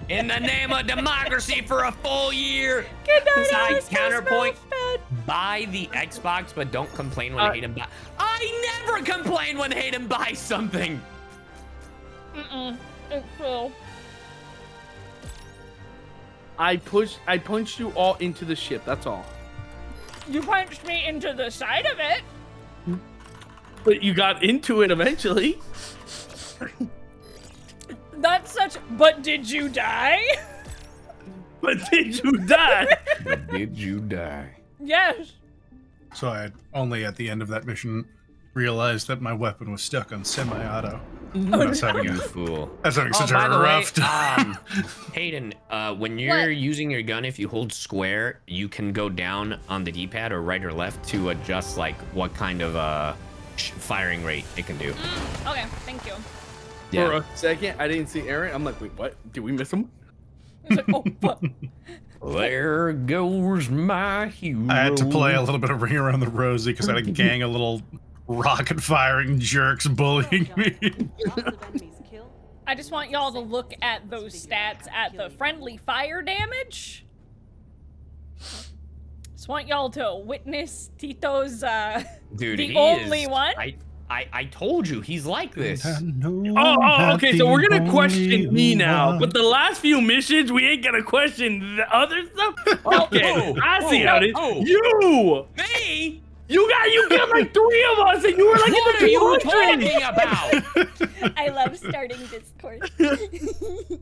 In the name of democracy for a full year. Good night, Side counterpoint. Bed. Buy the Xbox, but don't complain when Uh, Hayden buy. I never complain when Hayden buys something. Mm-mm. It's cool. I pushed. I punched you all into the ship. That's all. You punched me into the side of it. But you got into it eventually. That's such. But did you die? But did you die? but Did you die? yes. So I only at the end of that mission realized that my weapon was stuck on semi-auto. I was having, You a, fool. I was having Oh, such by a the way, rough time. um, Hayden, uh, when you're What? using your gun, if you hold square, you can go down on the D-pad or right or left to adjust like what kind of uh firing rate it can do. Okay, thank you. For a second, I didn't see Aaron. I'm like, wait, what? Did we miss him? Like, oh, fuck. There goes my hero. I had to play a little bit of Ring Around the Rosie because I had a gang of little rocket firing jerks bullying me. Lots of enemies killed. I just want y'all to look at those stats at the friendly fire damage. Just want y'all to witness Tito's, uh, Dude, the he only is- one. I, I, I told you he's like this. Oh, oh, okay. So we're gonna question me now, but the last few missions we ain't gonna question the other stuff. Okay, Oh, I see oh, how it is. oh. You, Me? You got you killed like three of us, and you were like What in are you talking about? I love starting discourse.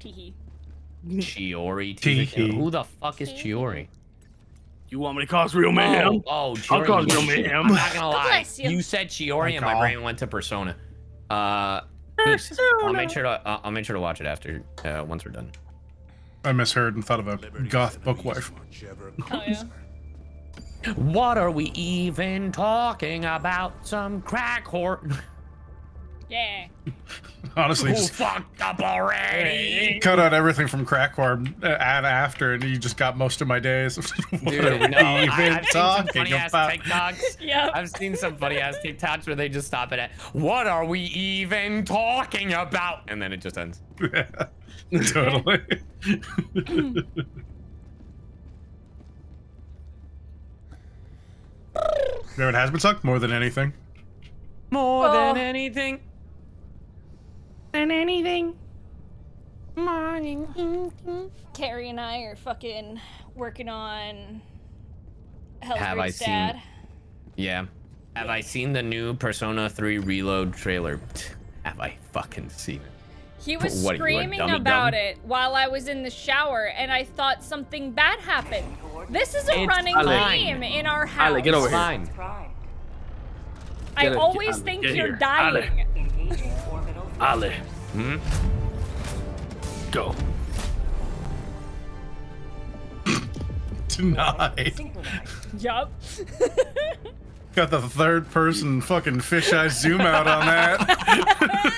Teehee. Chiori. Tee Teeth- hee. Who the fuck is Chiori? You want me to cause real mayhem? Oh, oh I'll cause real mayhem. I'm not gonna lie. bless you. You said Chiori, and my brain went to Persona. Uh, thanks. I'll make sure to uh, I'll make sure to watch it after uh, once we're done. I misheard and thought of a Liberty's goth enemies bookwife. Oh, yeah. What are we even talking about? Some crack whore Yeah. Honestly, who just fucked up already. cut out everything from Crackhorn uh, and after, and you just got most of my days. what Dude, are we no, I, even I've seen some talking funny ass about? TikToks. Yep. I've seen some funny ass TikToks where they just stop it at, what are we even talking about? And then it just ends. totally. There it has been sucked more than anything. More Oh. than anything. Than anything. Morning. Carrie and I are fucking working on Hell's Have I seen- Dad. Yeah. Have I seen the new Persona 3 Reload trailer? Have I fucking seen it? He was What, screaming dummy about dumb? it while I was in the shower, and I thought something bad happened. This is a It's running fine. theme in our house. Ale, get over here. Fine. I Get always Ale, think get you're here. dying. Ale, Hmm? go. Denied. Yup. Got the third person fucking fisheye zoom out on that.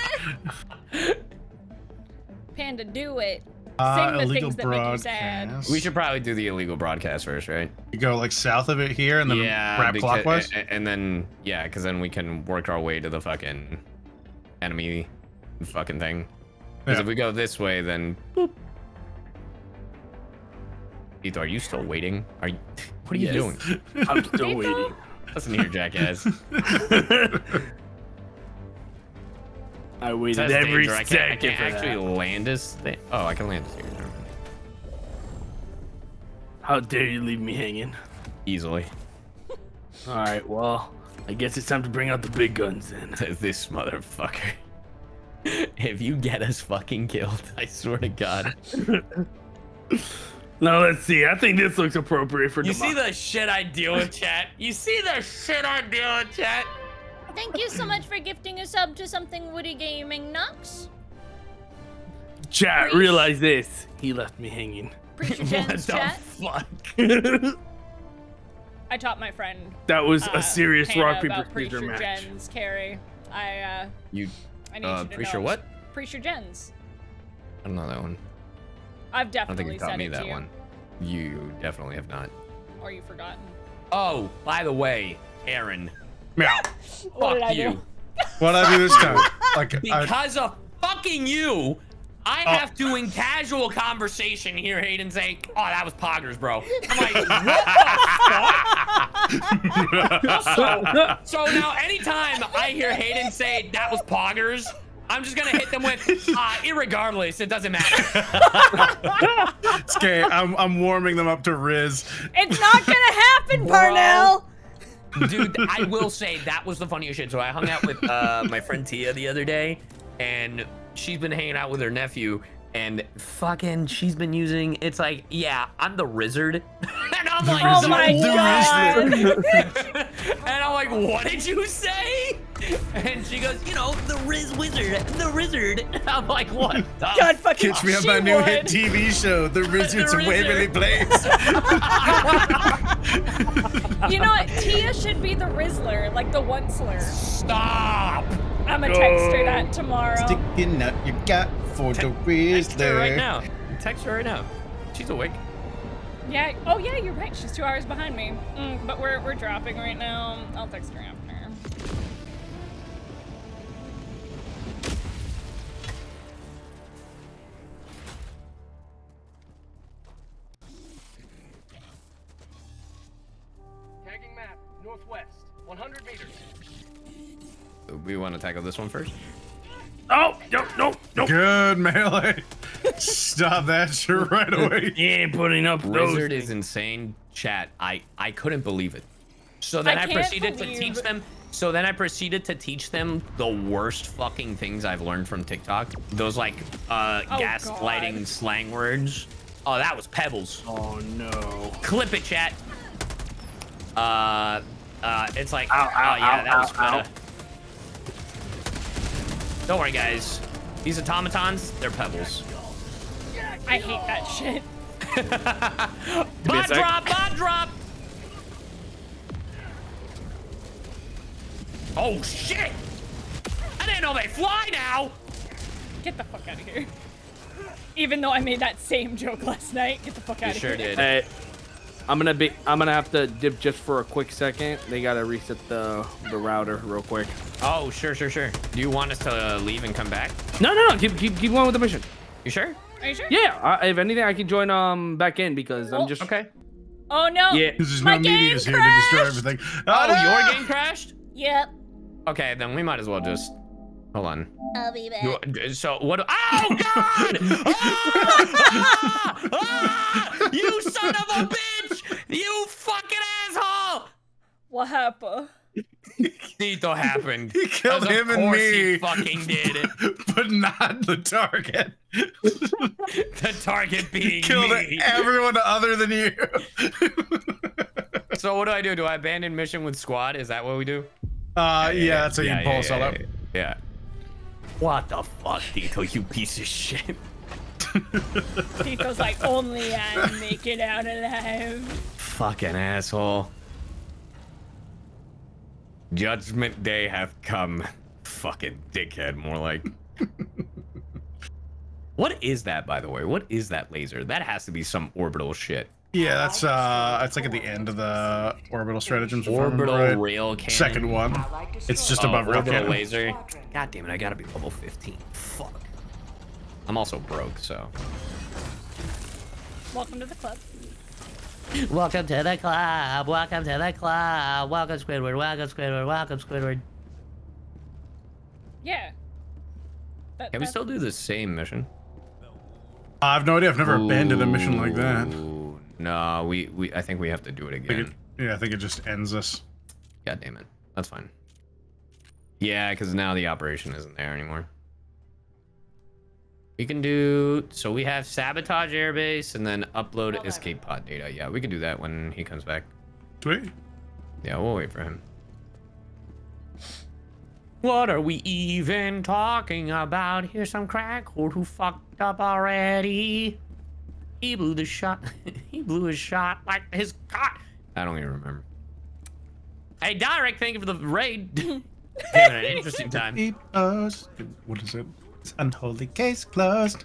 Panda, do it. Uh, Sing the illegal things that make you sad. broadcast. We should probably do the illegal broadcast first, right? You go like south of it here and then yeah, wrap because- clockwise. a- a- and then yeah, because then we can work our way to the fucking enemy fucking thing. Because Yeah. if we go this way, then. Boop. Etho, are you still waiting? Are you? What are you Yes. doing? I'm still waiting. Listen here, jackass. I waited Test every danger. I can't, I second can't for actually that. land this thing. Oh, I can land this here. How dare you leave me hanging? Easily. All right, well, I guess it's time to bring out the big guns then. this motherfucker. If you get us fucking killed, I swear to God. Now let's see. I think this looks appropriate for You demo- see the shit I deal with, chat? You see the shit I deal with, chat? Thank you so much for gifting a sub to something Woody Gaming Nux. chat. Realize this. He left me hanging. Preacher What Jen's the chat. fuck? I taught my friend. that was uh, a serious Panda rock paper about scissors Preacher match. Jen's carry. I uh, You, I need uh, you to pretty sure know. what? Preacher Jen's. I don't know that one. I've definitely. I don't think you taught me that you, one. You definitely have not. or you've forgotten. Oh, by the way, Aaron, Meow. What did fuck I you. do? What I do this time? Like I, Because of fucking you, I Oh. have to, in casual conversation, hear Hayden say, "Oh, that was poggers, bro." I'm like, what the fuck? so, so now, anytime I hear Hayden say that was poggers, I'm just gonna hit them with, uh, irregardless, it doesn't matter. it's okay. I'm I'm warming them up to Riz. It's not gonna happen, Parnell. Dude, I will say that was the funniest shit. So I hung out with uh, my friend Tia the other day, and she's been hanging out with her nephew, and fucking, she's been using. It's like, yeah, I'm the wizard, and I'm like, Oh my god. and I'm like, what did you say? And she goes, you know, the Riz Wizard, the Wizard. I'm like, what? the God fucking Catch me on she my new hit. TV show, The Wizards of Wizard. Waverly Place. You know what? Tia should be the Rizzler, like the Onceler. Stop! I'm gonna text her that tomorrow. Sticking out your gut for the Text her right now. Text her right now. She's awake. Yeah. Oh yeah, you're right. She's two hours behind me. Mm, but we're we're dropping right now. I'll text her after. Northwest, 100 meters. We want to tackle this one first. Oh, no, no, no. Good melee. Stop that shit right away. You ain't putting up those. Wizard is insane. Chat, I I couldn't believe it. So then I I, can't proceeded to teach them. So then I proceeded to teach them the worst fucking things I've learned from TikTok. Those like uh Oh, gaslighting God. slang words. Oh, that was pebbles. Oh no. Clip it, chat. Uh, uh, it's like, Ow, ow, oh yeah, ow, that was ow, ow. meta. Don't worry, guys. These automatons, they're pebbles. I hate that shit. Bot drop, bot drop. Oh shit! I didn't know they fly now. Get the fuck out of here. Even though I made that same joke last night, get the fuck out You of sure here. did. Hey, I'm gonna be. I'm gonna have to dip just for a quick second. They gotta reset the the router real quick. Oh, sure, sure, sure. Do you want us to leave and come back? No, no, no. Keep keep keep going with the mission. You sure? Are you sure? Yeah. I, if anything, I can join um back in because I'm Oh, just Okay. Oh no. Yeah. Because there's My no game medias here to destroy crashed! everything. Oh, no! your game crashed? Yep, Okay, then we might as well just hold on. I'll be back. So what? Oh God! Ah! Ah! You son of a bitch! You fucking asshole! What happened? Did Tito happened. He killed 'Cause of him and me. He fucking did. it. but not the target. the target being Killed me. everyone other than you. So what do I do? Do I abandon mission with squad? Is that what we do? Uh, yeah, that's how you pull us yeah, up. yeah, yeah. What the fuck, Tito? You piece of shit. Tito's like, only I make it out alive. Fucking asshole. Judgment Day hath come. Fucking dickhead, more like. what is that, by the way? What is that laser? That has to be some orbital shit. Yeah, that's uh, it's like at the end of the orbital stratagems. if I remember Orbital right. rail cannon. Second one. It's just Oh, above rail orbital cannon. laser. God damn it! I gotta be level 15. Fuck. I'm also broke, so. Welcome to the club. Welcome to the club. Welcome to the club. Welcome, Squidward. Welcome, Squidward. Welcome, Squidward. Yeah. That, Can we still do the same mission? I have no idea. I've never abandoned a mission like that. Ooh, No, we, we I think we have to do it I again. it- yeah, I think it just ends us. God damn it. That's fine. Yeah, because now the operation isn't there anymore. We can do so we have sabotage airbase and then upload escape pod data. Yeah, we can do that when he comes back. Sweet. Yeah, we'll wait for him. What are we even talking about? Here's some crack whore who fucked up already. He blew the shot. he blew his shot like his god. I don't even remember. Hey, Derek, thank you for the raid. Having an interesting time. It was- What is it? It's unholy case closed.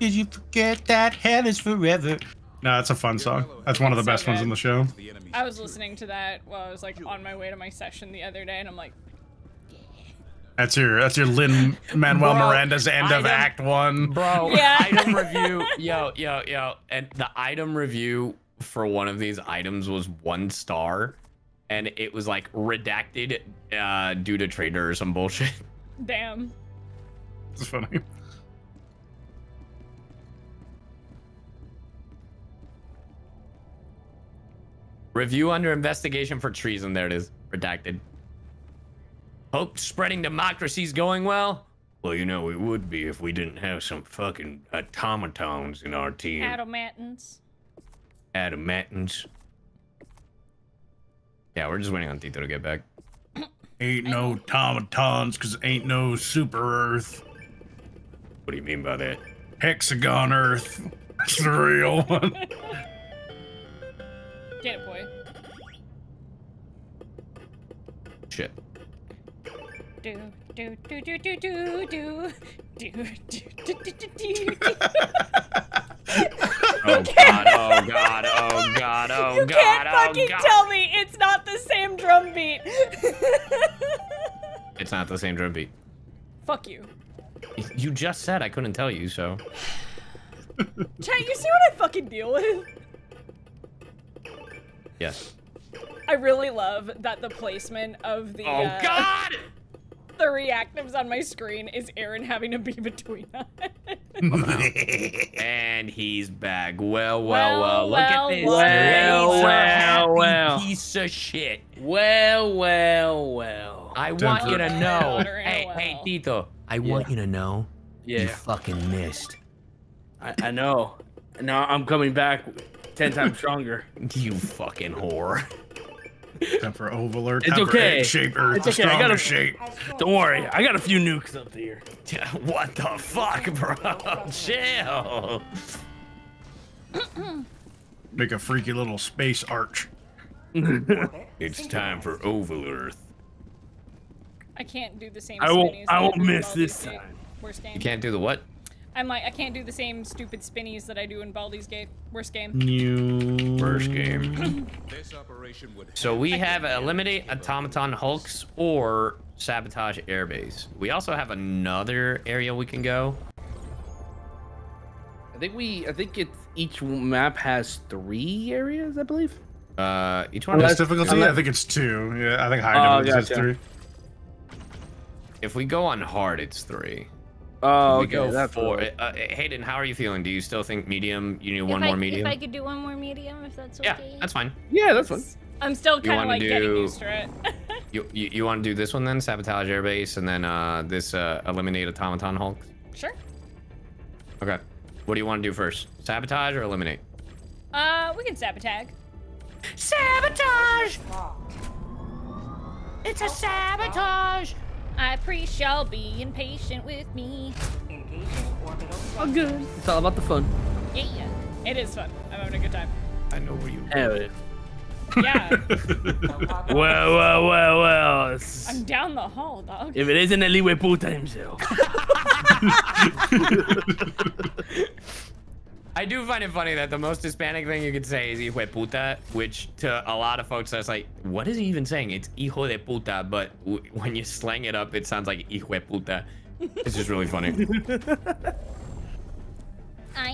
Did you forget that hell is forever? No, that's a fun song. That's one of the So best ones good. in the show. I was listening to that while I was like on my way to my session the other day, and I'm like, That's your that's your Lin Manuel Bro, Miranda's end of Act One. Bro, Yeah. item review. Yo, yo, yo. And the item review for one of these items was one star. And it was like redacted uh, due to trader or some bullshit. damn. It's funny. Review under investigation for treason. There it is. Redacted. Hope spreading democracy's going well? Well, you know, it would be if we didn't have some fucking automatons in our team. Adamatans. Adamatons. Yeah, we're just waiting on Tito to get back. Ain't no automatons, cause ain't no super Earth. What do you mean by that? Hexagon Earth. That's the real one. Get it, boy. Shit. Do do do do do do do do do do do do do. Oh god, oh god, oh god, oh You god, You can't oh fucking god. tell me it's not the same drum beat. It's not the same drum beat. Fuck you. You just said I couldn't tell you, so. Chat, you see what I fucking deal with? Yes. I really love that the placement of the Oh uh, god! The reactives on my screen is Aaron having to be between us. and he's back. Well, well, Well, well. Look well, at this. well. laser Well, happy well. Piece of shit. Well, well, well. I want you to know. Daughter in Hey, hey, well. Tito. I want you to know. yeah. You fucking missed. I, I know. Now I'm coming back ten times stronger. You fucking whore. Time for oval Earth. It's time for okay. egg-shaped Earth. It's okay, I gotta- shape. Don't worry, I got a few nukes up here. what the fuck, bro? Chill. Make a freaky little space arch. It's time for Oval Earth. I can't do the same. I won't- I won't miss this time. Worst game. You can't do the what? I'm like, I can't do the same stupid spinnies that I do in Baldur's Gate. Worst game. New. First game. This operation would So we have eliminate automaton hulks or sabotage airbase. We also have another area we can go. I think we. I think it's each map has three areas. I believe. Uh, each one. Less Has, difficulty? unless- I think it's two. Yeah, I think higher Oh, difficulty is gotcha. three. if we go on hard, it's three. Oh, we okay. go that's four. cool. Uh, Hayden, how are you feeling? Do you still think medium? You need one if more medium? If I could do one more medium, if that's yeah, okay. that's fine. Yeah, that's fun. I'm still kind of wanna like getting do- used to it. You you, you want to do this one then? Sabotage airbase, and then uh this uh eliminate automaton Hulk. Sure. Okay. What do you want to do first? Sabotage or eliminate? Uh, we can sabotage. Sabotage! It's a sabotage! I appreciate y'all being patient with me. Oh, good. It's all about the fun. Yeah, yeah. it is fun. I'm having a good time. I know where you. Hell yeah. Yeah, Well, well, well, well. it's- I'm down the hall, dog. If it isn't El Puta himself. I do find it funny that the most Hispanic thing you could say is hijo de puta, which to a lot of folks that's like, what is he even saying? It's hijo de puta, but w- when you slang it up, it sounds like hijo de puta. It's just really funny.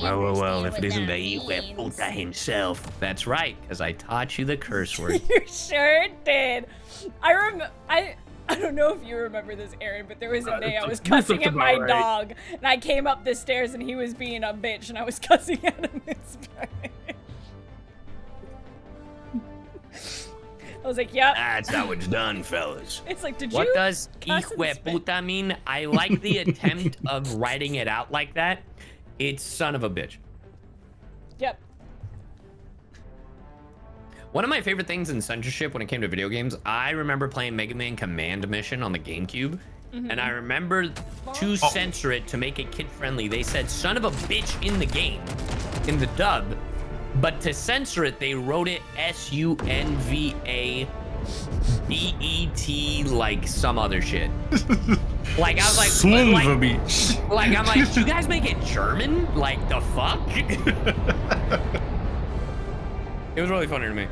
Well, well, well, if it isn't the hijo de puta himself. That's right, because I taught you the curse word. You sure did. I rem. I. I don't know if you remember this, Aaron, but there was a Uh, day I was cussing at my right. dog, and I came up the stairs and he was being a bitch, and I was cussing at him in Spanish. I was like, "Yep." That's how it's done, fellas. It's like, did What you? does cuss hijo in de Spa- puta mean? I like the attempt of writing it out like that. It's son of a bitch. Yep. One of my favorite things in censorship when it came to video games, I remember playing Mega Man Command Mission on the GameCube. And I mm-hmm. remember to oh. censor it to make it kid friendly, they said son of a bitch in the game, in the dub. But to censor it, they wrote it S U N V A B E T like some other shit. Like I was like, Son like, of a bitch. like I'm like, you guys make it German? Like the fuck? it was really funny to me.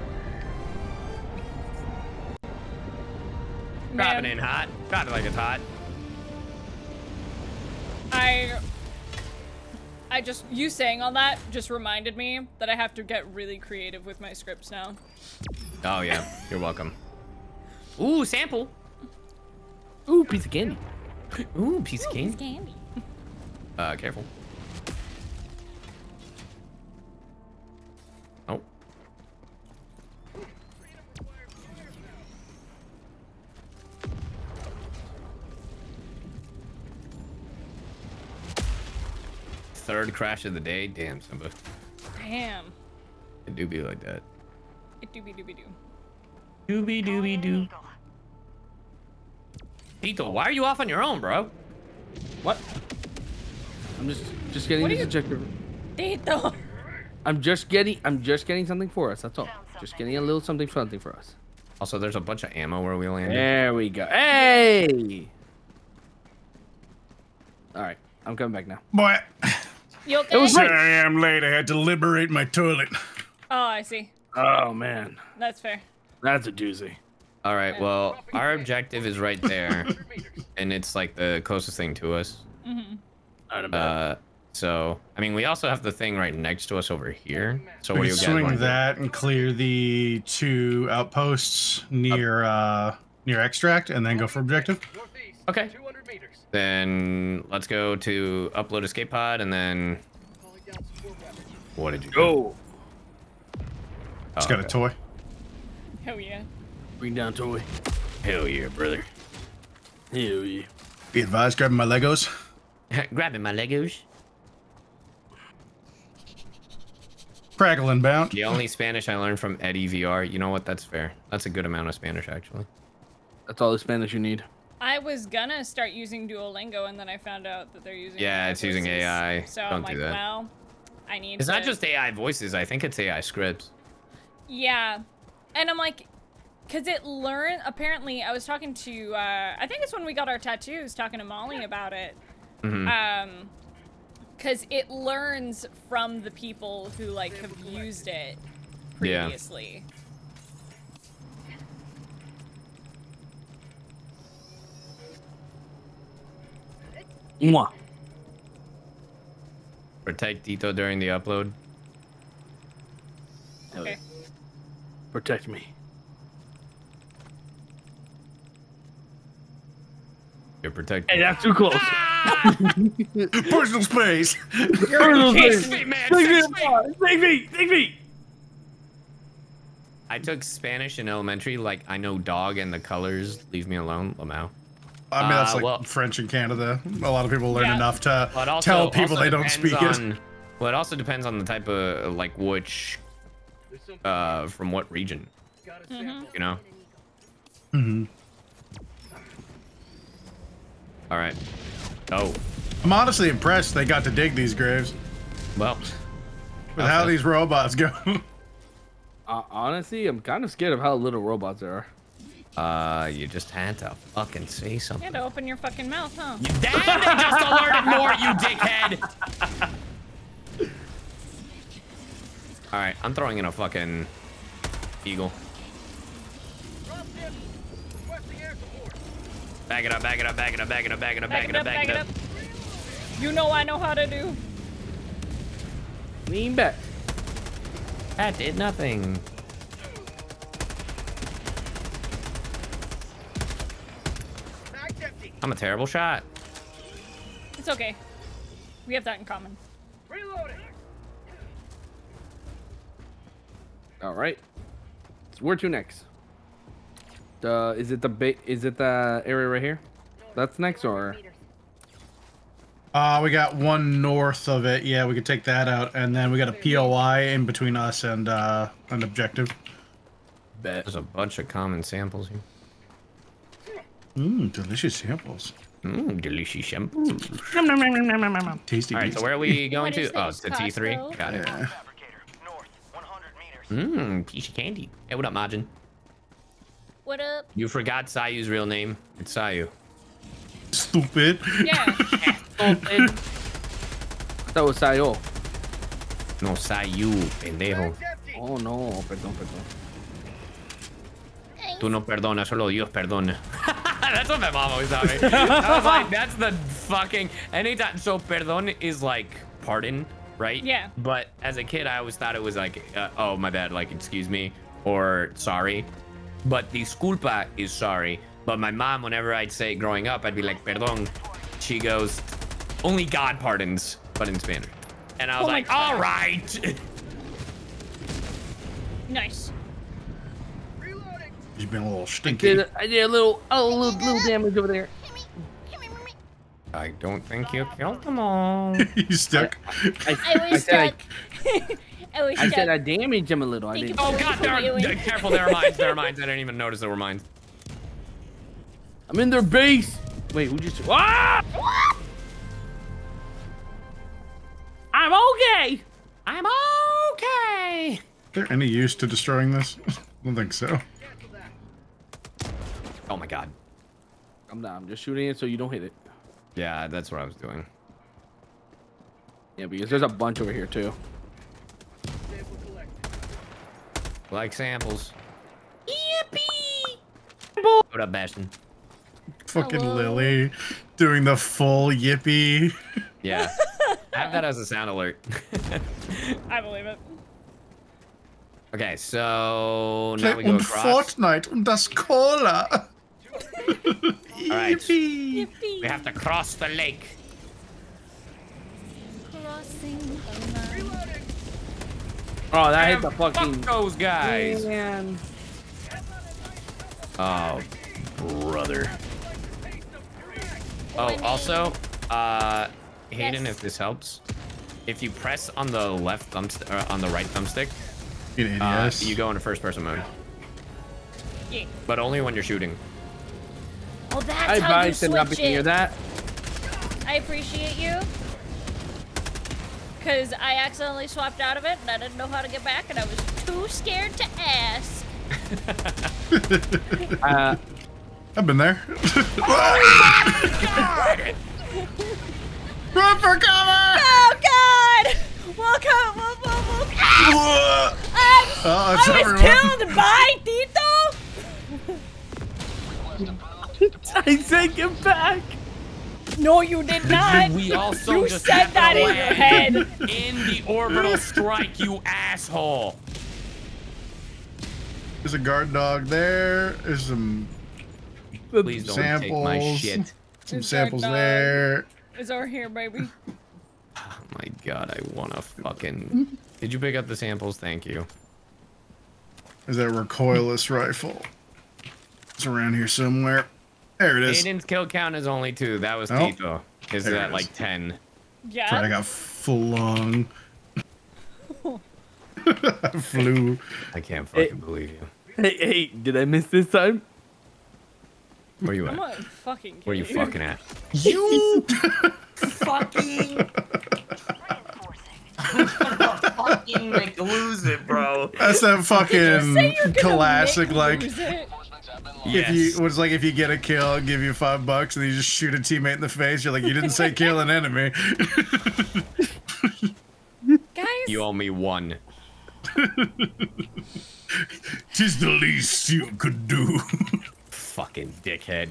Dropping Man. in hot. Got it like it's hot. I I just you saying all that just reminded me that I have to get really creative with my scripts now. Oh yeah, you're welcome. Ooh, sample. Ooh, piece of candy. Ooh, piece of It's candy. candy. Uh, careful. Third crash of the day. Damn, Simba. Damn. It do be like that. It dooby dooby doo. Doobie doobie doo. Tito, why are you off on your own, bro? What? I'm just just getting What are this you- objective. Tito. I'm just getting I'm just getting something for us. That's all. Just getting a little something something for us. Also, there's a bunch of ammo where we landed. There we go. Hey. All right, I'm coming back now. Boy, You okay? was sorry I am late. I had to liberate my toilet. Oh, I see. Oh man, That's fair. that's a doozy. All right, well, our objective is right there, and it's like the closest thing to us. Not a bad. Uh, so, I mean, we also have the thing right next to us over here. So, We do can you swing want to do? that and clear the two outposts near uh near extract, and then go for objective. Okay. 200 meters. Then let's go to upload escape pod, and then Calling down support weapons. what did you do? Go. Just Oh, got a toy. Hell yeah. Bring down toy. Hell yeah, brother. Hell yeah. Be advised, grabbing my Legos. Grabbing my Legos. Crackle inbound. The only Spanish I learned from Eddie VR. You know what? That's fair. That's a good amount of Spanish, actually. That's all the Spanish you need. I was gonna start using Duolingo and then I found out that they're using Yeah, AI it's using. AI. So Don't I'm do like, that. well, I need It's not just AI voices. I think it's AI scripts. Yeah. And I'm like, because it learned, apparently, I was talking to, uh, I think it's when we got our tattoos, talking to Molly about it. Mm -hmm. Um, because it learns from the people who, like, have used it previously. Yeah. Mwah. Protect Tito during the upload. Okay. Protect me. You're protected. Hey, that's too close. Ah! Personal space. You're Six chasing feet, man. Six feet. apart. Six feet. Six feet. I took Spanish in elementary. Like I know dog and the colors. Leave me alone, Lamau. I mean, that's Uh, like well- French in Canada. A lot of people learn Yeah. enough to also, tell people they don't depends speak it. on, Well, it also depends on the type of like which, uh, from what region. You know. hmm All right. Oh. I'm honestly impressed they got to dig these graves Well. with how these robots go. Uh, honestly, I'm kind of scared of how little robots there are. Uh, you just had to fucking say You something. had to open your fucking mouth, huh? Damn, they just alerted more, you dickhead! Alright, I'm throwing in a fucking eagle. Back it up, back it up, back it up, back it up, back it up, back it up, back it up. You know I know how to do. Lean back. That did nothing. I'm a terrible shot. It's okay. We have that in common. Reloading. All right. So where to next? Uh, is it the ba- is it the area right here? That's next or? Uh, we got one north of it. Yeah, we could take that out, and then we got a POI in between us and uh, an objective. Bet. There's a bunch of common samples here. Mmm, delicious samples. Mmm, delicious samples. Tasty. All right, so where are we going to? Oh, this, to T3. Got it. Yeah. Mmm, piece of candy. Hey, what up, Majin? What up? You forgot Sayu's real name. It's Sayu. Stupid. Yeah. That was Sayo. No, Sayu, pendejo. Oh no, perdón, perdón. Tú no perdonas, solo Dios perdona. that's what my mom always taught me. I was like, that's the fucking anytime. So perdón is like pardon, right? Yeah. But as a kid, I always thought it was like, uh, oh my bad, like excuse me or sorry. But disculpa is sorry. But my mom, whenever I'd say it growing up, I'd be like, perdón. She goes, only God pardons, but in Spanish. And I was Oh like, all right. Nice. You've been a little I stinky. did, I did a little, a little, little damage over there. I don't think you killed them all. you stuck. I, I I was said, I, stuck. I was I stuck. said I damaged him a little. I Thank didn't. Oh god, there are, you are, careful, there are mines, there are mines. I didn't even notice there were mines. I'm in their base. Wait, who just? Ah! What? I'm okay. I'm okay. Is there any use to destroying this? I don't think so. Oh my god. I'm not. I'm just shooting it so you don't hit it. Yeah, that's what I was doing. Yeah, because there's a bunch over here too. Like samples. Yippee! What up, Bastion? Fucking Hello. Lily doing the full yippee. Yeah. I have that as a sound alert. I believe it. okay, so now Play we go und across. Fortnite und das Cola. Alright. Yippee. Yippee! We have to cross the lake. Crossing the line. Oh, that hit the Damn, fuck fucking. those guys. Man. Oh, brother. Oh, also, uh, Hayden, Yes. if this helps, if you press on the left thumb or on the right thumbstick, In uh, you go into first-person mode, Yeah. but only when you're shooting. Oh, that's I how you advise to not be switch near that. I appreciate you. Because I accidentally swapped out of it and I didn't know how to get back and I was too scared to ask. Uh, I've been there. God! Run for cover! Oh, God! Welcome! Welcome! welcome. Whoa. I'm, Oh, I was everyone. killed by Tito! I take it back. No, you did not. We also you just said have to that in your head. in the orbital strike, you asshole. There's a guard dog there. There's some Please don't samples. take my shit. Some There's samples guard dog. there. It's over here, baby. Oh my god, I wanna fucking. Did you pick up the samples? Thank you. Is that recoilless rifle? It's around here somewhere. There it is. Aiden's kill count is only two. That was Oh. Tito. Is that it is. like ten. Yeah. Right, I got full flung. Flew. I can't fucking believe you. Hey, hey, did I miss this time? Where you I'm at? fucking Where you kill you. fucking at? You fucking fucking like lose it, bro. That's that Did you fucking gonna classic, make like lose it? if you was like if you get a kill, I'll give you five bucks, and you just shoot a teammate in the face. You're like, you didn't say kill an enemy. Guys, You owe me one. Tis the least you could do. Fucking dickhead.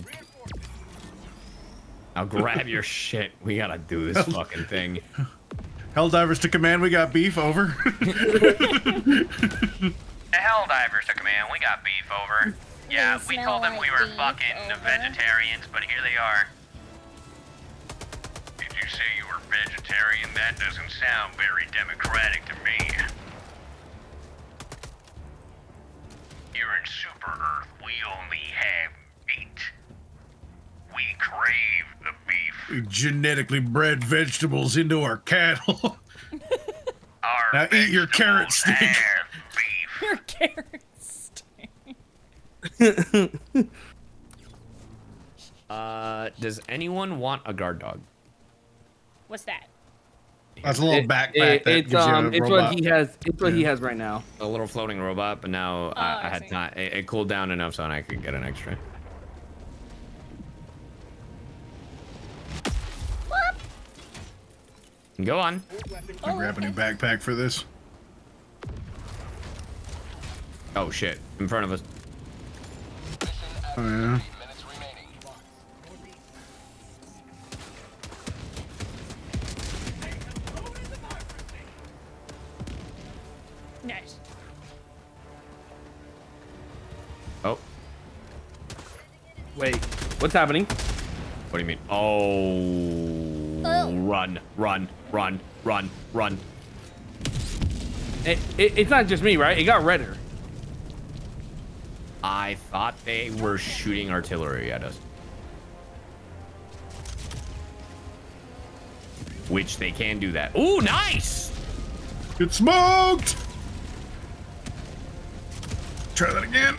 Now grab your shit. We gotta do this fucking thing. Helldivers to command. We got beef over. The Helldivers to command, we got beef over. Yeah, They we smell told them we were fucking over. vegetarians, but here they are. Did you say you were vegetarian? That doesn't sound very democratic to me. Here in Super Earth, we only have meat. We crave the beef. We genetically bred vegetables into our cattle. Our now eat your carrot vegetables stick. have beef. your carrots. Uh, does anyone want a guard dog? What's that? That's a little It- backpack it- that it's gives you a um, it's robot. what he has. It's what he has right now. A little floating robot, but now Oh, I, I I had not. It, it cooled down enough so I could get an extra. Go on. I grab a new backpack for this. Oh shit! In front of us. Oh yeah. Nice. Oh, Wait, what's happening? what do you mean? Oh, Oh. run, run, run, run, run. It, it, it's not just me, right? It got redder. I thought they were shooting artillery at us. Which they can do that. Ooh, nice! Get smoked. Try that again.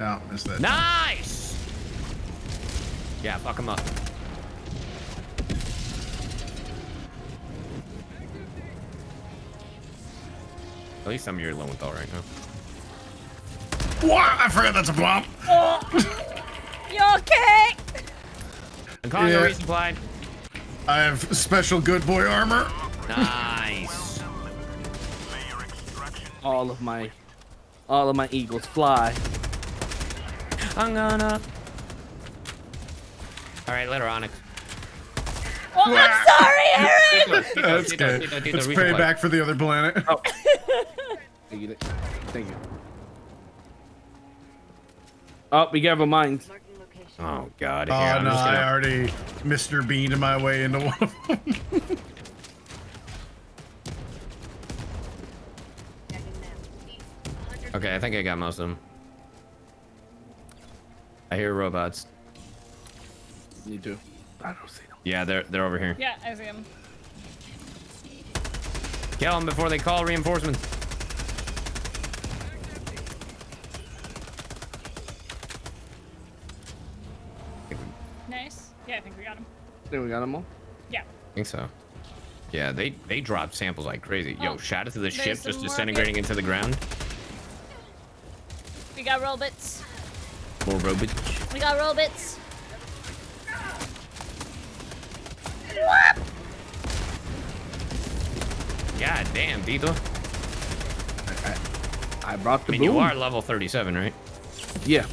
No, missed that. Nice! Yeah, fuck them up. At least I'm your Lowenthal right now. What? I forgot that's a bomb. Oh, you okay? I'm calling Yeah. a resupply. I have special good boy armor. Nice. All of my, all of my eagles fly. I'm gonna. All right, later, Onyx. Oh, I'm sorry, Aaron. That's Tito, good. Tito, Tito, It's payback for the other planet. Oh. Thank you. Thank you. Oh, we have a mine. Oh God. Oh here, I'm no, I gonna- already Mr. Beaned my way into one of them. Okay, I think I got most of them. I hear robots. Me too. I don't see them. Yeah, they're they're over here. Yeah, I see them. Kill them before they call reinforcements. Nice. Yeah, I think we got him. There we got them all. Yeah. I think so. Yeah, they they drop samples like crazy. Yo, Oh, shout out to the ship just more disintegrating into the ground. We got robots. More robots. We got robots. God damn, Tito. I brought I the mean, boom. you are level 37, right? Yeah.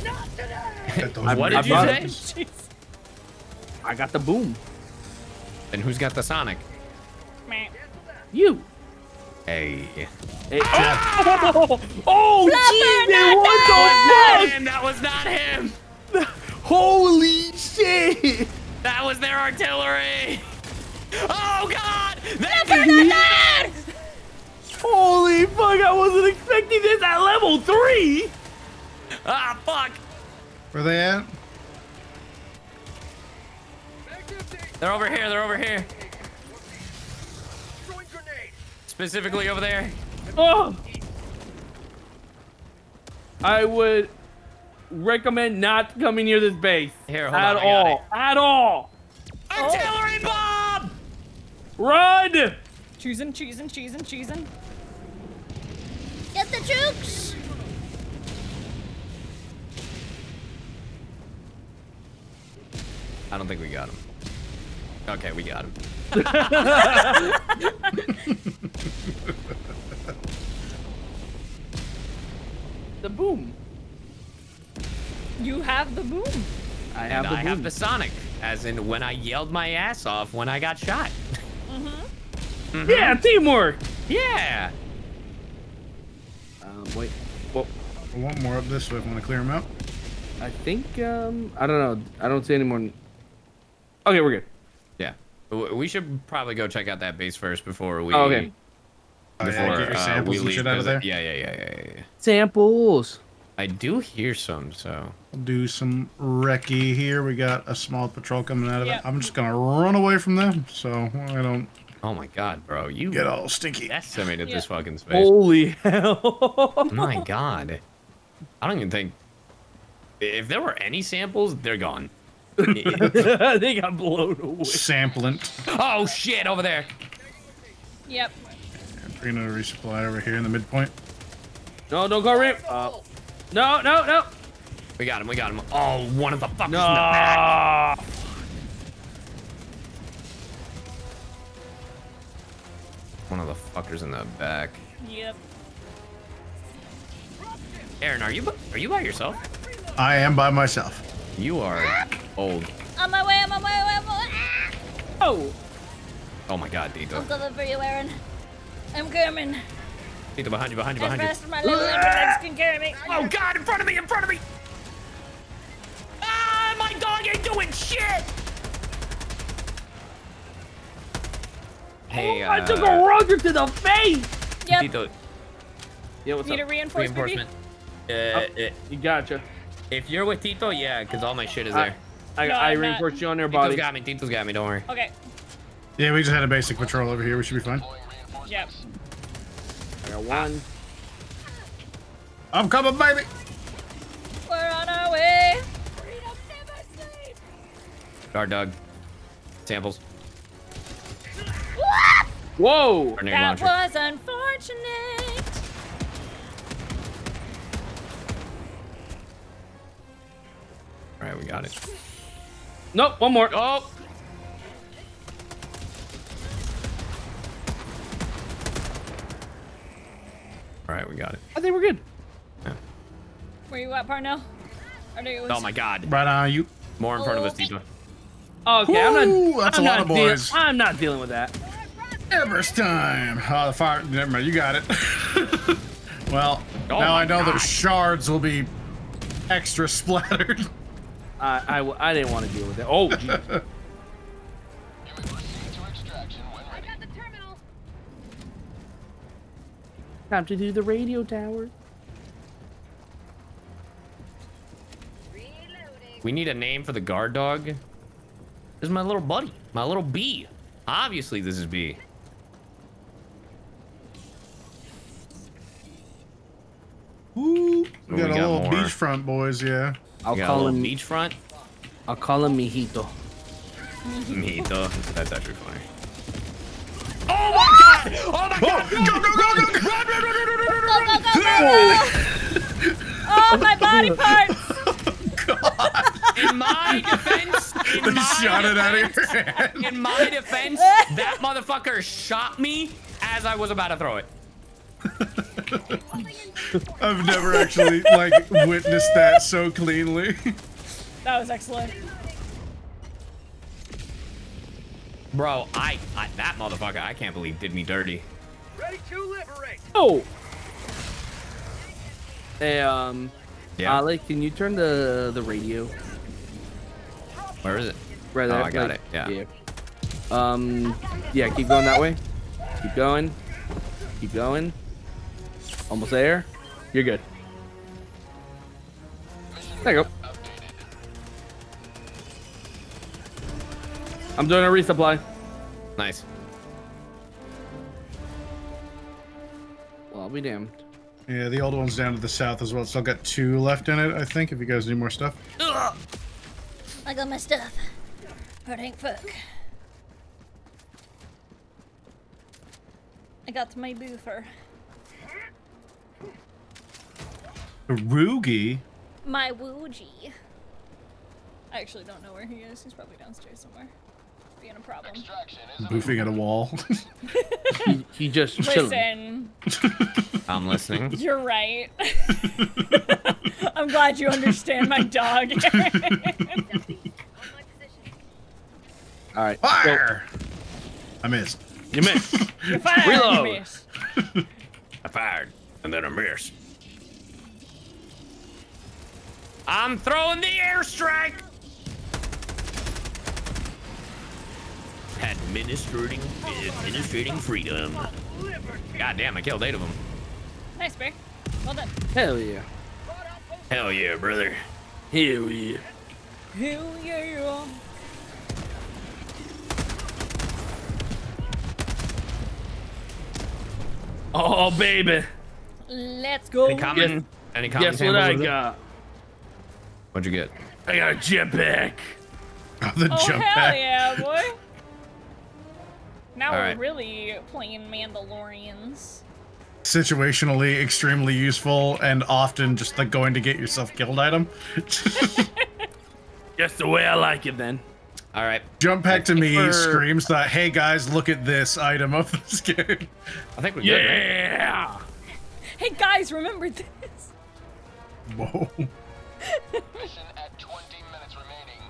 I- what I did you brought say? it. I got the boom. Then who's got the Sonic? Meh. You. Hey. Hey, oh, oh Flapper, Jesus! What the Damn, that was not him. Holy shit! That was their artillery. Oh God! They Holy fuck! I wasn't expecting this at level three. Ah, fuck. Where they at? They're over here. They're over here. Specifically over there. Oh. I would recommend not coming near this base. Here, hold at on, I got all. At all. Artillery oh. bomb! Run! Choosing, choosing, choosing, choosing. Get the jukes! I don't think we got him. Okay, we got him. the boom. You have the boom. I and have the I have the Sonic, as in when I yelled my ass off when I got shot. Mm-hmm. Yeah, teamwork. Yeah. Um, wait. Well, One more up this way if I want to clear them out. I think um, I don't know. I don't see any more. Okay, we're good. Yeah. W- We should probably go check out that base first before we. Oh, okay. Oh, Before yeah, get your uh, samples we leave. out of 'cause- there. Yeah, yeah, yeah, yeah, yeah, yeah. Samples. I do hear some, so. We'll do some recce here. We got a small patrol coming out of Yep. it. I'm just gonna run away from them so I don't Oh my god, bro. You get all stinky. decimated this fucking space. Holy hell! Oh my god. I don't even think. If there were any samples, they're gone. they got blown away. Sampling. oh shit, over there. Yep. Bringing a resupply over here in the midpoint. No, don't go rip. Uh, no, no, no. We got him, we got him. Oh, one of the fuckers in the back. One of the fuckers in the back. Yep. Aaron, are you are you by yourself? I am by myself. You are old. On my way, on my way, on my way. Ah! Oh. Oh my god, Tito. I'm coming for you, Aaron. I'm coming. Tito, behind you, behind you, As behind you. fast as my little legs can carry me. Oh god, in front of me, in front of me! Ah, my dog ain't doing shit! Hey, uh, I took a Roger to the face. Yep. Tito, Yeah, what's Need a reinforcement? reinforcement. Uh, uh, You gotcha. If you're with Tito, yeah, because all my shit is I- there. I, No, I reinforced you on their Tito's body. got me, Tito's got me, don't worry. Okay. Yeah, we just had a basic patrol over here. We should be fine. Yep. I got one. I'm coming, baby. We're on our way. Guard dog. Samples. Whoa! That launcher. was unfortunate. Alright, we got it. Nope, one more. Oh! Alright, we got it. I think we're good. Where you at, Parnell? You Oh my god. Right on you. More in front of us, oh, Tito. Oh, okay, I'm not. That's I'm a lot of boys. I'm not dealing with that. Everest time. Oh, the fire. Never mind. You got it. well, Oh now I know God. those shards will be extra splattered. I, I, w- I didn't want to deal with that. Oh, geez. Time to do the radio tower. We need a name for the guard dog. This is my little buddy. My little bee. Obviously, this is B. Ooh, we got we a little more. beachfront boys, yeah. I'll We got a call little him. beachfront. I'll call him Mijito. Mito. That's actually funny. Oh my god! Oh my god! Go, go, go, go, go! Run, run, run, run, run, run, Go, run, go, go, go, go! Oh, my body parts. In my defense, in They my shot it out of your hand. in my defense, that motherfucker shot me as I was about to throw it. I've never actually like witnessed that so cleanly. That was excellent. Bro, I, I that motherfucker, I can't believe did me dirty. Ready to liberate. Oh. Hey, um, Yeah. Alec, can you turn the the radio? Where is it? Right there. Oh. I got like- it. Yeah. Yeah. Um, yeah. Keep going that way. Keep going. Keep going. Almost there. You're good. There you go. I'm doing a resupply. Nice. Well, I'll be damned. Yeah, the old one's down to the south as well. Still got two left in it, I think, if you guys need more stuff. I got my stuff. But ain't fuck. I got my boofer. Rugi? My Woogie. I actually don't know where he is. He's probably downstairs somewhere. Being a problem. Boofing at a wall. he, he just chilling. Listen, I'm listening. you're right. I'm glad you understand my dog. All right. Fire! I missed. You missed. You're fired, Reload. you miss. I fired, and then I missed. I'm throwing the airstrike. Administrating, administrating freedom. God damn, I killed eight of them. Nice, Bear. Well done. Hell yeah. Hell yeah, brother. Hell yeah. Hell yeah. Oh baby. Let's go. Any comment? Any comments? Guess what I Hambles, it? got? What'd you get? I got a jetpack. Oh, the Oh, jump hell back. yeah, boy. Now All we're right. really playing Mandalorians. Situationally extremely useful and often just like going to get yourself killed item. Just the way I like it then. All right. Jump back to me For- screams that, hey guys, look at this item of this game. I think we're good. right? Yeah. Hey guys, remember this? Whoa. Mission at 20 minutes remaining.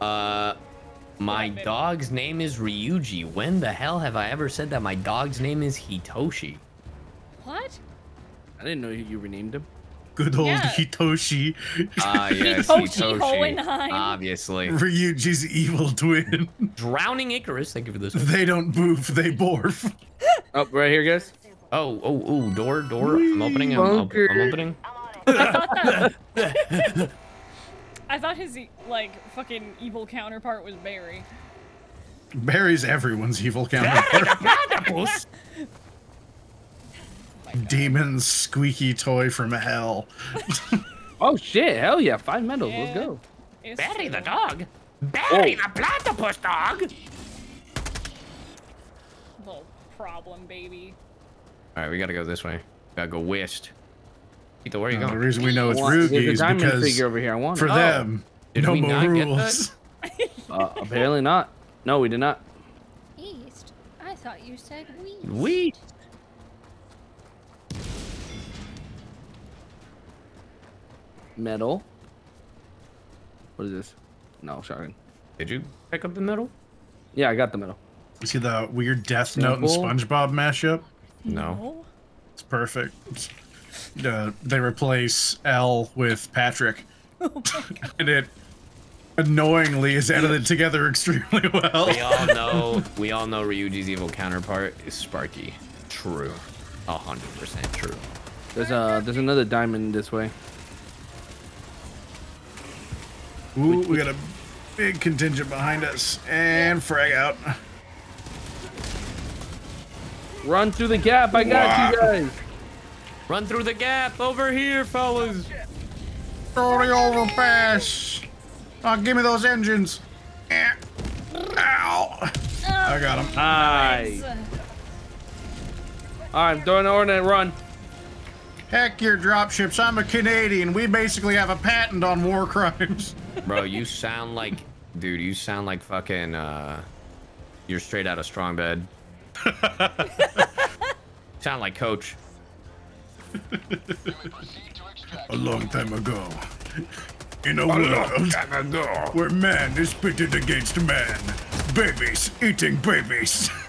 Uh, my baby. dog's name is Ryuji. When the hell have I ever said that my dog's name is Hitoshi? What? I didn't know you renamed him. Good old Yeah. Hitoshi. Ah, yes, Hitoshi Hitoshi. Hohenheim. Obviously. Ryuji's evil twin. Drowning Icarus. Thank you for this. They don't boof, they borf. Oh, right here, guys. Oh, oh, oh, door, door. I'm opening. I'm, op- Bunker. I'm opening. I thought that. I thought his like fucking evil counterpart was Barry. Barry's everyone's evil counterpart. Platypus. Demon's squeaky toy from hell. Oh shit! Hell yeah! Five medals. Let's go. It's Barry the true. dog. Barry the platypus dog. Little problem, baby. All right, we gotta go this way. Gotta go west. Tito, where are you Uh, the reason we know it's Want- There's a Rugi's diamond because figure over here. I want for it. them, Did no we more not get that? rules. Uh, apparently not. No, we did not. East? I thought you said west. We. Metal. What is this? No, sorry. Did you pick up the metal? Yeah, I got the metal. You see the weird Death Note and SpongeBob mashup? No. It's perfect. It's- uh, they replace L with Patrick, and it annoyingly is edited together extremely well. We all know. we all know Ryuji's evil counterpart is Sparky. True. A hundred percent true. There's uh there's another diamond this way. Ooh, we got a big contingent behind us, and frag out. Run through the gap. I got you guys. Run through the gap over here, fellas. Throw the overpass. Oh, give me those engines. Eh. Ow. I got him. Nice. All right, I'm throwing an ordinate run. Heck your dropships. I'm a Canadian. We basically have a patent on war crimes. Bro, you sound like, dude. You sound like fucking. uh You're straight out of Strong Bad. sound like Coach. A long time ago. In a, world where man is pitted against man. Babies eating babies.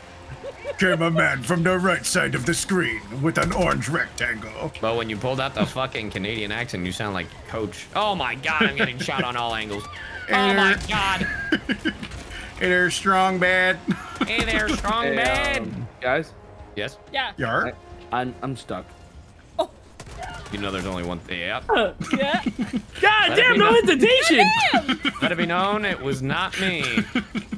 Cameraman from the right side of the screen with an orange rectangle. But when you pulled out the fucking Canadian accent, you sound like Coach. Oh my god, I'm getting shot on all angles. Oh my god. Hey there, strong bad. Hey there, strong Hey, man. um, guys, Yes. Yeah. Yar? I'm I'm stuck. Oh. You know there's only one thing. Yep. Yeah. God Let damn, no known- hesitation. Let it be known, it was not me.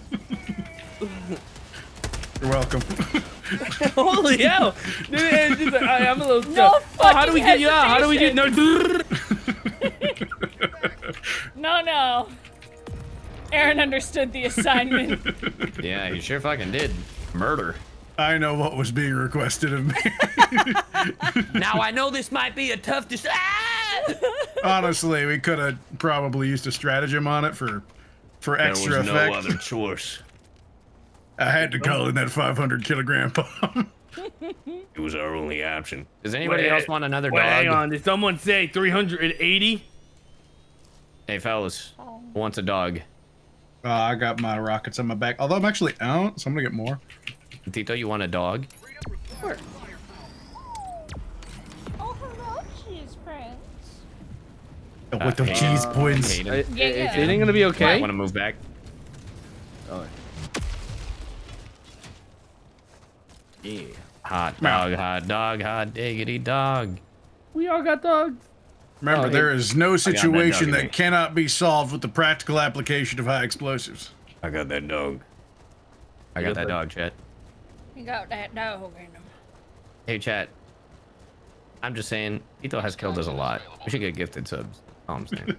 You're welcome. Holy hell! Dude, it's just like, I, am a little No stuck. oh, how do we fucking get you out? How do we get no? No, no. Aaron understood the assignment. Yeah, he sure fucking did. Murder. I know what was being requested of me. Now I know this might be a tough decision. Ah! Honestly, we could have probably used a stratagem on it for for extra effect. No other choice. I had to call in that 500 kilogram bomb. It was our only option. Does anybody Wait, else want another Wait, dog? hang on. Did someone say 380? Hey, fellas, who wants a dog? Uh, I got my rockets on my back. Although I'm actually out, so I'm gonna get more. Tito, you want a dog? Oh, hello, cheese prince. Uh, With the hey, cheese points. Hayden, Is Yeah, yeah. Aiden gonna be okay? I want to move back? Oh. Yeah. Hot dog, hot dog, hot diggity dog. We all got dogs. Remember, Oh, there hey. is no situation dog in that cannot be solved with the practical application of high explosives. I got that dog. I got that dog, Chet. You got that dog in him. Hey, Chet. I'm just saying, Tito has killed us a lot. We should get gifted subs. All I'm saying.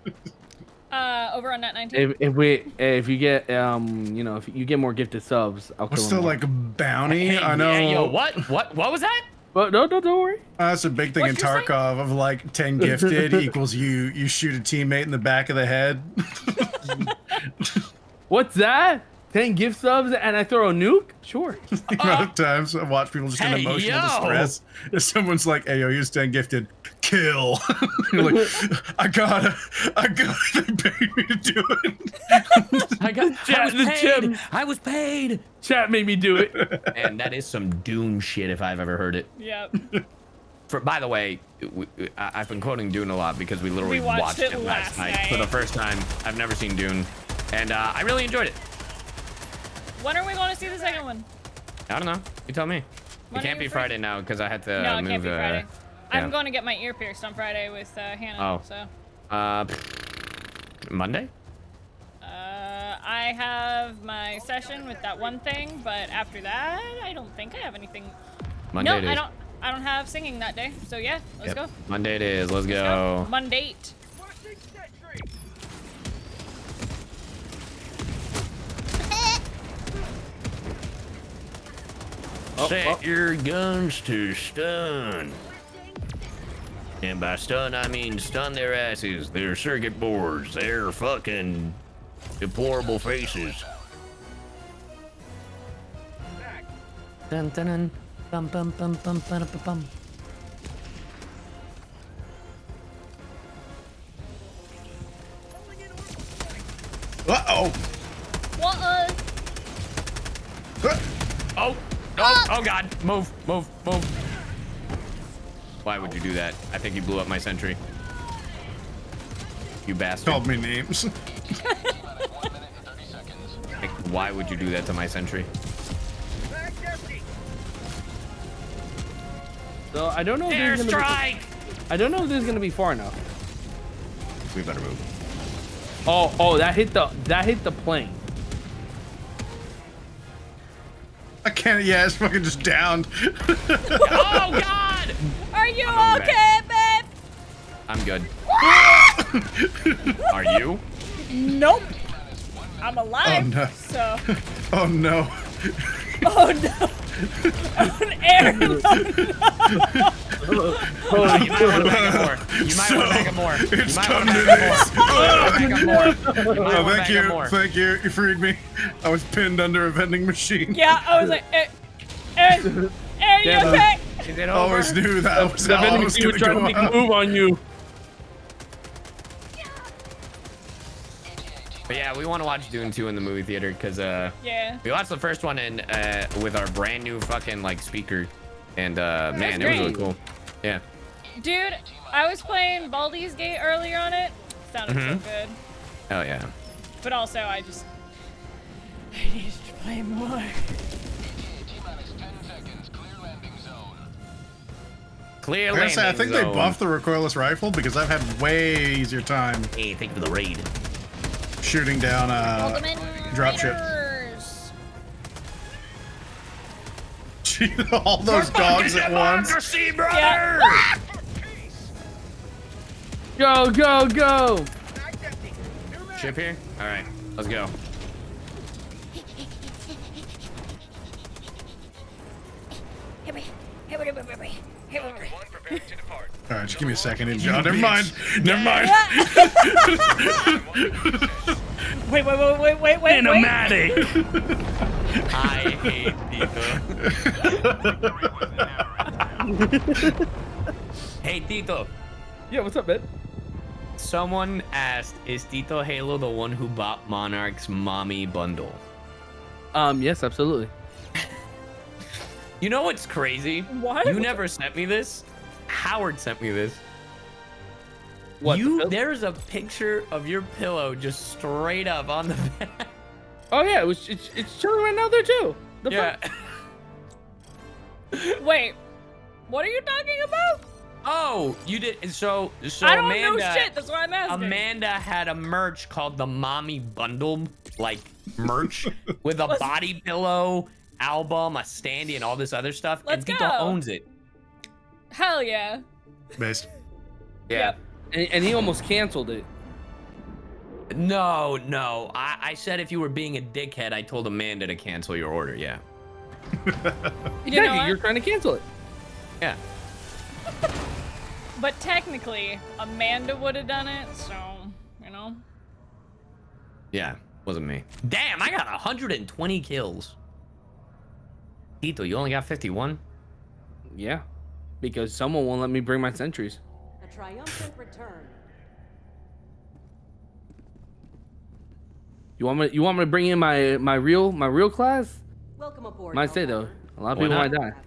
Uh, over on Nat 19. If, if we if you get um you know if you get more gifted subs, I'll What's kill the them. like bounty? Hey, I know. yeah, yo, what? What? What was that? But no, no, don't worry. Uh, that's a big thing in What'd you say? Tarkov of like 10 gifted equals you you shoot a teammate in the back of the head. What's that? Ten gift subs and I throw a nuke? Sure. the amount of times I watch people just in emotional yo. distress. If someone's like, hey, yo, here's 10 gifted, kill. You're like, I gotta, I gotta, they paid me to do it. I got. I Chat, was the paid. chat. I was paid. Chat made me do it. And that is some Dune shit if I've ever heard it. Yep. For by the way, we, I, I've been quoting Dune a lot because we literally We watched it last last night, for the first time. I've never seen Dune, and uh, I really enjoyed it. When are we going to see the second one? I don't know. You tell me. When it can't be free? Friday now because I had to no, it move. can't be uh, Friday. I'm going to get my ear pierced on Friday with uh, Hannah. Oh. So, Uh, Monday. uh, I have my session with that one thing, but after that, I don't think I have anything. Monday no, it is. I don't. I don't have singing that day. So yeah, let's Yep. go. Monday it is. Let's Let's go. go. Monday. Set your guns to stun. And by stun, I mean stun their asses, their circuit boards, their fucking deplorable faces. Dun dun dun. Bum bum bum bum bum bum bum. Uh oh. What? Uh, Oh, oh, oh God! Move, move, move. Why would you do that? I think you blew up my sentry. You bastard. Called me names. Like, why would you do that to my sentry? So I don't know if there's gonna Airstrike! be, I don't know if this is gonna be far enough. We better move. Oh, oh, that hit the that hit the plane. I can't, yeah, it's fucking just downed. oh God! Are you I'm okay, babe? I'm good. Are you? Nope. I'm alive. Oh, no. So. oh no. Oh no. Aaron. Oh, you might want to back up more. You might want to back up more. You It's might come want to to back this. up more. You might Oh, wanna back thank up you, more. thank you. You freed me. I was pinned under a vending machine. Yeah, I was like, eh, Aaron, Aaron, you okay? Is it over? always knew that was The how I was machine was gonna trying to make a move on you. But yeah, we want to watch Dune 2 in the movie theater because uh, Yeah. we watched the first one in uh, with our brand new fucking like speaker, and uh, man, it was really cool. Yeah. Dude, I was playing Baldur's Gate earlier on it. Sounded so Mhm. good. Oh yeah. But also, I just. I needed to play more. Clear I gotta I landing think they buffed the recoilless rifle because I've had way easier time Hey, thank you for the raid. shooting down uh, Ultimate dropships. Raiders. All those dogs at once. Democracy, brother! Yeah. Go, go, go! Ship here. All right, let's go. All right, just give me a second, John. Never mind. Never mind. Wait, wait, wait, wait, wait, wait, wait. Cinematic. I hate Tito. hey Tito, Yeah, what's up, man? someone asked, "Is Tito Halo the one who bought Monarch's mommy bundle?" Um, yes, absolutely. You know what's crazy? What? You never sent me this. Howard sent me this. What? you pill- there's a picture of your pillow just straight up on the bed. Oh yeah, it was. It's, it's chilling right now there too. The yeah. Wait. What are you talking about? Oh, you did. So so I don't Amanda. know shit. That's why I'm asking. Amanda had a merch called the Mommy Bundle, like merch with a Let's- body pillow, album, a standee, and all this other stuff. Let's and Tito go. owns it. Hell yeah. Based. Yeah. Yep. And, and he almost canceled it. No, no. I, I said if you were being a dickhead, I told Amanda to cancel your order. Yeah. Exactly. know? You're trying to cancel it. Yeah. But technically, Amanda would have done it, so, you know. Yeah. Wasn't me. Damn, I got 120 kills. Tito, you only got 51? Yeah, because someone won't let me bring my sentries. A triumphant return. You want me? You want me to bring in my my real my real class? Welcome aboard. Might say though, a lot of Why people not? might die. Have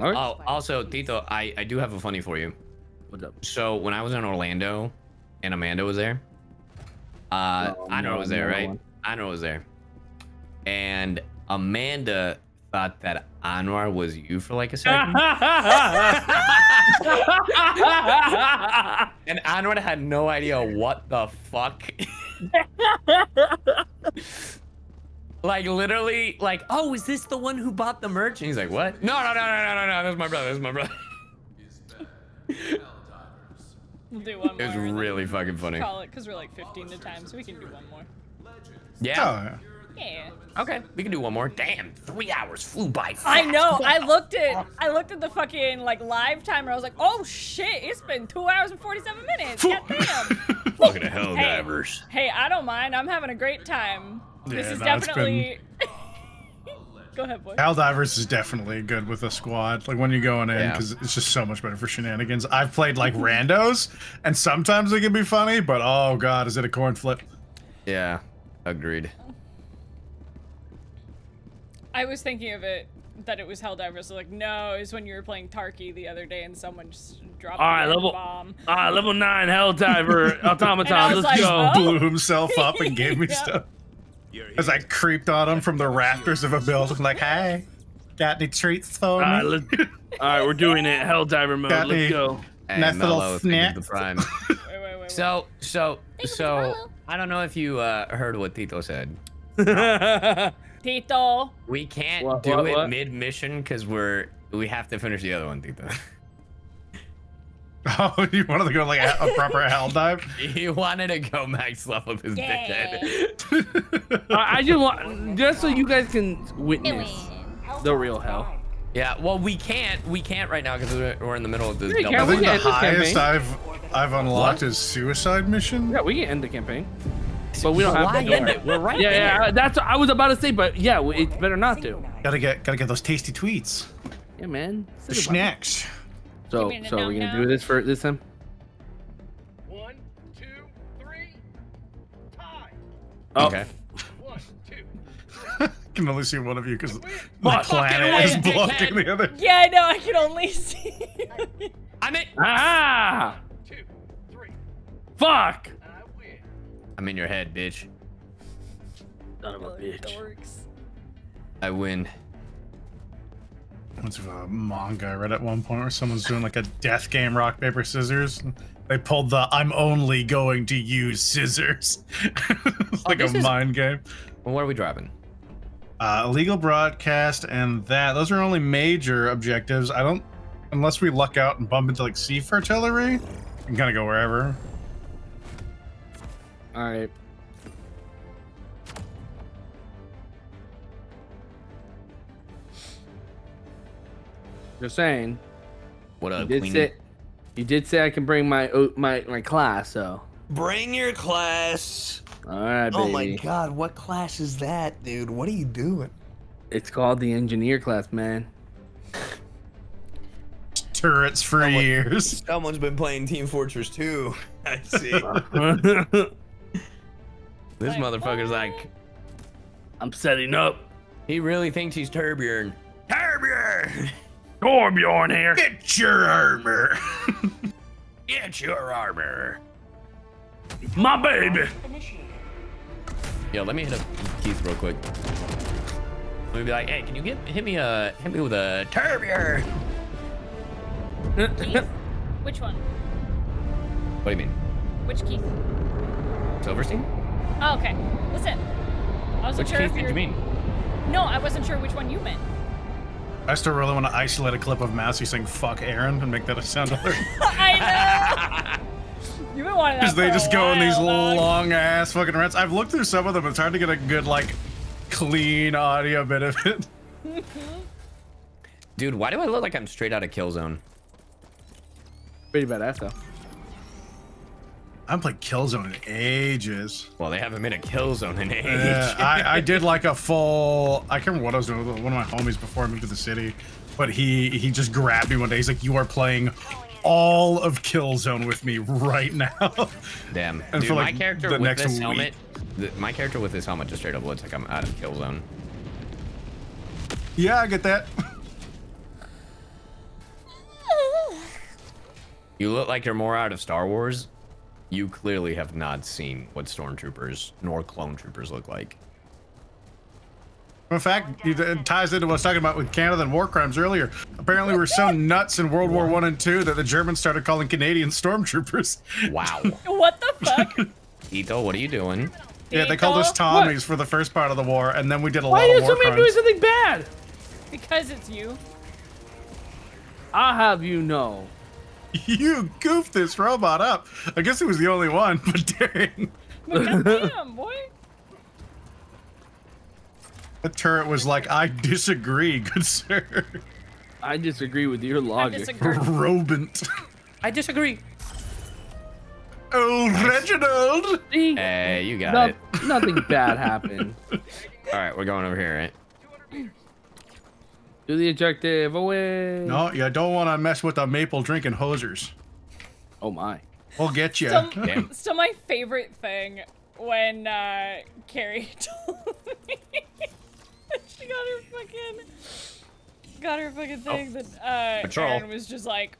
All right. Oh, fighting also, Tito, I, I do have a funny for you. What's up? So when I was in Orlando and Amanda was there, uh, Oh, I know no, was there, no right? one. I know was there. And Amanda thought that Anwar was you for like a second. and Anwar had no idea what the fuck. like literally, like, oh, is this the one who bought the merch? And he's like, what? No, no, no, no, no, no, no. That's my brother. That's my brother. We'll do one It was more. really fucking funny. Call it, because we're like 15 to time, so we can do one more. Yeah. Oh, yeah. Yeah. Okay, we can do one more. Damn, three hours flew by. I fast. know. I looked at I looked at the fucking like live timer. I was like, oh shit, it's been two hours and 47 minutes. God damn. Fucking hell divers. Hey, I don't mind. I'm having a great time. This Yeah, is no, it's definitely. Go ahead, boy. Helldivers is definitely good with a squad. Like when you're going in, Yeah. because it's just so much better for shenanigans. I've played like randos, and sometimes it can be funny, but oh god, is it a coin flip? Yeah, agreed. I was thinking of it that it was Helldivers. So like, no, it was when you were playing Tarky the other day and someone just dropped All right, a level- bomb. Ah, level nine hell diver automaton. Let's like, go. oh. Blew himself up and gave me Yeah. stuff. As I creeped on him from the rafters of a building, like, hey, got any treats for All me? Right, all right, we're doing it. Hell diver mode. Got Let's go. Hey, Nice little Mello, thank you for the prime. Wait, wait, wait, wait. So, so, you for the so. I don't know if you uh, heard what Tito said. Tito. We can't What, do what, it what? mid mission because we're we have to finish the other one, Tito. Oh, you wanted to go like a, a proper hell dive? he wanted to go max level of his Yeah. dickhead. I I just want just so you guys can witness the real hell. yeah, well, we can't, we can't right now because we're, we're in the middle of this. Yeah, double- I think the highest? I've I've unlocked is suicide mission. Yeah, we can end the campaign, but we don't have Why to. end it? We're right Yeah, there. yeah, that's what I was about to say, but yeah, it's better not to. Gotta get gotta get those tasty tweets. Yeah, man. The Think about it. snacks. So, Give me the so we're gonna nom-nom. do this for this time. One, two, three. Tie. Oh. Okay. I can only see one of you because the Fuck. planet is Fucking blocking the other. Yeah, I know. I can only see. I'm in. Ah! Two, three. Fuck! I'm in your head, bitch. Son of a bitch. Dorks. I win. What's a manga I read at one point where someone's doing like a death game, rock paper scissors. They pulled the "I'm only going to use scissors." it's like a is- mind game. Well, what are we driving? Uh, illegal broadcast and that. Those are only major objectives. I don't, unless we luck out and bump into like sea fertility. We can kind of go wherever. All right. Just saying. What You up, did Queenie? say, you did say I can bring my my my class, so. Bring your class. All right, baby. Oh my god, what class is that, dude? What are you doing? It's called the engineer class, man. Turrets for years. Someone's been playing Team Fortress 2. I see. This motherfucker's like, I'm setting up. he really thinks he's Torbjorn. Turbjorn! Torbjorn here. Get your armor. Get your armor. My baby. Yo, let me hit up Keith real quick. Let me be like, hey, can you get hit me uh hit me with a Torbjorn? Keith? Which one? What do you mean? Which Keith? Silverstein? Oh, okay. Listen. I wasn't Which sure Keith if did you're... mean? No, I wasn't sure which one you meant. I still really want to isolate a clip of Mousy saying "fuck Aaron" and make that a sound alert. I know. You've been wanting that Because they for a just go in these dog. long ass fucking rants. I've looked through some of them. It's hard to get a good like clean audio bit of it. Dude, why do I look like I'm straight out of Killzone? Pretty badass though. I haven't played Killzone in ages. Well, they haven't been a Killzone in ages. Yeah, I, I did like a full. I can't remember what I was doing with one of my homies before I moved to the city, but he he just grabbed me one day. He's like, "You are playing all of Killzone with me right now." Damn. And Dude, for, my like, character the with next this week. helmet, the, my character with this helmet just straight up looks like I'm out of Killzone. yeah, I get that. You look like you're more out of Star Wars. You clearly have not seen what stormtroopers nor clone troopers look like. In fact, it it ties into what I was talking about with Canada and war crimes earlier. Apparently, we're so nuts in World War One and Two that the Germans started calling Canadians stormtroopers. Wow. What the fuck? Ito, what are you doing? Yeah, they called us Tommies for the first part of the war, and then we did a Why lot of war assuming I'm doing crimes. something bad? because it's you. I'll have you know. You goofed this robot up. I guess he was the only one, but dang. But goddamn, boy. The turret was like, I disagree, good sir. I disagree with your logic. disagree. Robant. I disagree. Oh, Reginald! Hey, you got No- it. Nothing bad happened. All right, we're going over here, right? Do the objective away. No, you don't want to mess with the maple drinking hosers. Oh my. We'll get you. Still, Damn. still my favorite thing when uh, Carrie told me she got her fucking got her fucking thing that uh, Patrol. Aaron was just like,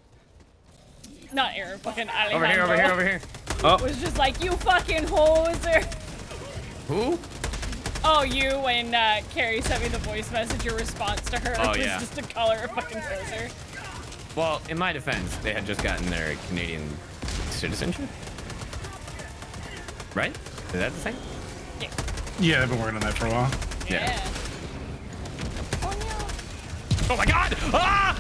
not Aaron, fucking Alejandro. Over here, over here, over here. Oh, Was just like you fucking hoser. Who? Oh, you when uh, Carrie sent me the voice message, your response to her Oh, was yeah. just to call her a fucking hoser. Well, in my defense, they had just gotten their Canadian citizenship. Right? Is that the thing? Yeah, Yeah, they've been working on that for a while. Yeah. Oh my god! Ah!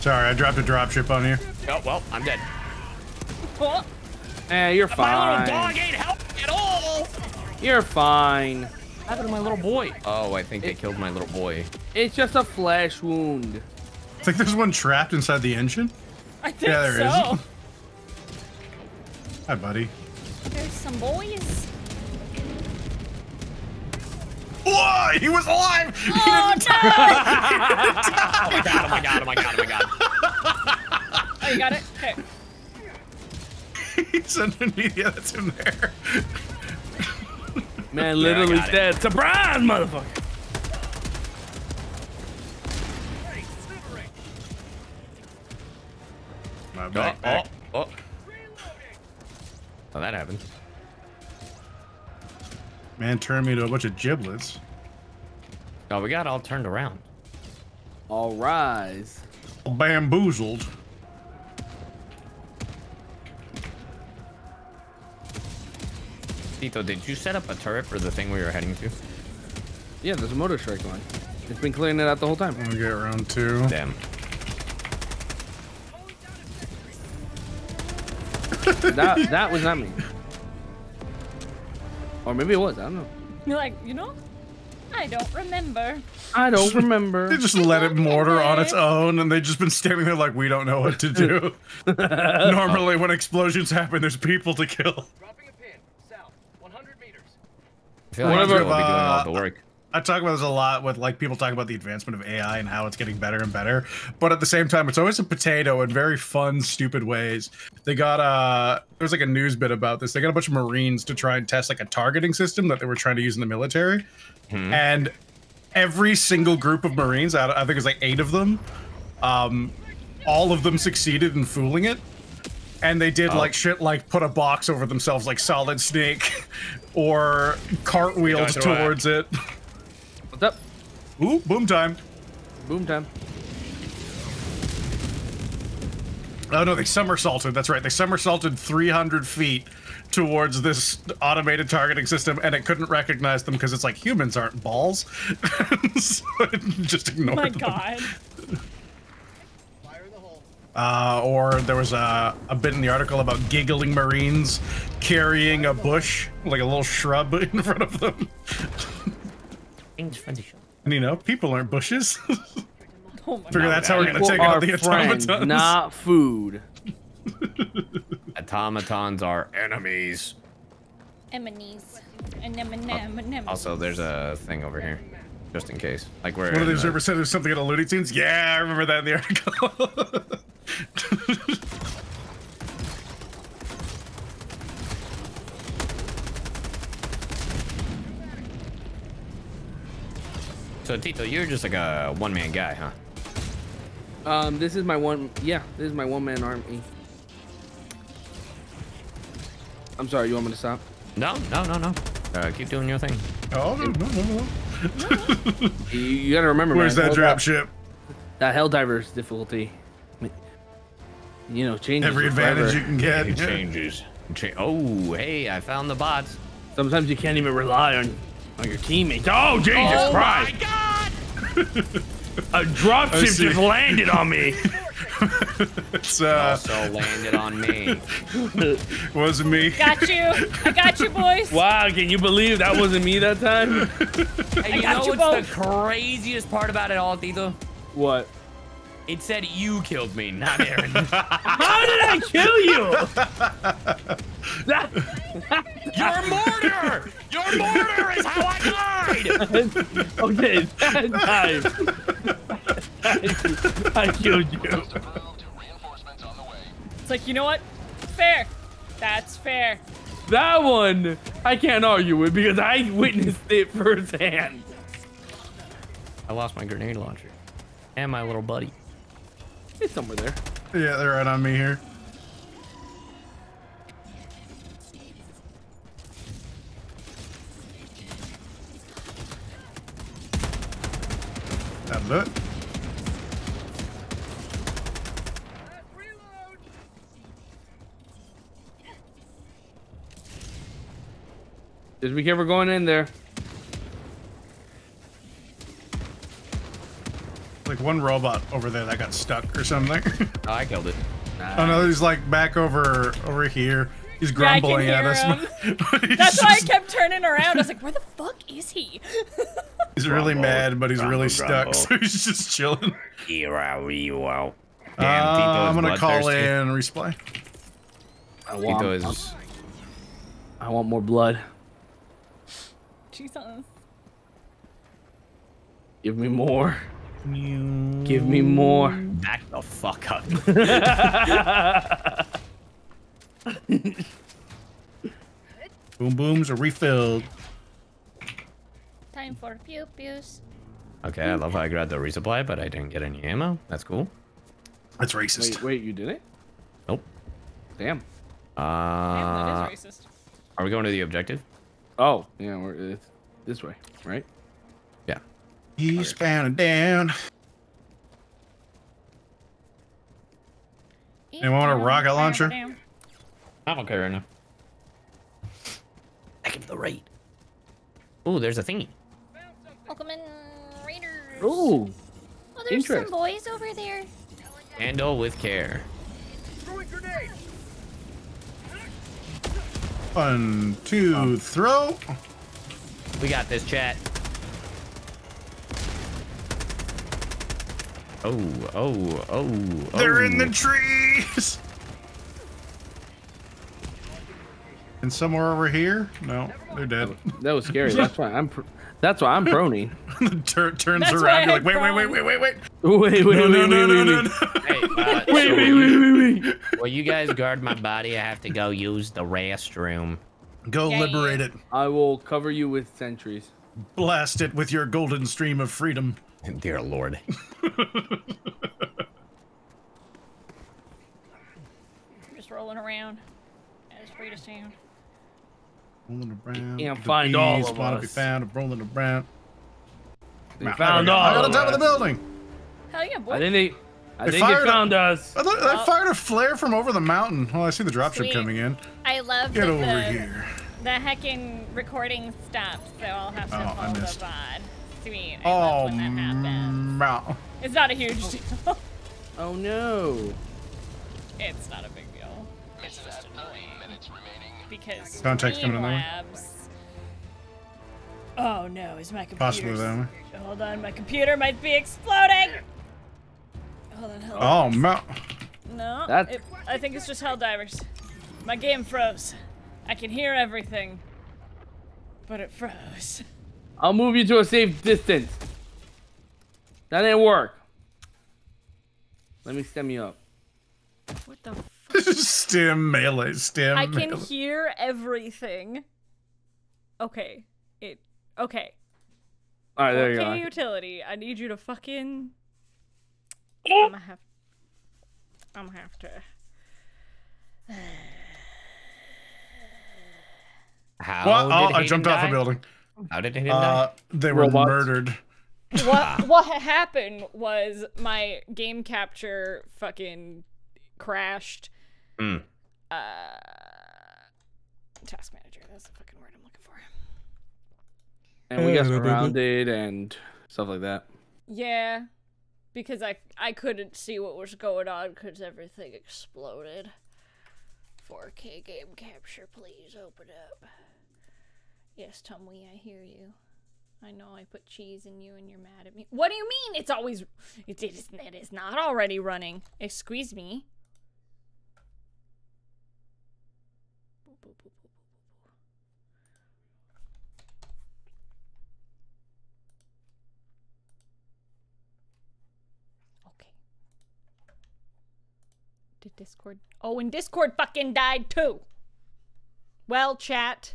Sorry, I dropped a dropship on you. Oh, well, I'm dead. Well, eh, you're fine. My little dog ain't helping at all! You're fine. What happened to my little boy? Oh, I think they killed my little boy. It's just a flesh wound. I think there's one trapped inside the engine. I think Yeah, there is. so. Hi, buddy. There's some boys. Whoa, he was alive! He Oh didn't no! Oh my god, oh my god, oh my god, oh my god. oh, you got it? Okay. He's underneath. Yeah, that's him there. Man literally got it. said, surprise, motherfucker. My Oh, back, oh, back. oh. Oh, that happened. Man turned me to a bunch of giblets. Oh, we got all turned around. All rise. Bamboozled. Tito, did you set up a turret for the thing we were heading to? Yeah, there's a mortar strike line. It's been clearing it out the whole time. We get round two. Damn. that that was not me. Or maybe it was. I don't know. You're like, you know, I don't remember. I don't remember. They just let it mortar on its own, and they've just been standing there like we don't know what to do. Normally, when explosions happen, there's people to kill. Dropping a pin. South. 100 meters. I feel like of we'll be doing all the work. I talk about this a lot with like people talk about the advancement of AI and how it's getting better and better. But at the same time, it's always a potato in very fun, stupid ways. They got uh there was like a news bit about this. They got a bunch of Marines to try and test like a targeting system that they were trying to use in the military. And every single group of Marines, out I think it was like eight of them, um, all of them succeeded in fooling it. And they did Oh. like shit like put a box over themselves like Solid Snake or cartwheels Don't throw it. towards it. What's up? Ooh, boom time. Boom time. Oh no, they somersaulted. That's right. They somersaulted 300 feet towards this automated targeting system, and it couldn't recognize them because it's like humans aren't balls. so it just Oh ignored my them. god. Uh, or there was a, a bit in the article about giggling Marines carrying a bush, like a little shrub in front of them. And you know, people aren't bushes. Oh Figure god. that's how we're gonna People take out the friends, automatons. not food. Automatons are enemies. Enemies. Anemone. Also, there's a thing over here, just in case. Like where? One of these ever said there's something in a Looney Tunes? Yeah, I remember that in the article. So Tito, you're just like a one-man guy, huh? Um, this is my one. Yeah, this is my one man army. I'm sorry. You want me to stop? No, no, no, no. Uh, keep doing your thing. oh, no, no, no, no. You, you gotta remember. Where's man, that hold drop up. ship? That Helldivers difficulty. You know, changes. Every advantage forever. you can get. It changes. Cha- oh, hey, I found the bots. Sometimes you can't even rely on on your teammates. Oh Jesus oh Christ! my God! A dropship I just landed on me. It's, uh, Also landed on me. wasn't me. Got you. I got you, boys. Wow, can you believe that wasn't me that time? Hey, you got know you what's both. the craziest part about it all, Tito? What? It said you killed me, not Aaron. How did I kill you? That, Your mortar! Your mortar is how I died! okay, that time. I killed you. It's like, you know what? Fair. That's fair. That one I can't argue with because I witnessed it firsthand. I lost my grenade launcher. And my little buddy. It's somewhere there. Yeah, they're right on me here. That'll do it. Just be careful going in there. Like one robot over there that got stuck or something. Oh, I killed it. oh no, he's like back over over here. He's Yeah, I can grumbling at us. him. He's That's why I kept turning around. I was like, where the fuck is he? He's really mad, but he's really grumble, stuck, grumble. so he's just chilling. Wow. Uh, I'm gonna call bloodthirsty. in resupply. I Tito want, is. I want more blood. Jesus. Give me more. Give me more. Back the fuck up. Boom booms are refilled. time for pew pews. Okay, I love how I grabbed the resupply, but I didn't get any ammo. That's cool. That's racist. Wait, wait, you did it? Nope. Damn. Uh, that is racist. are we going to the objective? Oh, yeah, we're it's this way, right? Yeah. Eastbound and down. Anyone want a rocket launcher? I'm okay right now. I give the rate. Ooh, there's a thingy. Welcome in, Raiders. Ooh. Oh, there's some boys over there. Handle with care. One, two, throw. We got this, chat. Oh, oh, oh, They're oh. in the trees. And somewhere over here? No, they're dead. That was scary. That's why I'm. Pr- that's why I'm proning. Tur- turns That's around. You're like, wait, wait, wait, wait, wait, wait. Wait, wait, no, wait, no, wait, no, wait, no, wait. no. Hey, uh, Wait, so wait, will wait, you- wait, wait. Will you guys guard my body? I have to go use the restroom. Go liberate it. I will cover you with sentries. Blast it with your golden stream of freedom. Dear Lord. I'm just rolling around. As free to sound. Rolling around. can't the find all bees of wanna us. be found. Rolling around. They Nah, found there all I got on of top of the building. Hell yeah, boy. I think they. I They think they fired a- found us. I, thought, I fired a flare from over the mountain. Oh, I see the dropship coming in. I love Get that over the, here. The heckin' recording stops, so I'll have to Oh, I hold the missed. VOD. Sweet. I Oh, when that happens. no. It's not a huge deal. Oh no. it's not a big deal. It's just annoying. Because Contact's coming in that way. Streamlabs- Oh no, is my computer? Possibly that way. Hold on, my computer might be exploding. Hold on, hold Oh, no. No, That's- it, I think it's just Helldivers. My game froze. I can hear everything, but it froze. I'll move you to a safe distance. That didn't work. Let me stem you up. What the? stim melee, stem I can melee. hear everything. Okay, it. Okay. All right, there you okay, go. utility. I need you to fucking. I'm gonna have. I'm gonna have to. How What? did Oh, I Hayden jumped off a building. How did Hayden Uh, die? they were Robots. murdered. what what happened was my game capture fucking crashed. Hmm. Uh, task manager. That's the fucking word I'm looking for. And we got surrounded and stuff like that. Yeah, because I I couldn't see what was going on because everything exploded. 4K game capture, please open up. Yes, Tumwee, I hear you. I know I put cheese in you and you're mad at me. What do you mean? It's always it, it is it is not already running. Excuse me. Okay. Did Discord? Oh, and Discord fucking died too. Well, chat.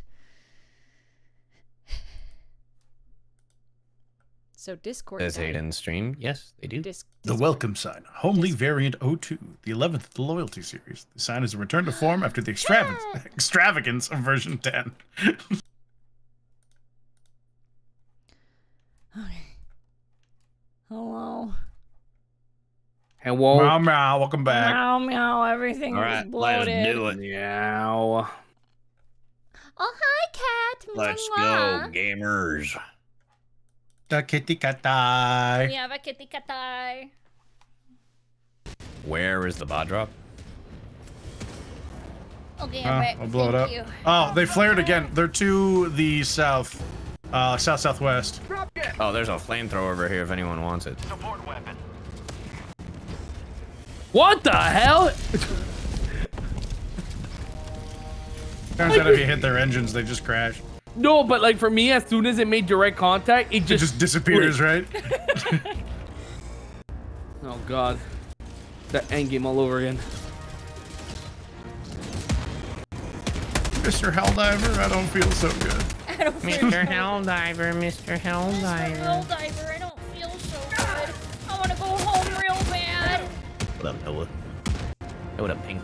So Discord. Does died. Hayden stream? Yes, they do. Dis- The welcome sign, Homely Variant 02, the 11th of the Loyalty Series. The sign is a return to form after the extravagance, extravagance of version 10. Hello. Hello. Meow, meow, welcome back. Meow meow. Everything All is right, bloated. let's do it. Meow. Oh, hi, cat. Let's Mwah. go, gamers. The kitty cat We have a kitty katai. Where is the bot drop? Okay, Uh, I'm back. I'll blow it up. you. Oh, they flared again. They're to the south, uh, south southwest. Oh, there's a flamethrower over here if anyone wants it. Support weapon. What the hell? Turns out if you hit their engines, they just crash. No, but like for me, as soon as it made direct contact, it It just just disappears, right? Oh god. That end game all over again. Mr. Helldiver, I don't feel so good. I don't feel Mr. so Helldiver, Mr. Mr. Helldiver. Helldiver, I don't feel so good. I want to go home real bad. What up, Noah? Hey, what up, Pink?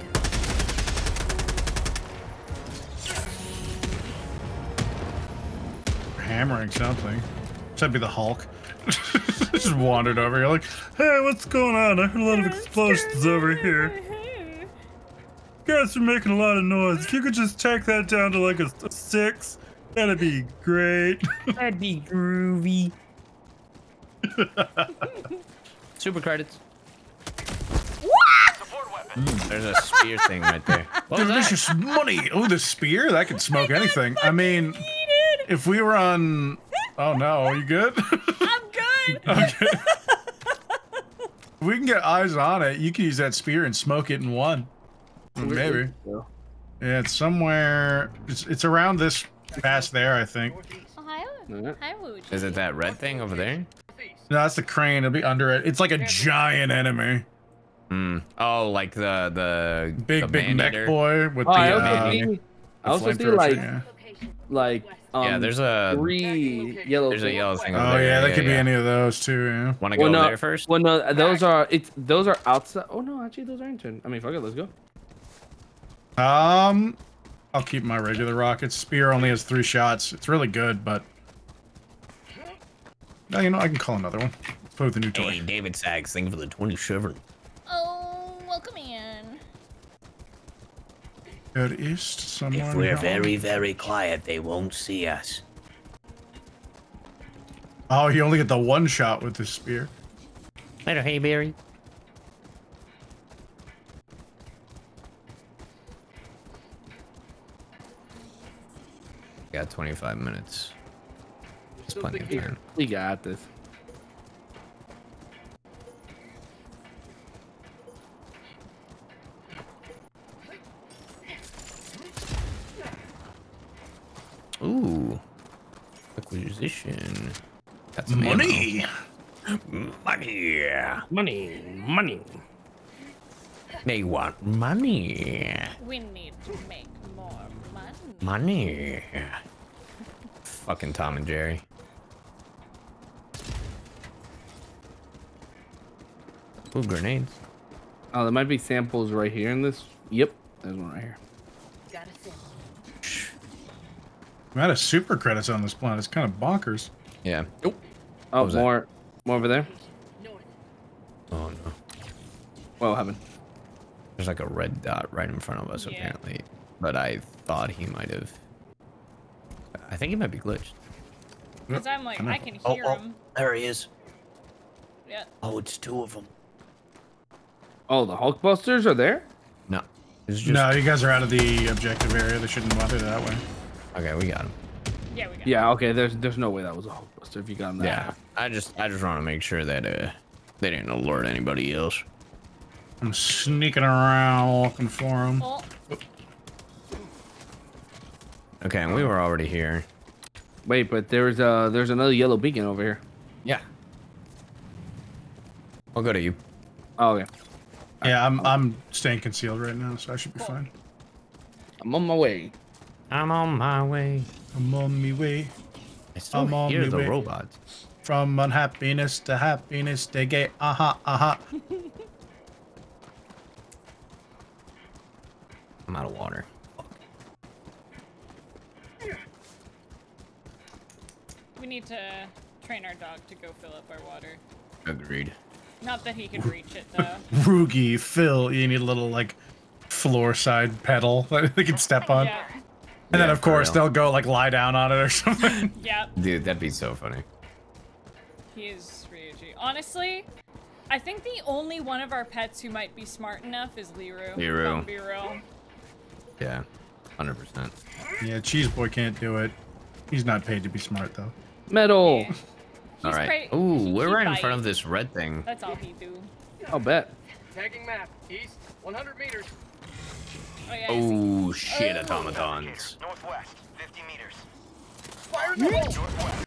Hammering something. Should be the Hulk. Just wandered over here like, hey, what's going on? I heard a lot of explosions over here. You guys are making a lot of noise. If you could just take that down to like a, a six, that'd be great. That'd be groovy. Super credits. Mm, there's a spear thing right there. What? Delicious money. Oh, the spear? That could smoke anything. I mean, if we were on. Oh no, are you good? I'm good. okay. If we can get eyes on it, you can use that spear and smoke it in one. Maybe. Yeah, it's somewhere. It's, it's around this pass there, I think. Oh, hi, hi, Wuji. Is it that red thing over there? No, that's the crane. It'll be under it. It's like a giant enemy. Hmm. Oh, like the the Big, the big mech man-eater? boy with Oh, the. I also uh, see, the I also see flamethrower like, shit, yeah. Like, um, Yeah, there's a- three yellow. There's a yellow thing Oh there. yeah, that could be any of those too. Yeah. Want to go Well, no, there first? Well, no, those are it's those are outside. Oh no, actually, those are intern. I mean, fuck it, let's go. Um, I'll keep my regular rocket. Spear only has three shots. It's really good, but. No, you know, I can call another one. Let's play with the new toy. Hey, David Sags, thank you for the 27. Oh, welcome in. There is someone. If we're here. very, very quiet, they won't see us. Oh, you only get the one shot with the spear. Later, hey, Barry. Got 25 minutes. It's plenty of time. We got this. Ooh. Acquisition. Got some Money. ammo. Money. Money, money. They want money. We need to make more money. Money. Fucking Tom and Jerry. Ooh, grenades. Oh, there might be samples right here in this. Yep, there's one right here. Got I'm out of super credits on this planet. It's kind of bonkers. Yeah. Oh, was that? more, more over there. Oh no. What happened? There's like a red dot right in front of us Yeah. apparently. But I thought he might have. I think he might be glitched. Because I'm like, I can Oh, hear oh, him. there he is. Yeah. Oh, it's two of them. Oh, the Hulkbusters are there. No. It's just No, you guys are out of the objective area. They shouldn't bother that way. okay. We got him. Yeah, we got Yeah. Okay. There's there's no way that was a Hulkbuster if you got him that. Yeah. I just I just want to make sure that uh they didn't alert anybody else. I'm sneaking around looking for them. Oh, Okay, we were already here. Wait, but there's uh there's another yellow beacon over here. Yeah. I'll go to you. Oh yeah. Yeah, I'm I'm staying concealed right now, so I should be fine. I'm on my way. I'm on my way. I'm on me way I still I'm on hear the way. robots. from unhappiness to happiness. They get aha aha. I'm out of water. we need to train our dog to go fill up our water. Agreed. Not that he can reach it though. Roogie, Phil, you need a little like floor side pedal that they can step on. Yeah. And then Yeah, of course real. they'll go like lie down on it or something. Yep. Dude, that'd be so funny. He is Ryuji. Honestly, I think the only one of our pets who might be smart enough is Liru. Liru. Don't be real. Yeah. 100%. yeah, Cheese Boy can't do it. He's not paid to be smart though. Metal. Yeah. All right. right- Ooh, he- we're he right in front of this red thing. That's all he do. I'll bet. Tagging map. East, 100 meters. Oh yeah. I see. Oh shit, automatons. Northwest, 50 meters. Fire in the hole.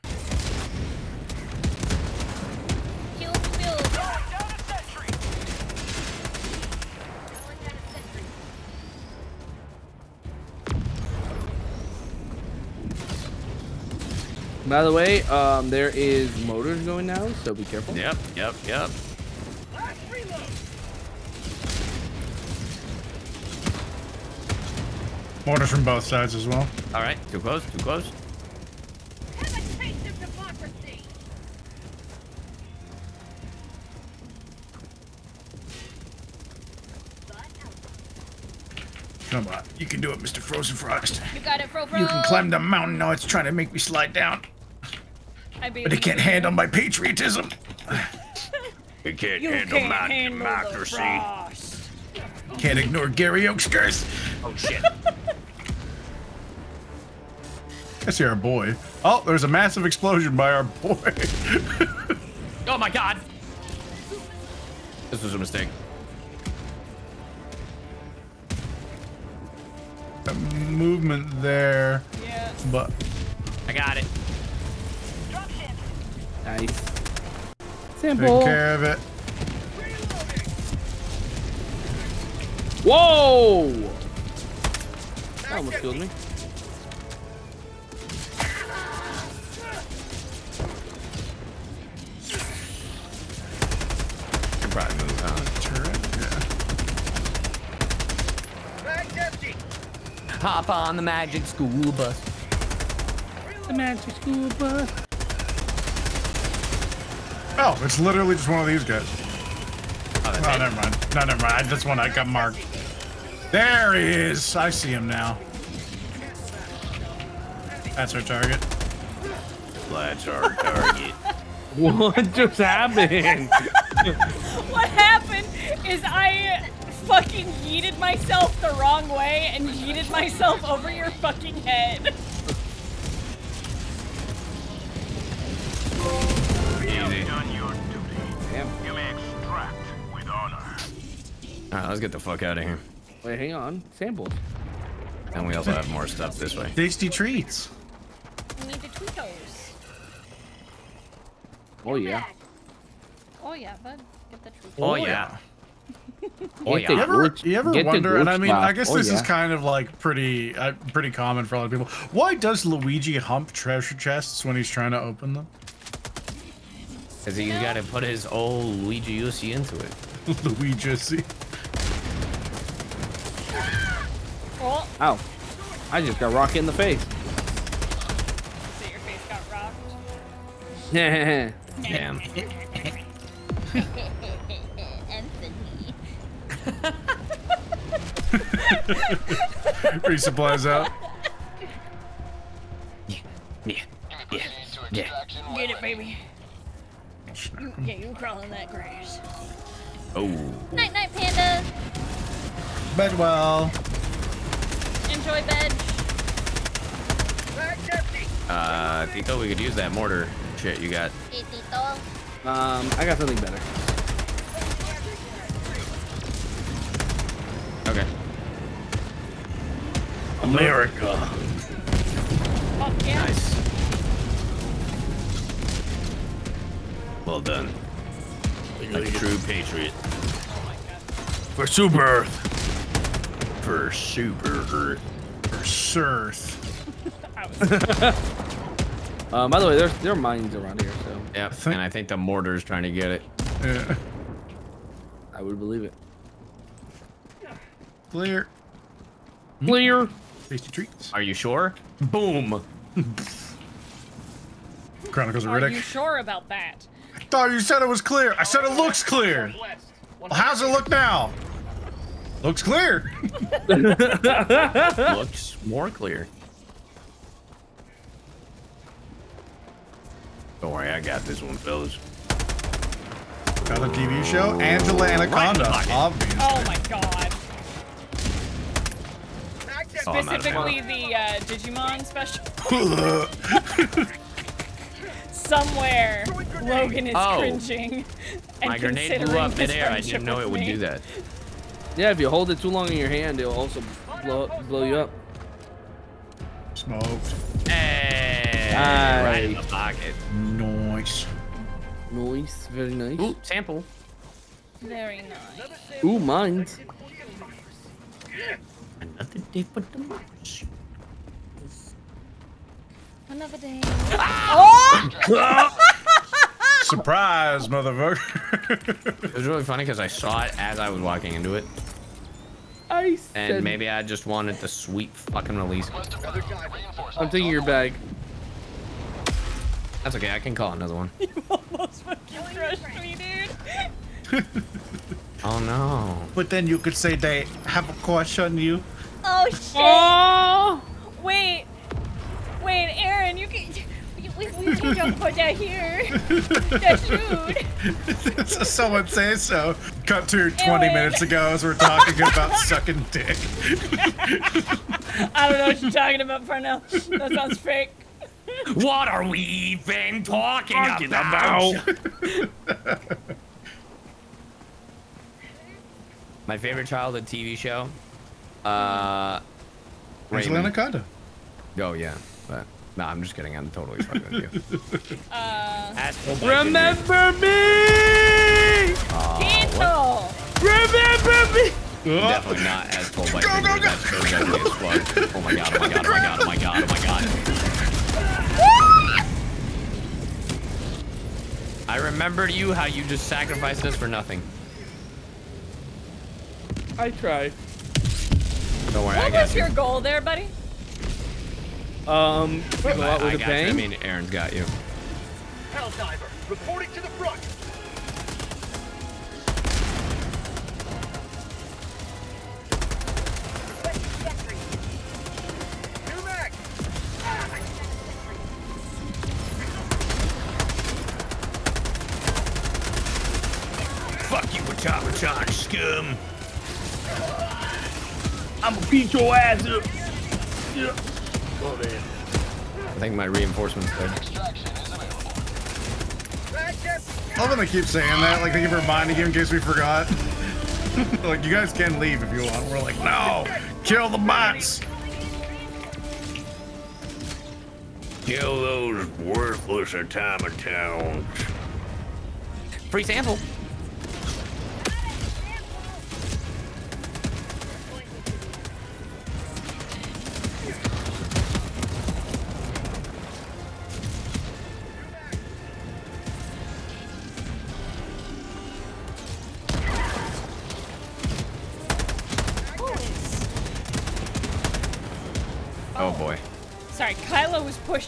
By the way, um, there is mortars going now, so be careful. Yep, yep, yep. Mortars from both sides as well. All right, too close, too close. Come on, you can do it, Mr. Frozen Frost. You got it, Fro Fro. You can climb the mountain. No, it's trying to make me slide down, I mean, but it can't handle my patriotism. You can't You handle can't my handle democracy. Can't ignore Gary Oak's girth. Oh shit. I see our boy. Oh, there's a massive explosion by our boy. Oh my god! This was a mistake. Movement there, Yeah. but I got it. Nice. take care of it. Whoa! That almost killed me. Can probably move, huh? Turret. Yeah. Hop on the magic school bus. The magic school bus. Oh, it's literally just one of these guys. Oh, Oh, never mind. No, never mind. That's one I got marked. There he is. I see him now. That's our target. That's our target. What just happened? What happened is I fucking yeeted myself the wrong way and yeeted myself over your fucking head. Easy. All right, let's get the fuck out of here. Wait, hang on. Samples. And we also have more stuff this way. Tasty treats. We need the Twitos. Oh yeah. Oh yeah, bud. Get the Twitos. Oh, yeah. Oh yeah. You ever, you ever wonder, and I glitch mean, I box. guess Oh, this is kind of like pretty, uh, pretty common for a lot of people. Why does Luigi hump treasure chests when he's trying to open them? Because he's got to put his old Luigi Usi into it. Luigi, see. Oh, Ow. I just got rocked in the face. so your face got rocked. Damn. Resupplies out. Yeah. Yeah. Yeah. Get it, baby. You, yeah, you crawl in that grass. Oh. Night night, panda. Bedwell. Enjoy bed. Bag's empty. Uh, Tito, we could use that mortar shit you got. Hey, Tito. Um, I got something better. Okay. America. Fuck yeah. Nice. Well done. Like a true patriot. For Super For super Earth. For er, er, Surf. Um, by the way, there's there are mines around here, so Yep. think- And I think the mortar's trying to get it. Yeah. I would believe it. Clear. Hmm? Clear. Tasty treats. Are you sure? Boom. Chronicles of Riddick. Are you Riddick. sure about that? I thought you said it was clear. I said it looks clear. Well, how's it look now? Looks clear. Looks more clear. Don't worry, I got this one, fellas. Got a TV show. Angela Anaconda. Right, Obvious. Oh my god. Bag's Oh, I'm out of Specifically the uh, Digimon special. Somewhere, Logan is Oh. cringing. And My grenade blew considering up his midair. I friendship didn't know with it would me. do that. Yeah, if you hold it too long in your hand, it'll also blow blow you up. Smoked. Hey, Nice. right in the pocket. Nice. Nice, very nice. Ooh, sample. Very nice. Ooh, mines. Another day for democracy. Another day. Oh! Surprise, motherfucker. It was really funny because I saw it as I was walking into it, I and maybe I just wanted the sweet fucking release. I'm taking your bag. That's okay. I can call another one. Almost fucking crushed me, dude. Oh no. but then you could say they have a crush on you. Oh shit! Oh! Wait. Wait, Aaron, you can. We, we, we can put that here. That shoot. Someone say so. Cut to 20 Anyway. minutes ago as we're talking about sucking dick. I don't know what you're talking about, Parnell. That sounds fake. What are we even talking, Talking about? about. My favorite childhood TV show. Uh. Where's Raymond. Anaconda? Oh yeah, but no, I'm just kidding. I'm totally fucking with you. Uh, Asshole by Ginger. Remember me! Tito! Remember me! Definitely not as told by Ginger. That's so deadly as fuck. Oh my god! Oh my god! Oh my god! Oh my god! Oh my god! I remembered you how you just sacrificed us for nothing. I tried. Don't worry, I What was you. your goal there, buddy? Um, I, go out with I a got you. I mean, Aaron's got you. Helldiver, reporting to the front. New mag. Fuck you, Watama-chan, scum. I'm gonna beat your ass up. Yeah. I think my reinforcements dead. I love when they keep saying that, like they keep reminding you in case we forgot. like, you guys can leave if you want. We're like, no, kill the bots. Kill those worthless automatons. Free sample.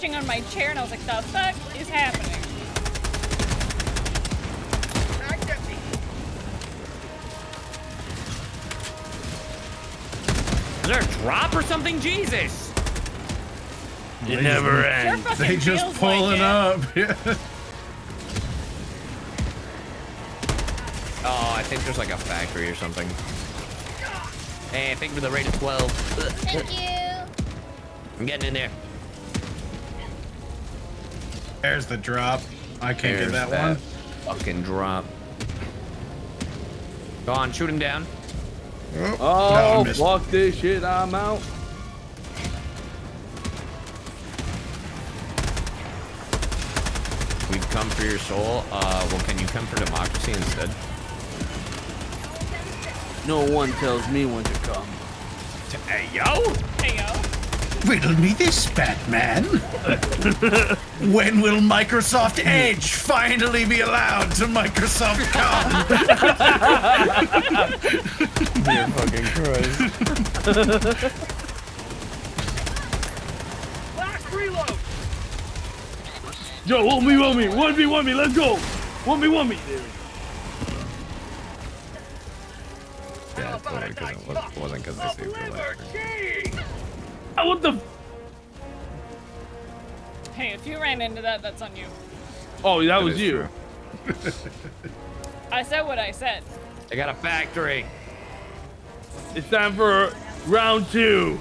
Kylo on my chair, and I was like, the fuck is happening? Is there a drop or something? Jesus! It never ends. fucking They just pulling like up. Oh, I think there's like a factory or something. Hey, I think we're the rate of 12. Thank you. I'm getting in there. There's the drop. I can't There's get that, one. Fucking drop. Go on, shoot him down. No, I Oh, missed. fuck this shit. I'm out. We've come for your soul. Uh, well, can you come for democracy instead? No one tells me when to come. Hey, yo! Hey, yo. Riddle me this, Batman. when will Microsoft Edge finally be allowed to Microsoft come? Dear fucking Christ. Last reload. Joe, one me, one me, one me, one me. Let's go. One me, one me. There we go. Yeah, it wasn't because it was- wasn't because I saved your life. Ah, what the? Hey, if you ran into that, that's on you. oh, that, That was you. I said what I said. I got a factory. It's time for round two.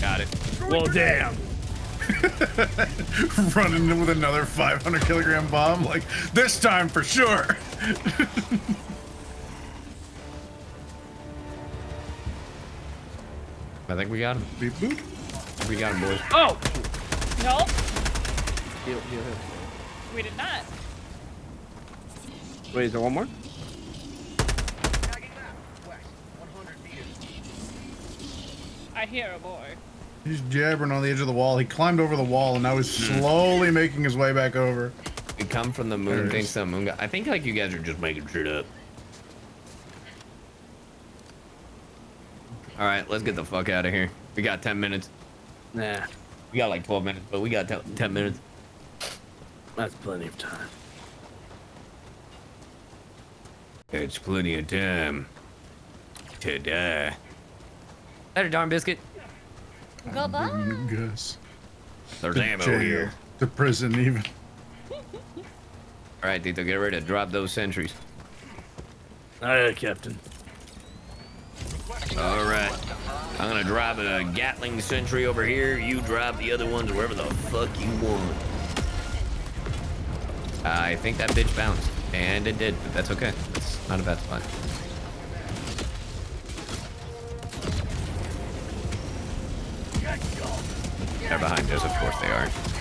Got it. Well, damn. Running with another 500 kilogram bomb, like this time for sure. I think we got him. Beep boop. We got him, boys. Oh. No. Heal, heal, heal. we did not. Wait, is there one more? Tagging map. West, 100 meters. I hear a boy. He's jabbering on the edge of the wall. He climbed over the wall and now he's hmm. slowly making his way back over. We come from the moon. it Thanks the moon. guy. I think like you guys are just making shit up. All right, let's get the fuck out of here. We got 10 minutes. Nah, We got like 12 minutes, but we got 10 minutes. that's plenty of time. It's plenty of time to die. Later, darn biscuit. Goodbye. Guess. There's To ammo jail. here. To prison, even. All right, Tito, get ready to drop those sentries. Aye, Captain. All right. I'm gonna drive a Gatling sentry over here. You drive the other ones wherever the fuck you want. I think that bitch bounced, and it did, but that's okay. It's not a bad spot. They're behind us, of course they are.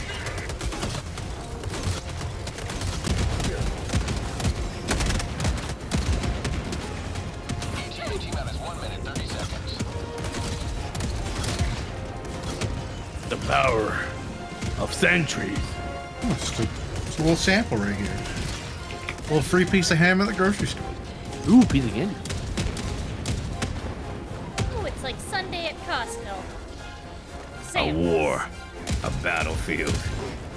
Centuries. Oh, it's, a, it's a little sample right here. A little free piece of ham at the grocery store. Ooh, piece of candy. Oh, it's like Sunday at Costco. A war. A battlefield.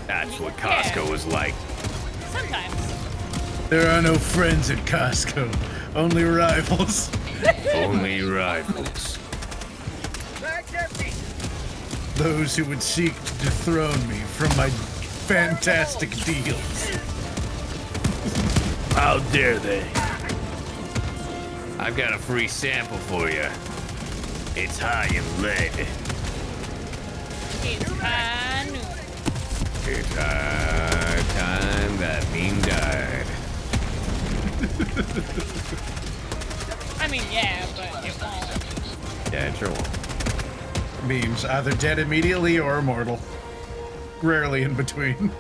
That's what Costco is like. Sometimes. There are no friends at Costco, only rivals. Only rivals. Those who would seek to dethrone me from my fantastic deals. How dare they? I've got a free sample for you. It's high in lead. It's high noon. It's high time that meme died. I mean, yeah, but it won't. Yeah, it sure won't. Memes, either dead immediately or immortal. Rarely in between.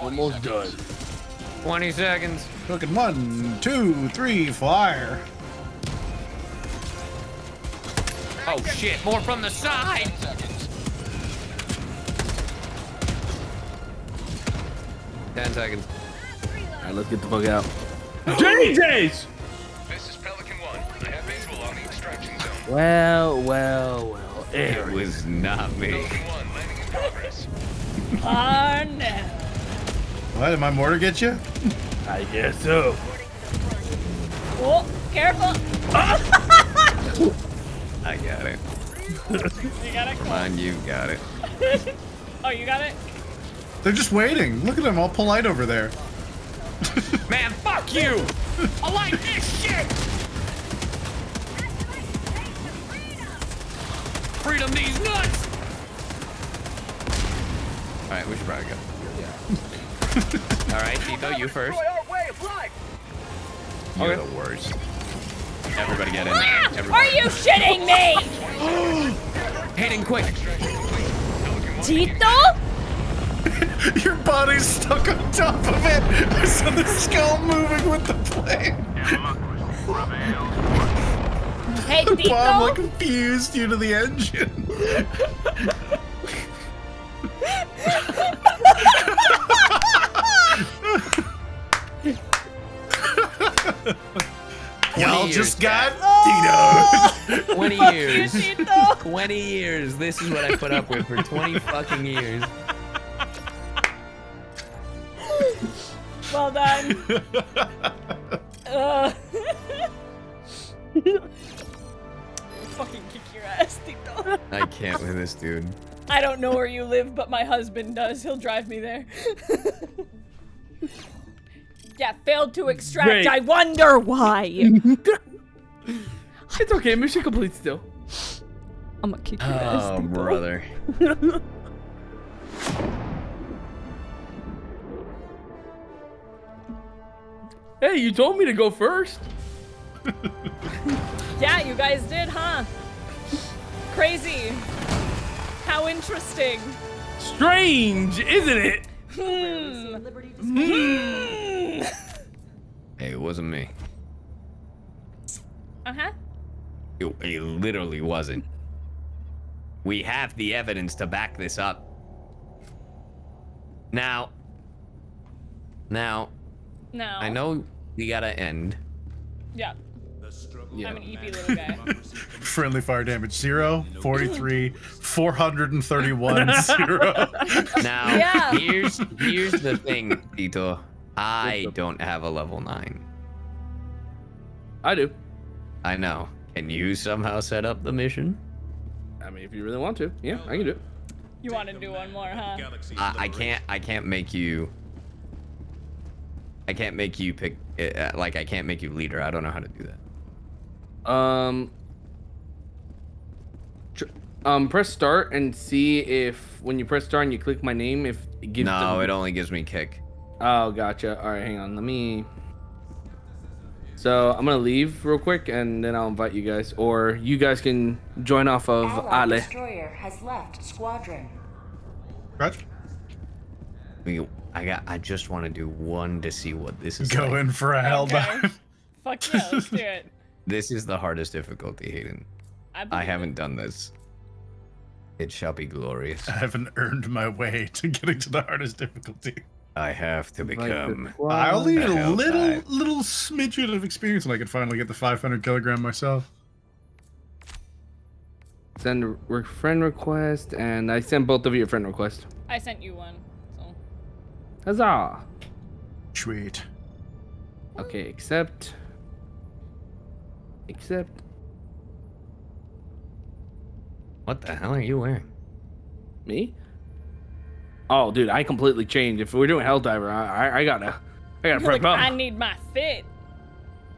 Almost done. 20 seconds. Looking one, two, three, fire. Oh shit, more from the side. Ten seconds. All right, let's get the fuck out. Jenny extraction. Well, well, well. It Aaron. was not me. Pelican 1 landing in progress. Oh no. What, did my mortar get you? I guess so. Oh, careful. I got it. You got it. Come on, you got it. Oh, you got it. They're just waiting. Look at them, all polite over there. Man, fuck you! I like this shit! Freedom these nuts! Alright, we should probably go. Yeah. Alright, Tito, you first. our way of life. You're the worst. Everybody get in. Ah! Everybody. Are you shitting me? Hitting quick! Tito? Your body's stuck on top of it. I saw the skull moving with the plane. Hey, The bomb like Tito? fused you to the engine. Y'all just got Oh! Tito. 20 Fuck you, years. 20 years. This is what I put up with for 20 fucking years. Well done. uh. I can't with this dude. I don't know where you live, but my husband does. He'll drive me there. yeah, failed to extract. Great. I wonder why. It's okay. Mission complete still. I'm gonna kick your oh, ass, Oh, Tito. brother. Hey, you told me to go first. Yeah, you guys did, huh? Crazy. How interesting. Strange, isn't it? Hmm. Hmm. Hey, it wasn't me. Uh huh. It, it literally wasn't. We have the evidence to back this up. Now, now, No. I know we gotta end. Yeah. Yeah. I'm an EP little guy. Friendly fire damage zero, 43, 431, zero. Now, Yeah. here's here's the thing, Tito. I don't have a level nine. I do. I know. Can you somehow set up the mission? I mean, if you really want to, yeah, I can do it. You want to do one more, huh? I, I can't. I can't make you. I can't make you pick. Uh, like I can't make you leader. I don't know how to do that. Um, tr- um, press start and see if when you press start and you click my name, if it gives. No, the- it only gives me kick. Oh, gotcha. All right, hang on. Let me. So I'm gonna leave real quick, and then I'll invite you guys, or you guys can join off of Allied Ale. destroyer has left squadron. Scratch? We, I got. I just want to do one to see what this is. Go like. in for a hell Okay. dive. Fuck yeah, let's do it. This is the hardest difficulty, Hayden. I, I haven't done this. It shall be glorious. I haven't earned my way to getting to the hardest difficulty. I have to become. I only need a a little, dive. little smidgen of experience, and I could finally get the 500 kilogram myself. Send a friend request, and I sent both of you a friend request. I sent you one. So Huzzah! Sweet. Okay, accept. Accept. What the hell are you wearing? Me? Oh, dude, I completely changed. If we're doing Helldiver, I, I, I gotta, I gotta prep like, up. I need my fit.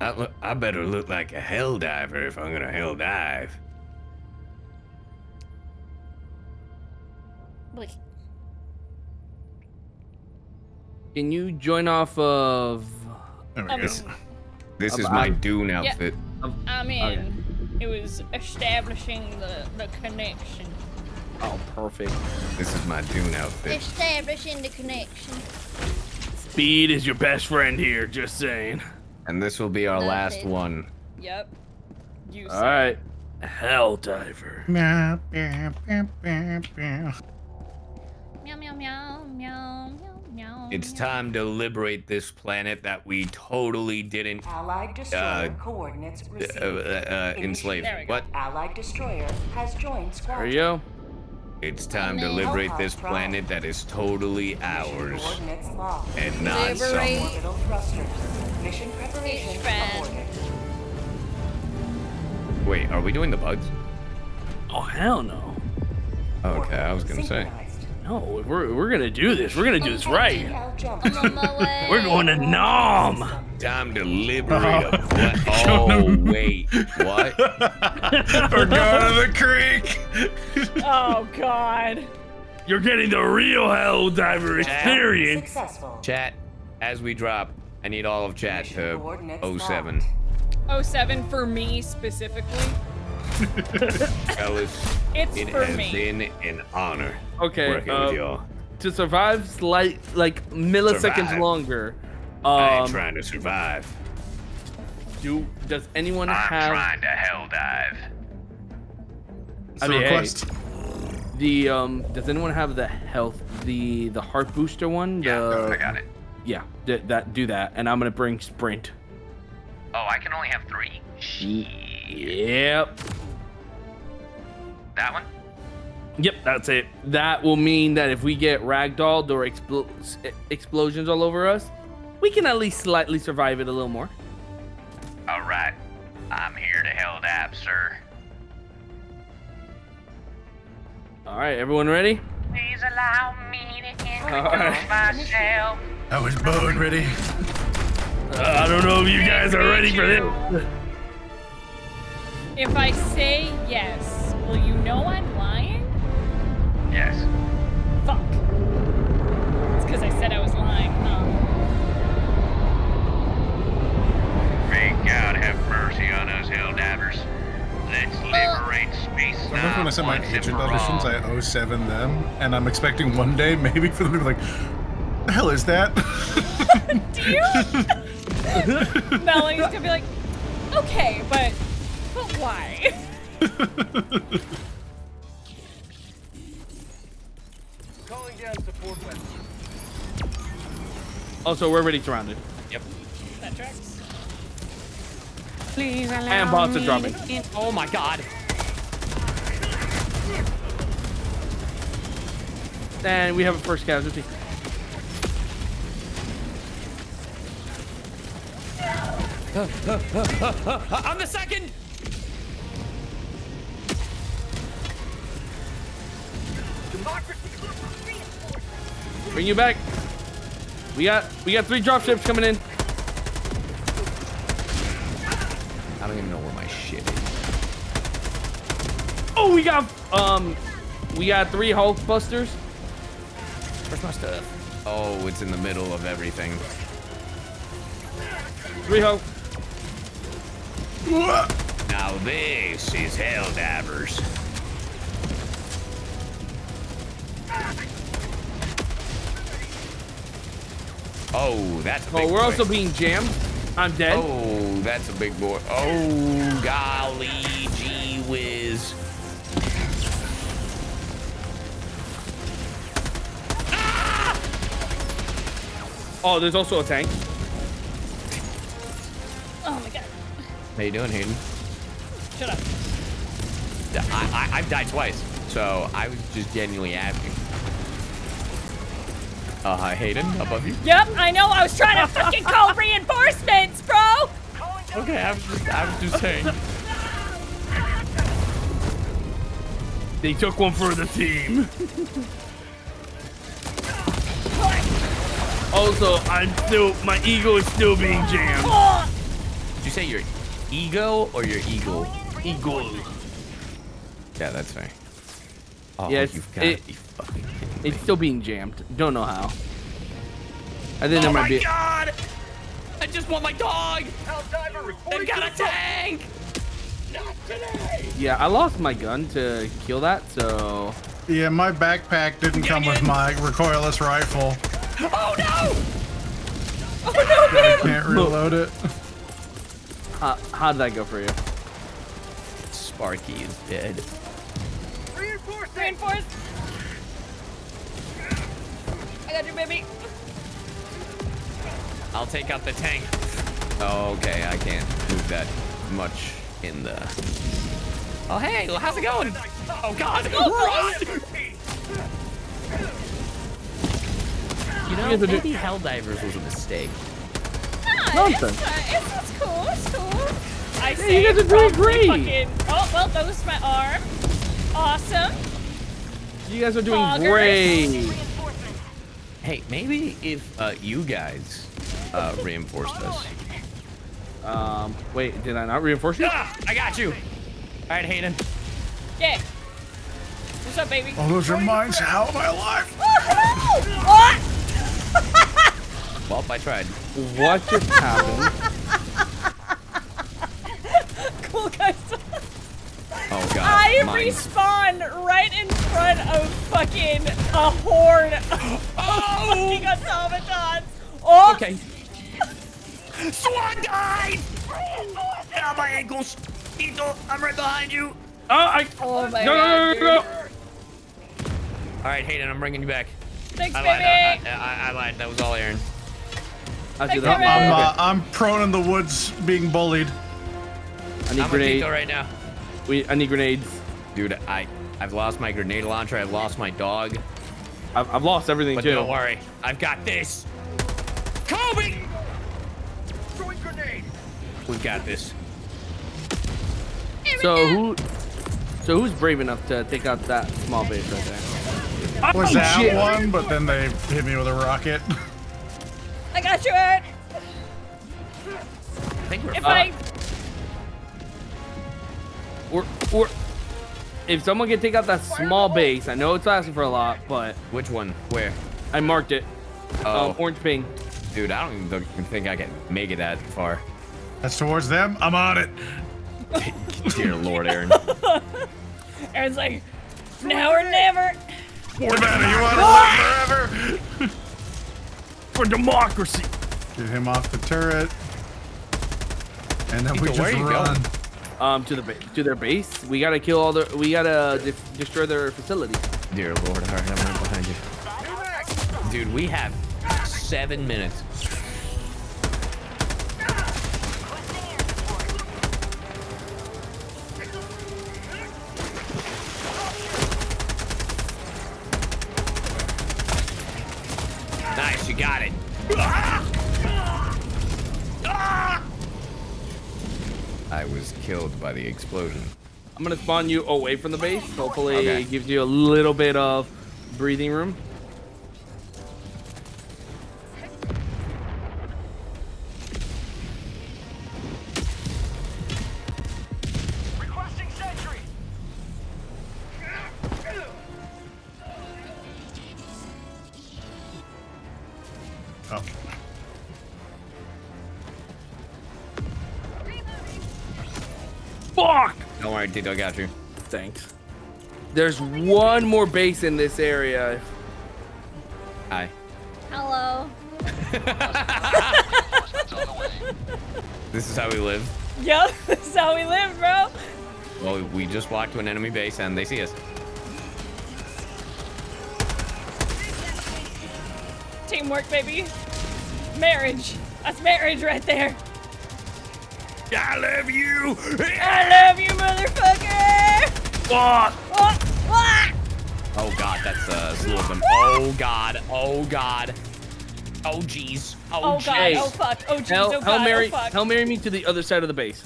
I, look, I better look like a hell diver if I'm gonna hell dive. Like, Can you join off of? There we Um, go. This is Um, my I- Dune Yeah. Outfit. I mean, it was establishing the, the connection. Oh, perfect. This is my Dune outfit. establishing the connection. Speed is your best friend here. Just saying. And this will be our last one. Yep. You All right, Helldiver. Meow, meow, meow, meow, meow. Meow, meow, meow, It's time to liberate this planet that we totally didn't Allied destroyer Uh, coordinates uh, received. uh, uh, enslave. There we go. What? Allied destroyer has joined There you go. It's time to liberate this planet that is totally Mission ours coordinates locked. and not Liberate. someone. Orbital thrusters. Mission preparation It's fine. aborted. Wait, are we doing the bugs? Oh hell no. Okay, I was gonna say. Synchronized. No, we're we're gonna do this. We're gonna do this right. L jump. I'm on my way. We're going to Nom. Time to liberate Oh. what? Oh wait, what? We're going to the creek. Oh God. You're getting the real Helldiver experience. Successful. Chat, as we drop, I need all of chat to coordinates 07. locked. 07 for me specifically. Fellas, It's it for has me. been an honor Okay. working uh, with y'all. to survive slight like milliseconds Survive. longer. I ain't Um, trying to survive. do does anyone I'm have trying to hell dive. I I mean, hey. request. the um? Does anyone have the health the the heart booster one? Yeah, The, I got it. Yeah, d- that do that, and I'm gonna bring sprint. Oh, I can only have three. Yep. That one? Yep, that's it. That will mean that if we get ragdolled or expl- explosions all over us, we can at least slightly survive it a little more. All right. I'm here to hell dive, sir. All right, everyone ready? Please allow me to All right. myself. I was born ready. Uh, I don't know if you guys are ready for this. If I say yes, will you know I'm lying? Yes. Fuck. It's because I said I was lying, huh? May God have mercy on us hell divers. Let's ah. liberate space Sometimes when I send my once and agent for auditions, all. I 07 them, and I'm expecting one day maybe for them to be like, the hell is that? Do you? Melanie's gonna be like, okay, but But why? Oh, Calling down support weapons. Also, we're already surrounded. Yep. That tracks. Please allow And bots are dropping. in- Oh my god. And we have a first casualty. I'm the second. Bring you back. We got we got three dropships coming in. I don't even know where my shit is. Oh, we got um, we got three Hulk busters. Where's my stuff? Oh, it's in the middle of everything. Three Hulk. Now this is Helldivers. Oh, that's a oh, big Oh, we're boy. also being jammed. I'm dead. Oh, that's a big boy. Oh, golly, gee whiz. Ah! Oh, there's also a tank. Oh my god. How you doing, Hayden? Shut up. I, I, I've died twice, so I was just genuinely asking. Uh, hi, Hayden, above you. Yep, I know. I was trying to fucking call reinforcements, bro. Okay, I was just, I was just saying. They took one for the team. also, I'm still my ego is still being jammed. Did you say your ego or your eagle? Eagle. Yeah, that's fair. Oh, Yeah, you've got it- to be fucking kidding It's still being jammed. Don't know how. I think oh there oh might my be. Oh my god! I just want my dog! Helldiver They reporting got to a the front. tank! Not today. Yeah, I lost my gun to kill that, so Yeah, my backpack didn't come with my recoilless rifle. Oh no! oh no I can't reload it. how, how did that go for you? Sparky is dead. Reinforcing. Reinforce. I got you, baby. I'll take out the tank. Okay, I can't move that much in the. Oh hey, well, how's it going? Oh god! Run! You know, guys are do- maybe Helldivers was a mistake. Nonsense. It's, uh, it's, it's cool. It's cool. I you say guys are doing great. Fucking, oh well, that was my arm. Awesome. You guys are doing Poggers. great. Hey, maybe if uh, you guys uh, reinforced us. Um, wait, did I not reinforce you? Ah, I got you. All right, Hayden. Yeah. What's up, baby? Oh, those are mines. How am I alive? What? Well, I tried. What just happened? cool guys. Oh god. I mine. respawn right in front of fucking a horde of fucking automatons. Oh, Okay. Swan died! Ow, my ankles! Ito, I'm right behind you! Oh, I. oh my No, god. no, no, no, no. All right, Hayden, I'm bringing you back. Thanks, I baby. lied. I, I, I lied. That was all Aaron. I Thanks, do that. baby. I'm, uh, I'm prone in the woods being bullied. I need I'm with grenades. Tito right now. We, I need grenades. Dude, I, I've lost my grenade launcher. I've lost my dog. I've, I've lost everything But too. don't worry. I've got this. Kobe! Throwing grenade. We've got this. So who? So who's brave enough to take out that small base right there? Was Oh, that shit. one? But then they hit me with a rocket. I got you, Aaron. I think we're If fine. I Or, or if someone can take out that small base, I know it's asking for a lot, but Which one? Where? I marked it. Oh, Um, orange ping. dude, I don't even think I can make it that far. That's towards them. I'm on it. Dear Lord, Aaron. Aaron's like, now or never. Savannah, you want to live forever? For democracy. Get him off the turret. And then we just where are you run. going? Um to the to their base. We gotta kill all the. We gotta def- destroy their facility. Dear Lord, all right, I'm right behind you. Dude, we have seven minutes. I was killed by the explosion. I'm gonna spawn you away from the base. Hopefully, Okay. it gives you a little bit of breathing room. Don't worry, Tito got you. Thanks. There's one more base in this area. Hi. Hello. This is how we live. Yup, this is how we live, bro. Well, we just walked to an enemy base and they see us. Teamwork, baby. Marriage. That's marriage right there. I love you. I love you, motherfucker. Fuck! Oh, ah! Oh god, that's uh, slew of them. Oh god, oh god. Oh jeez. Oh, Oh god, Hey. oh fuck, oh jeez, Hell, oh Hail god, Mary, oh fuck. Hail Mary me to the other side of the base.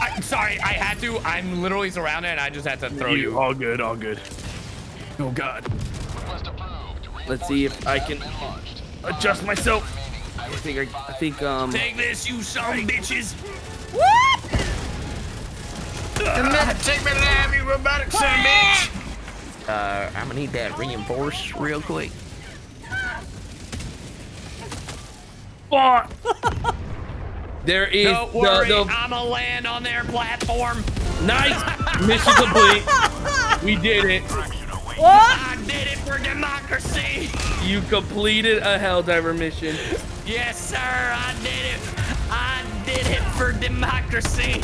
I'm sorry, I had to. I'm literally surrounded and I just had to throw you. All good, all good. Oh god. Let's see if I can adjust myself. I think I, I think um. Take this, you son of bitches. What? Take me alive, you robotic son of a bitch. Uh, I'm gonna need that reinforced real quick. Fuck! there is Don't worry, the, I'm gonna land on their platform. nice mission complete. We did it. What? I did it for democracy. You completed a Helldiver mission. Yes, sir, I did it. I did it for democracy.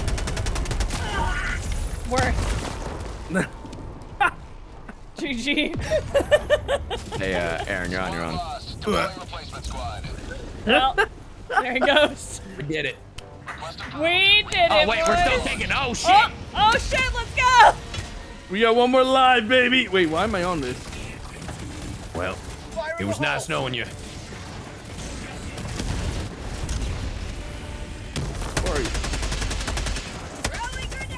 Worth. GG. Hey, uh, Aaron, you're on your own. well, there he goes. We did it. We did Oh it, wait, we're still taking. Oh shit. Oh, oh shit, let's go. We got one more live, baby. Wait, why am I on this? Well, it was nice knowing you.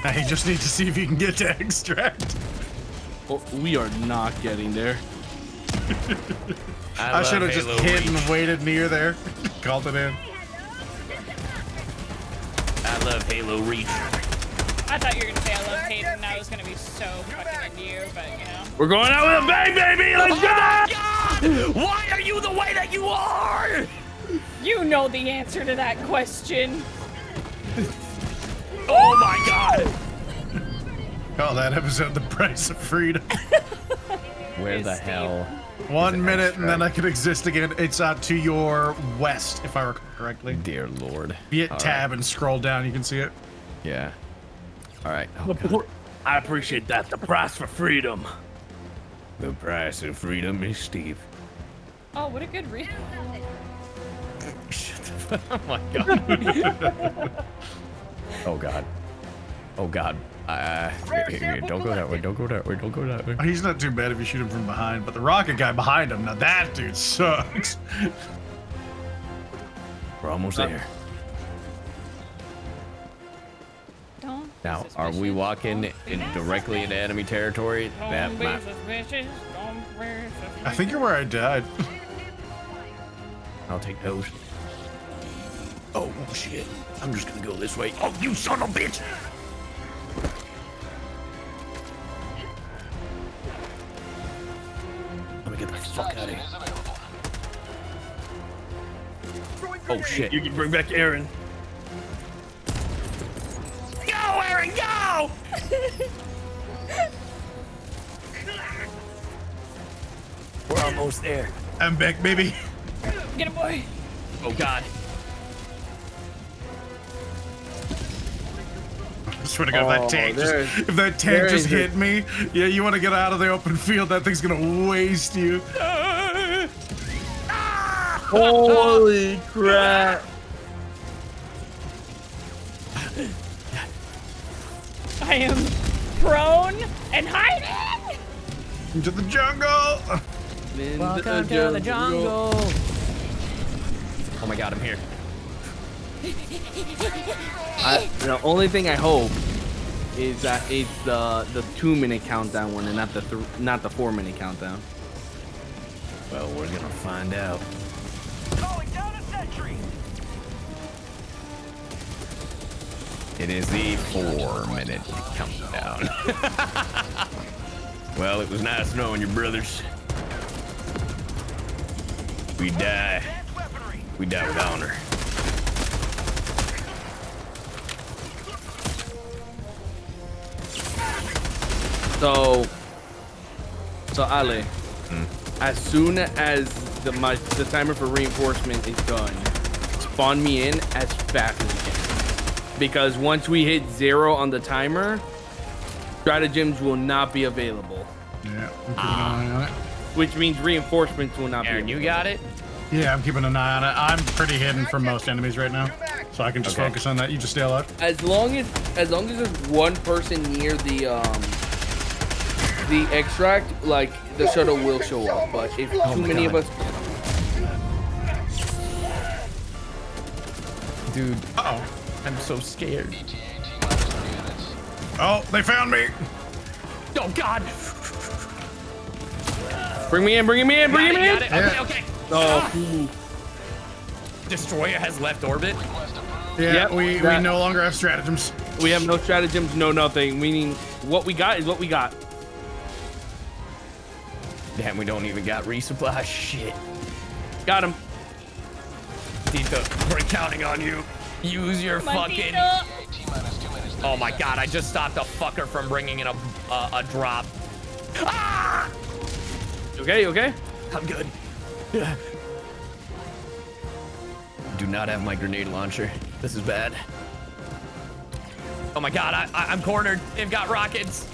Now you just need to see if you can get to extract. Oh, we are not getting there. I, should have just hit and waited near there. Called it in. I love Halo Reach. I thought you were gonna say I love Hayden and I was gonna be so fucking into you, but you know. We're going out with a bang, baby. Let's oh go! Why are you the way that you are? You know the answer to that question. Oh my god. Oh, that episode, The Price of Freedom. Where the hell? One minute and then I can exist again. It's uh, to your west, if I recall correctly. Dear Lord. If you hit All tab and scroll down, you can see it. Yeah. All right. Oh, I appreciate that. The price for freedom. The price of freedom is steep. Oh, what a good read. oh my god. Oh god. Oh god. Uh, here, here, here. don't go that way. Don't go that way. Don't go that way. He's not too bad if you shoot him from behind, but the rocket guy behind him, now that dude sucks. We're almost Uh, there. Don't Now, are we walking in directly into enemy territory? That Don't might. suspicious. Don't be suspicious. I think you're where I died. I'll take those. Oh shit. I'm just gonna go this way. Oh, you son of a bitch! Let me get the fuck out of here. Oh shit. You can bring back Aaron. Go, Aaron, go! We're almost there. I'm back, baby. Get a boy. Oh god. Swear to God, if Oh, that tank just, if that tank just is a- hit me, yeah, you want to get out of the open field, that thing's gonna waste you. Holy crap! I am prone and hiding. Into the jungle. Welcome to the jungle. Oh my god, I'm here. I, the only thing I hope is that it's the the two minute countdown one and not the th- not the four minute countdown. Well, we're gonna find out. Calling down a sentry. It is the four minute countdown. well, it was nice knowing you, brothers. We die. We die with honor. So, so Ale, hmm. as soon as the my the timer for reinforcement is done, spawn me in as fast as you can. Because once we hit zero on the timer, stratagems will not be available. Yeah, I'm keeping an ah. eye on it. Which means reinforcements will not Aaron, be. you got it? Yeah, I'm keeping an eye on it. I'm pretty hidden from most enemies right now, so I can just Okay. focus on that. You just stay alive. As long as as long as there's one person near the um the extract, like the shuttle will show up. But if Oh too many God. of us, Dude, Uh oh, I'm so scared. oh. They found me. Oh god! bring me in, bring me in, bring Got me it, in. got it. Okay, okay. Oh, ooh. Destroyer has left orbit. Yeah, Yep, we, we no longer have stratagems. we have no stratagems, no nothing. Meaning, what we got is what we got. Damn, we don't even got resupply. Shit. Got him. Tito, we're counting on you. Use your fucking. Oh my god, I just stopped a fucker from bringing in a, a, a drop. Ah! Okay, okay. I'm good. Do not have my grenade launcher. This is bad. Oh my god, I, I, I'm cornered. They've got rockets.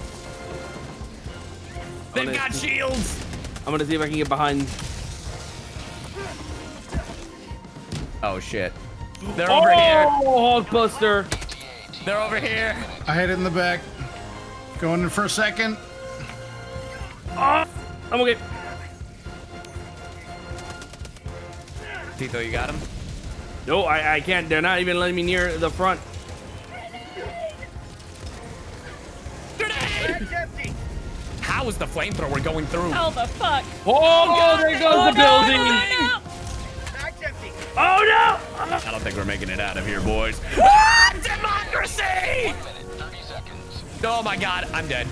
They've Honest- got shields. I'm gonna see if I can get behind. Oh shit. They're over oh! here. Oh, Hulkbuster. They're over here. I hit it in the back. Going in for a second. Oh, I'm okay. Tito, you got him? No, I, I can't. They're not even letting me near the front. How is the flamethrower going through? How the fuck? Oh, there goes Oh, the no, building. no, no, no. Oh no! I don't think we're making it out of here, boys. Ah, democracy! Oh my god, I'm dead.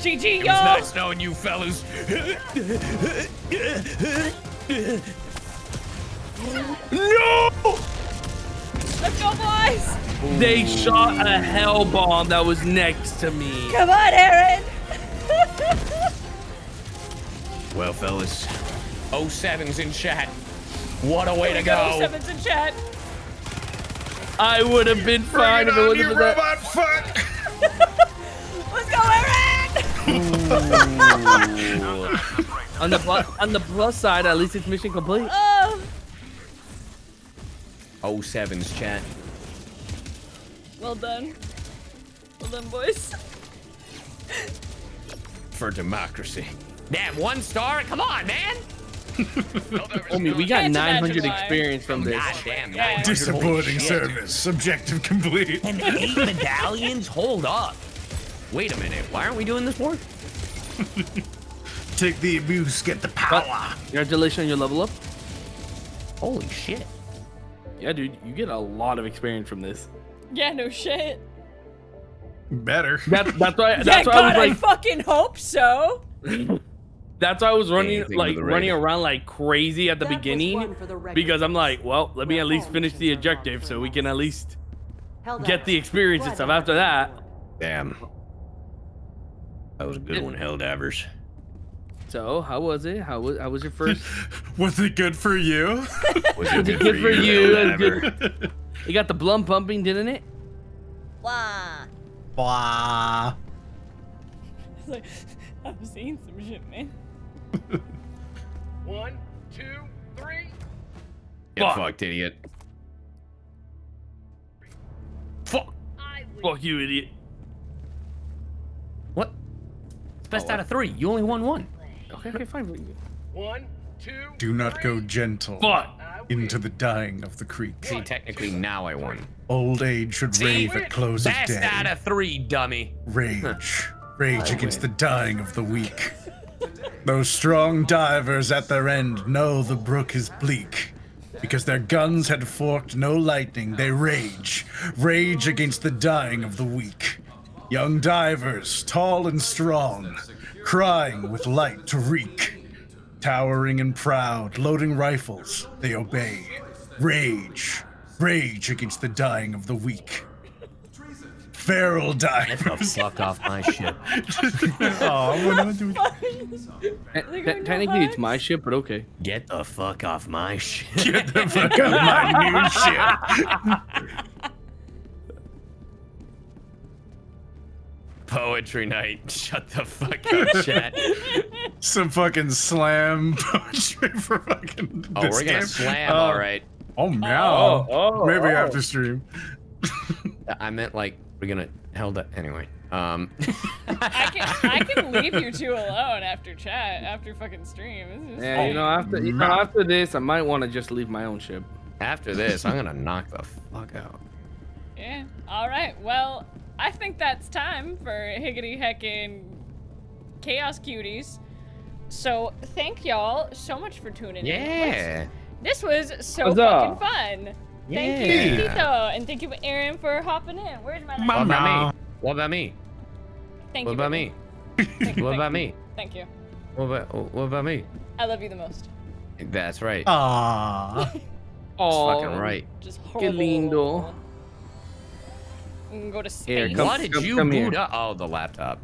GG, It was nice knowing you fellas. No! Let's go, boys. They shot a hell bomb that was next to me. Come on, Aaron. Well, fellas, 07's in chat. What a way to go. go. Sevens in chat. I would have been fine if it wasn't for that. robot fuck. Let's go, Aaron. on the plus, on the plus side, at least it's mission complete. Oh. 07's chat. Well done. Well done, boys. for democracy. Damn, one star? Come on, man. Homie, we got 900 experience from this. God damn. Yeah. 900, Disappointing service. Objective complete. And eight medallions? Hold up. Wait a minute. Why aren't we doing this more? Take the abuse, get the power. Congratulations on your level up. Holy shit. Yeah, dude, you get a lot of experience from this. Yeah, no shit. Better. That, that's why. Yeah, That's why God, I I was fucking hope so. That's why I was running Anything like running around like crazy at the That beginning the because I'm like, well, let me Where at least finish the missions are marked objective so we can at least get the experience and stuff after that. Damn. That was a good one, Helldivers. So, how was it? How was how was your first? Was it good for you? Was Was it good for you? It was good. It got the blum pumping, didn't it? Wah. Blah. It's like, I've seen some shit, man. One, two, three. Get Fuck. fucked, idiot. Fuck. Fuck you, idiot. What? It's best oh, out of three. You only won one. Okay, okay, fine. One, two. Do not go gentle Fuck. into the dying of the creek. See, technically now I won. Old age should See? rave at close of Best day. out of three, dummy. Rage. Rage against the dying of the weak. Those strong divers at their end know the brook is bleak. Because their guns had forked no lightning, they rage. Rage against the dying of the weak. Young divers, tall and strong, crying with light to reek. Towering and proud, loading rifles, they obey. Rage. Rage against the dying of the weak. Feral Get the divers. fuck off my ship. oh, what am I doing? Te- te- technically, it's my ship, but okay. Get the fuck off my ship. Get the fuck off my new ship. Poetry night. Shut the fuck up, chat. Some fucking slam poetry for fucking. Oh, this we're gonna game. slam, Oh. all right. Oh, meow. oh, Maybe oh. after stream. I meant like we're gonna held up anyway. Um, I can I can leave you two alone after chat, after fucking stream. This is Yeah, you know, after you know, after this, I might want to just leave my own ship. after this, I'm gonna knock the fuck out. Yeah. All right. Well, I think that's time for higgity heckin' chaos cuties. So thank y'all so much for tuning in. Yeah. This was so What's fucking up? fun. Thank you, Tito, and thank you, Aaron, for hopping in. Where's my? What about me? What about me? Thank What you. about me? Thank you, What about you. me? Thank you. What about what about me? I love you the most. That's right. Ah. Oh, fucking right. Just Que horrible. lindo. We can go to space. Here, come- What did come- you come boot here. up? Oh, the laptop.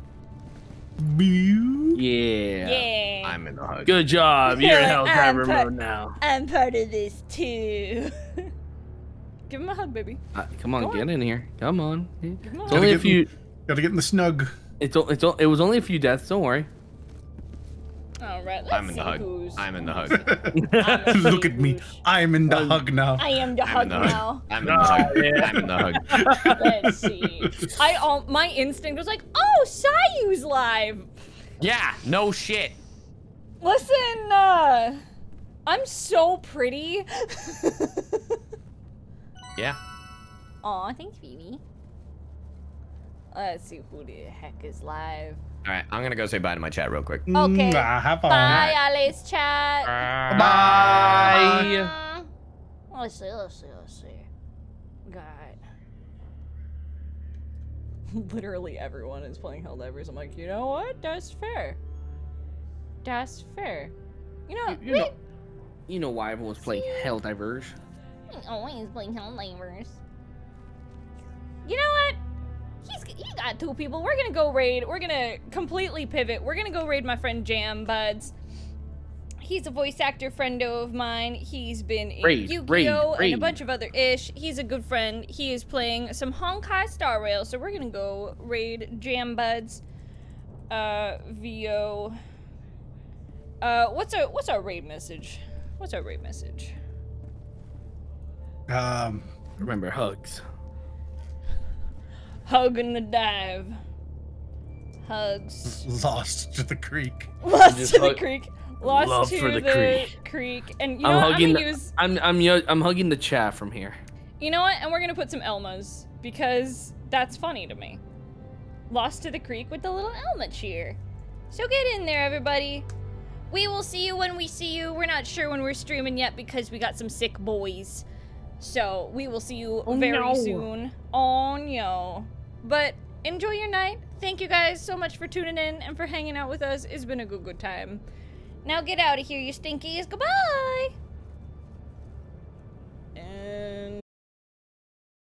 Yeah. Yeah. I'm in the hug. Good job. You're in Yeah, hell I'm driver mode now. I'm part of this too. Give him a hug, baby. Uh, come on, Go get on. in here. Come on. Come It's on. only Gotta a few. Gotta get in the snug. It's o- it's it was only a few deaths. Don't worry. All right, let's I'm in see the hug. who's. I'm in the hug. Look at me. I'm in the hug now. I am the I'm hug in the hug. now. I'm in the hug. I'm in the hug. Let's see. I all my instinct was like, oh, Sayu's live. Yeah, no shit. Listen, uh, I'm so pretty. Yeah. Aw, thanks, baby. Let's see who the heck is live. All right, I'm gonna go say bye to my chat real quick. Okay. Nah, have fun. Bye, Alice chat. Bye. Uh, Let's see, let's see, let's see. God. Literally everyone is playing Helldivers. I'm like, you know what? That's fair. That's fair. You know, You, you know, you know why everyone's playing Helldivers. we always playing Helldivers. You know what? He's he got two people. We're gonna go raid. We're gonna completely pivot. We're gonna go raid my friend Jam Buds. He's a voice actor friendo of mine. He's been in Raid, Yu-Gi-Oh! raid, and a bunch of other ish. He's a good friend. He is playing some Honkai Star Rail, so we're gonna go raid Jam Buds. Uh, VO. Uh, what's our what's our raid message? What's our raid message? Um, Remember hugs. Hug in the dive. Hugs. lost to the creek. Lost Just to the creek. Lost Love to for the the, creek. creek. And you know I'm what? I'm hugging. The, use. I'm I'm I'm hugging the chat from here. You know what? And we're gonna put some Elmas because that's funny to me. Lost to the creek with the little Elma cheer. So get in there, everybody. We will see you when we see you. We're not sure when we're streaming yet because we got some sick boys. So we will see you Oh, very no. soon. Oh no. But enjoy your night. Thank you guys so much for tuning in and for hanging out with us. It's been a good, good time. Now get out of here, you stinkies. Goodbye! And...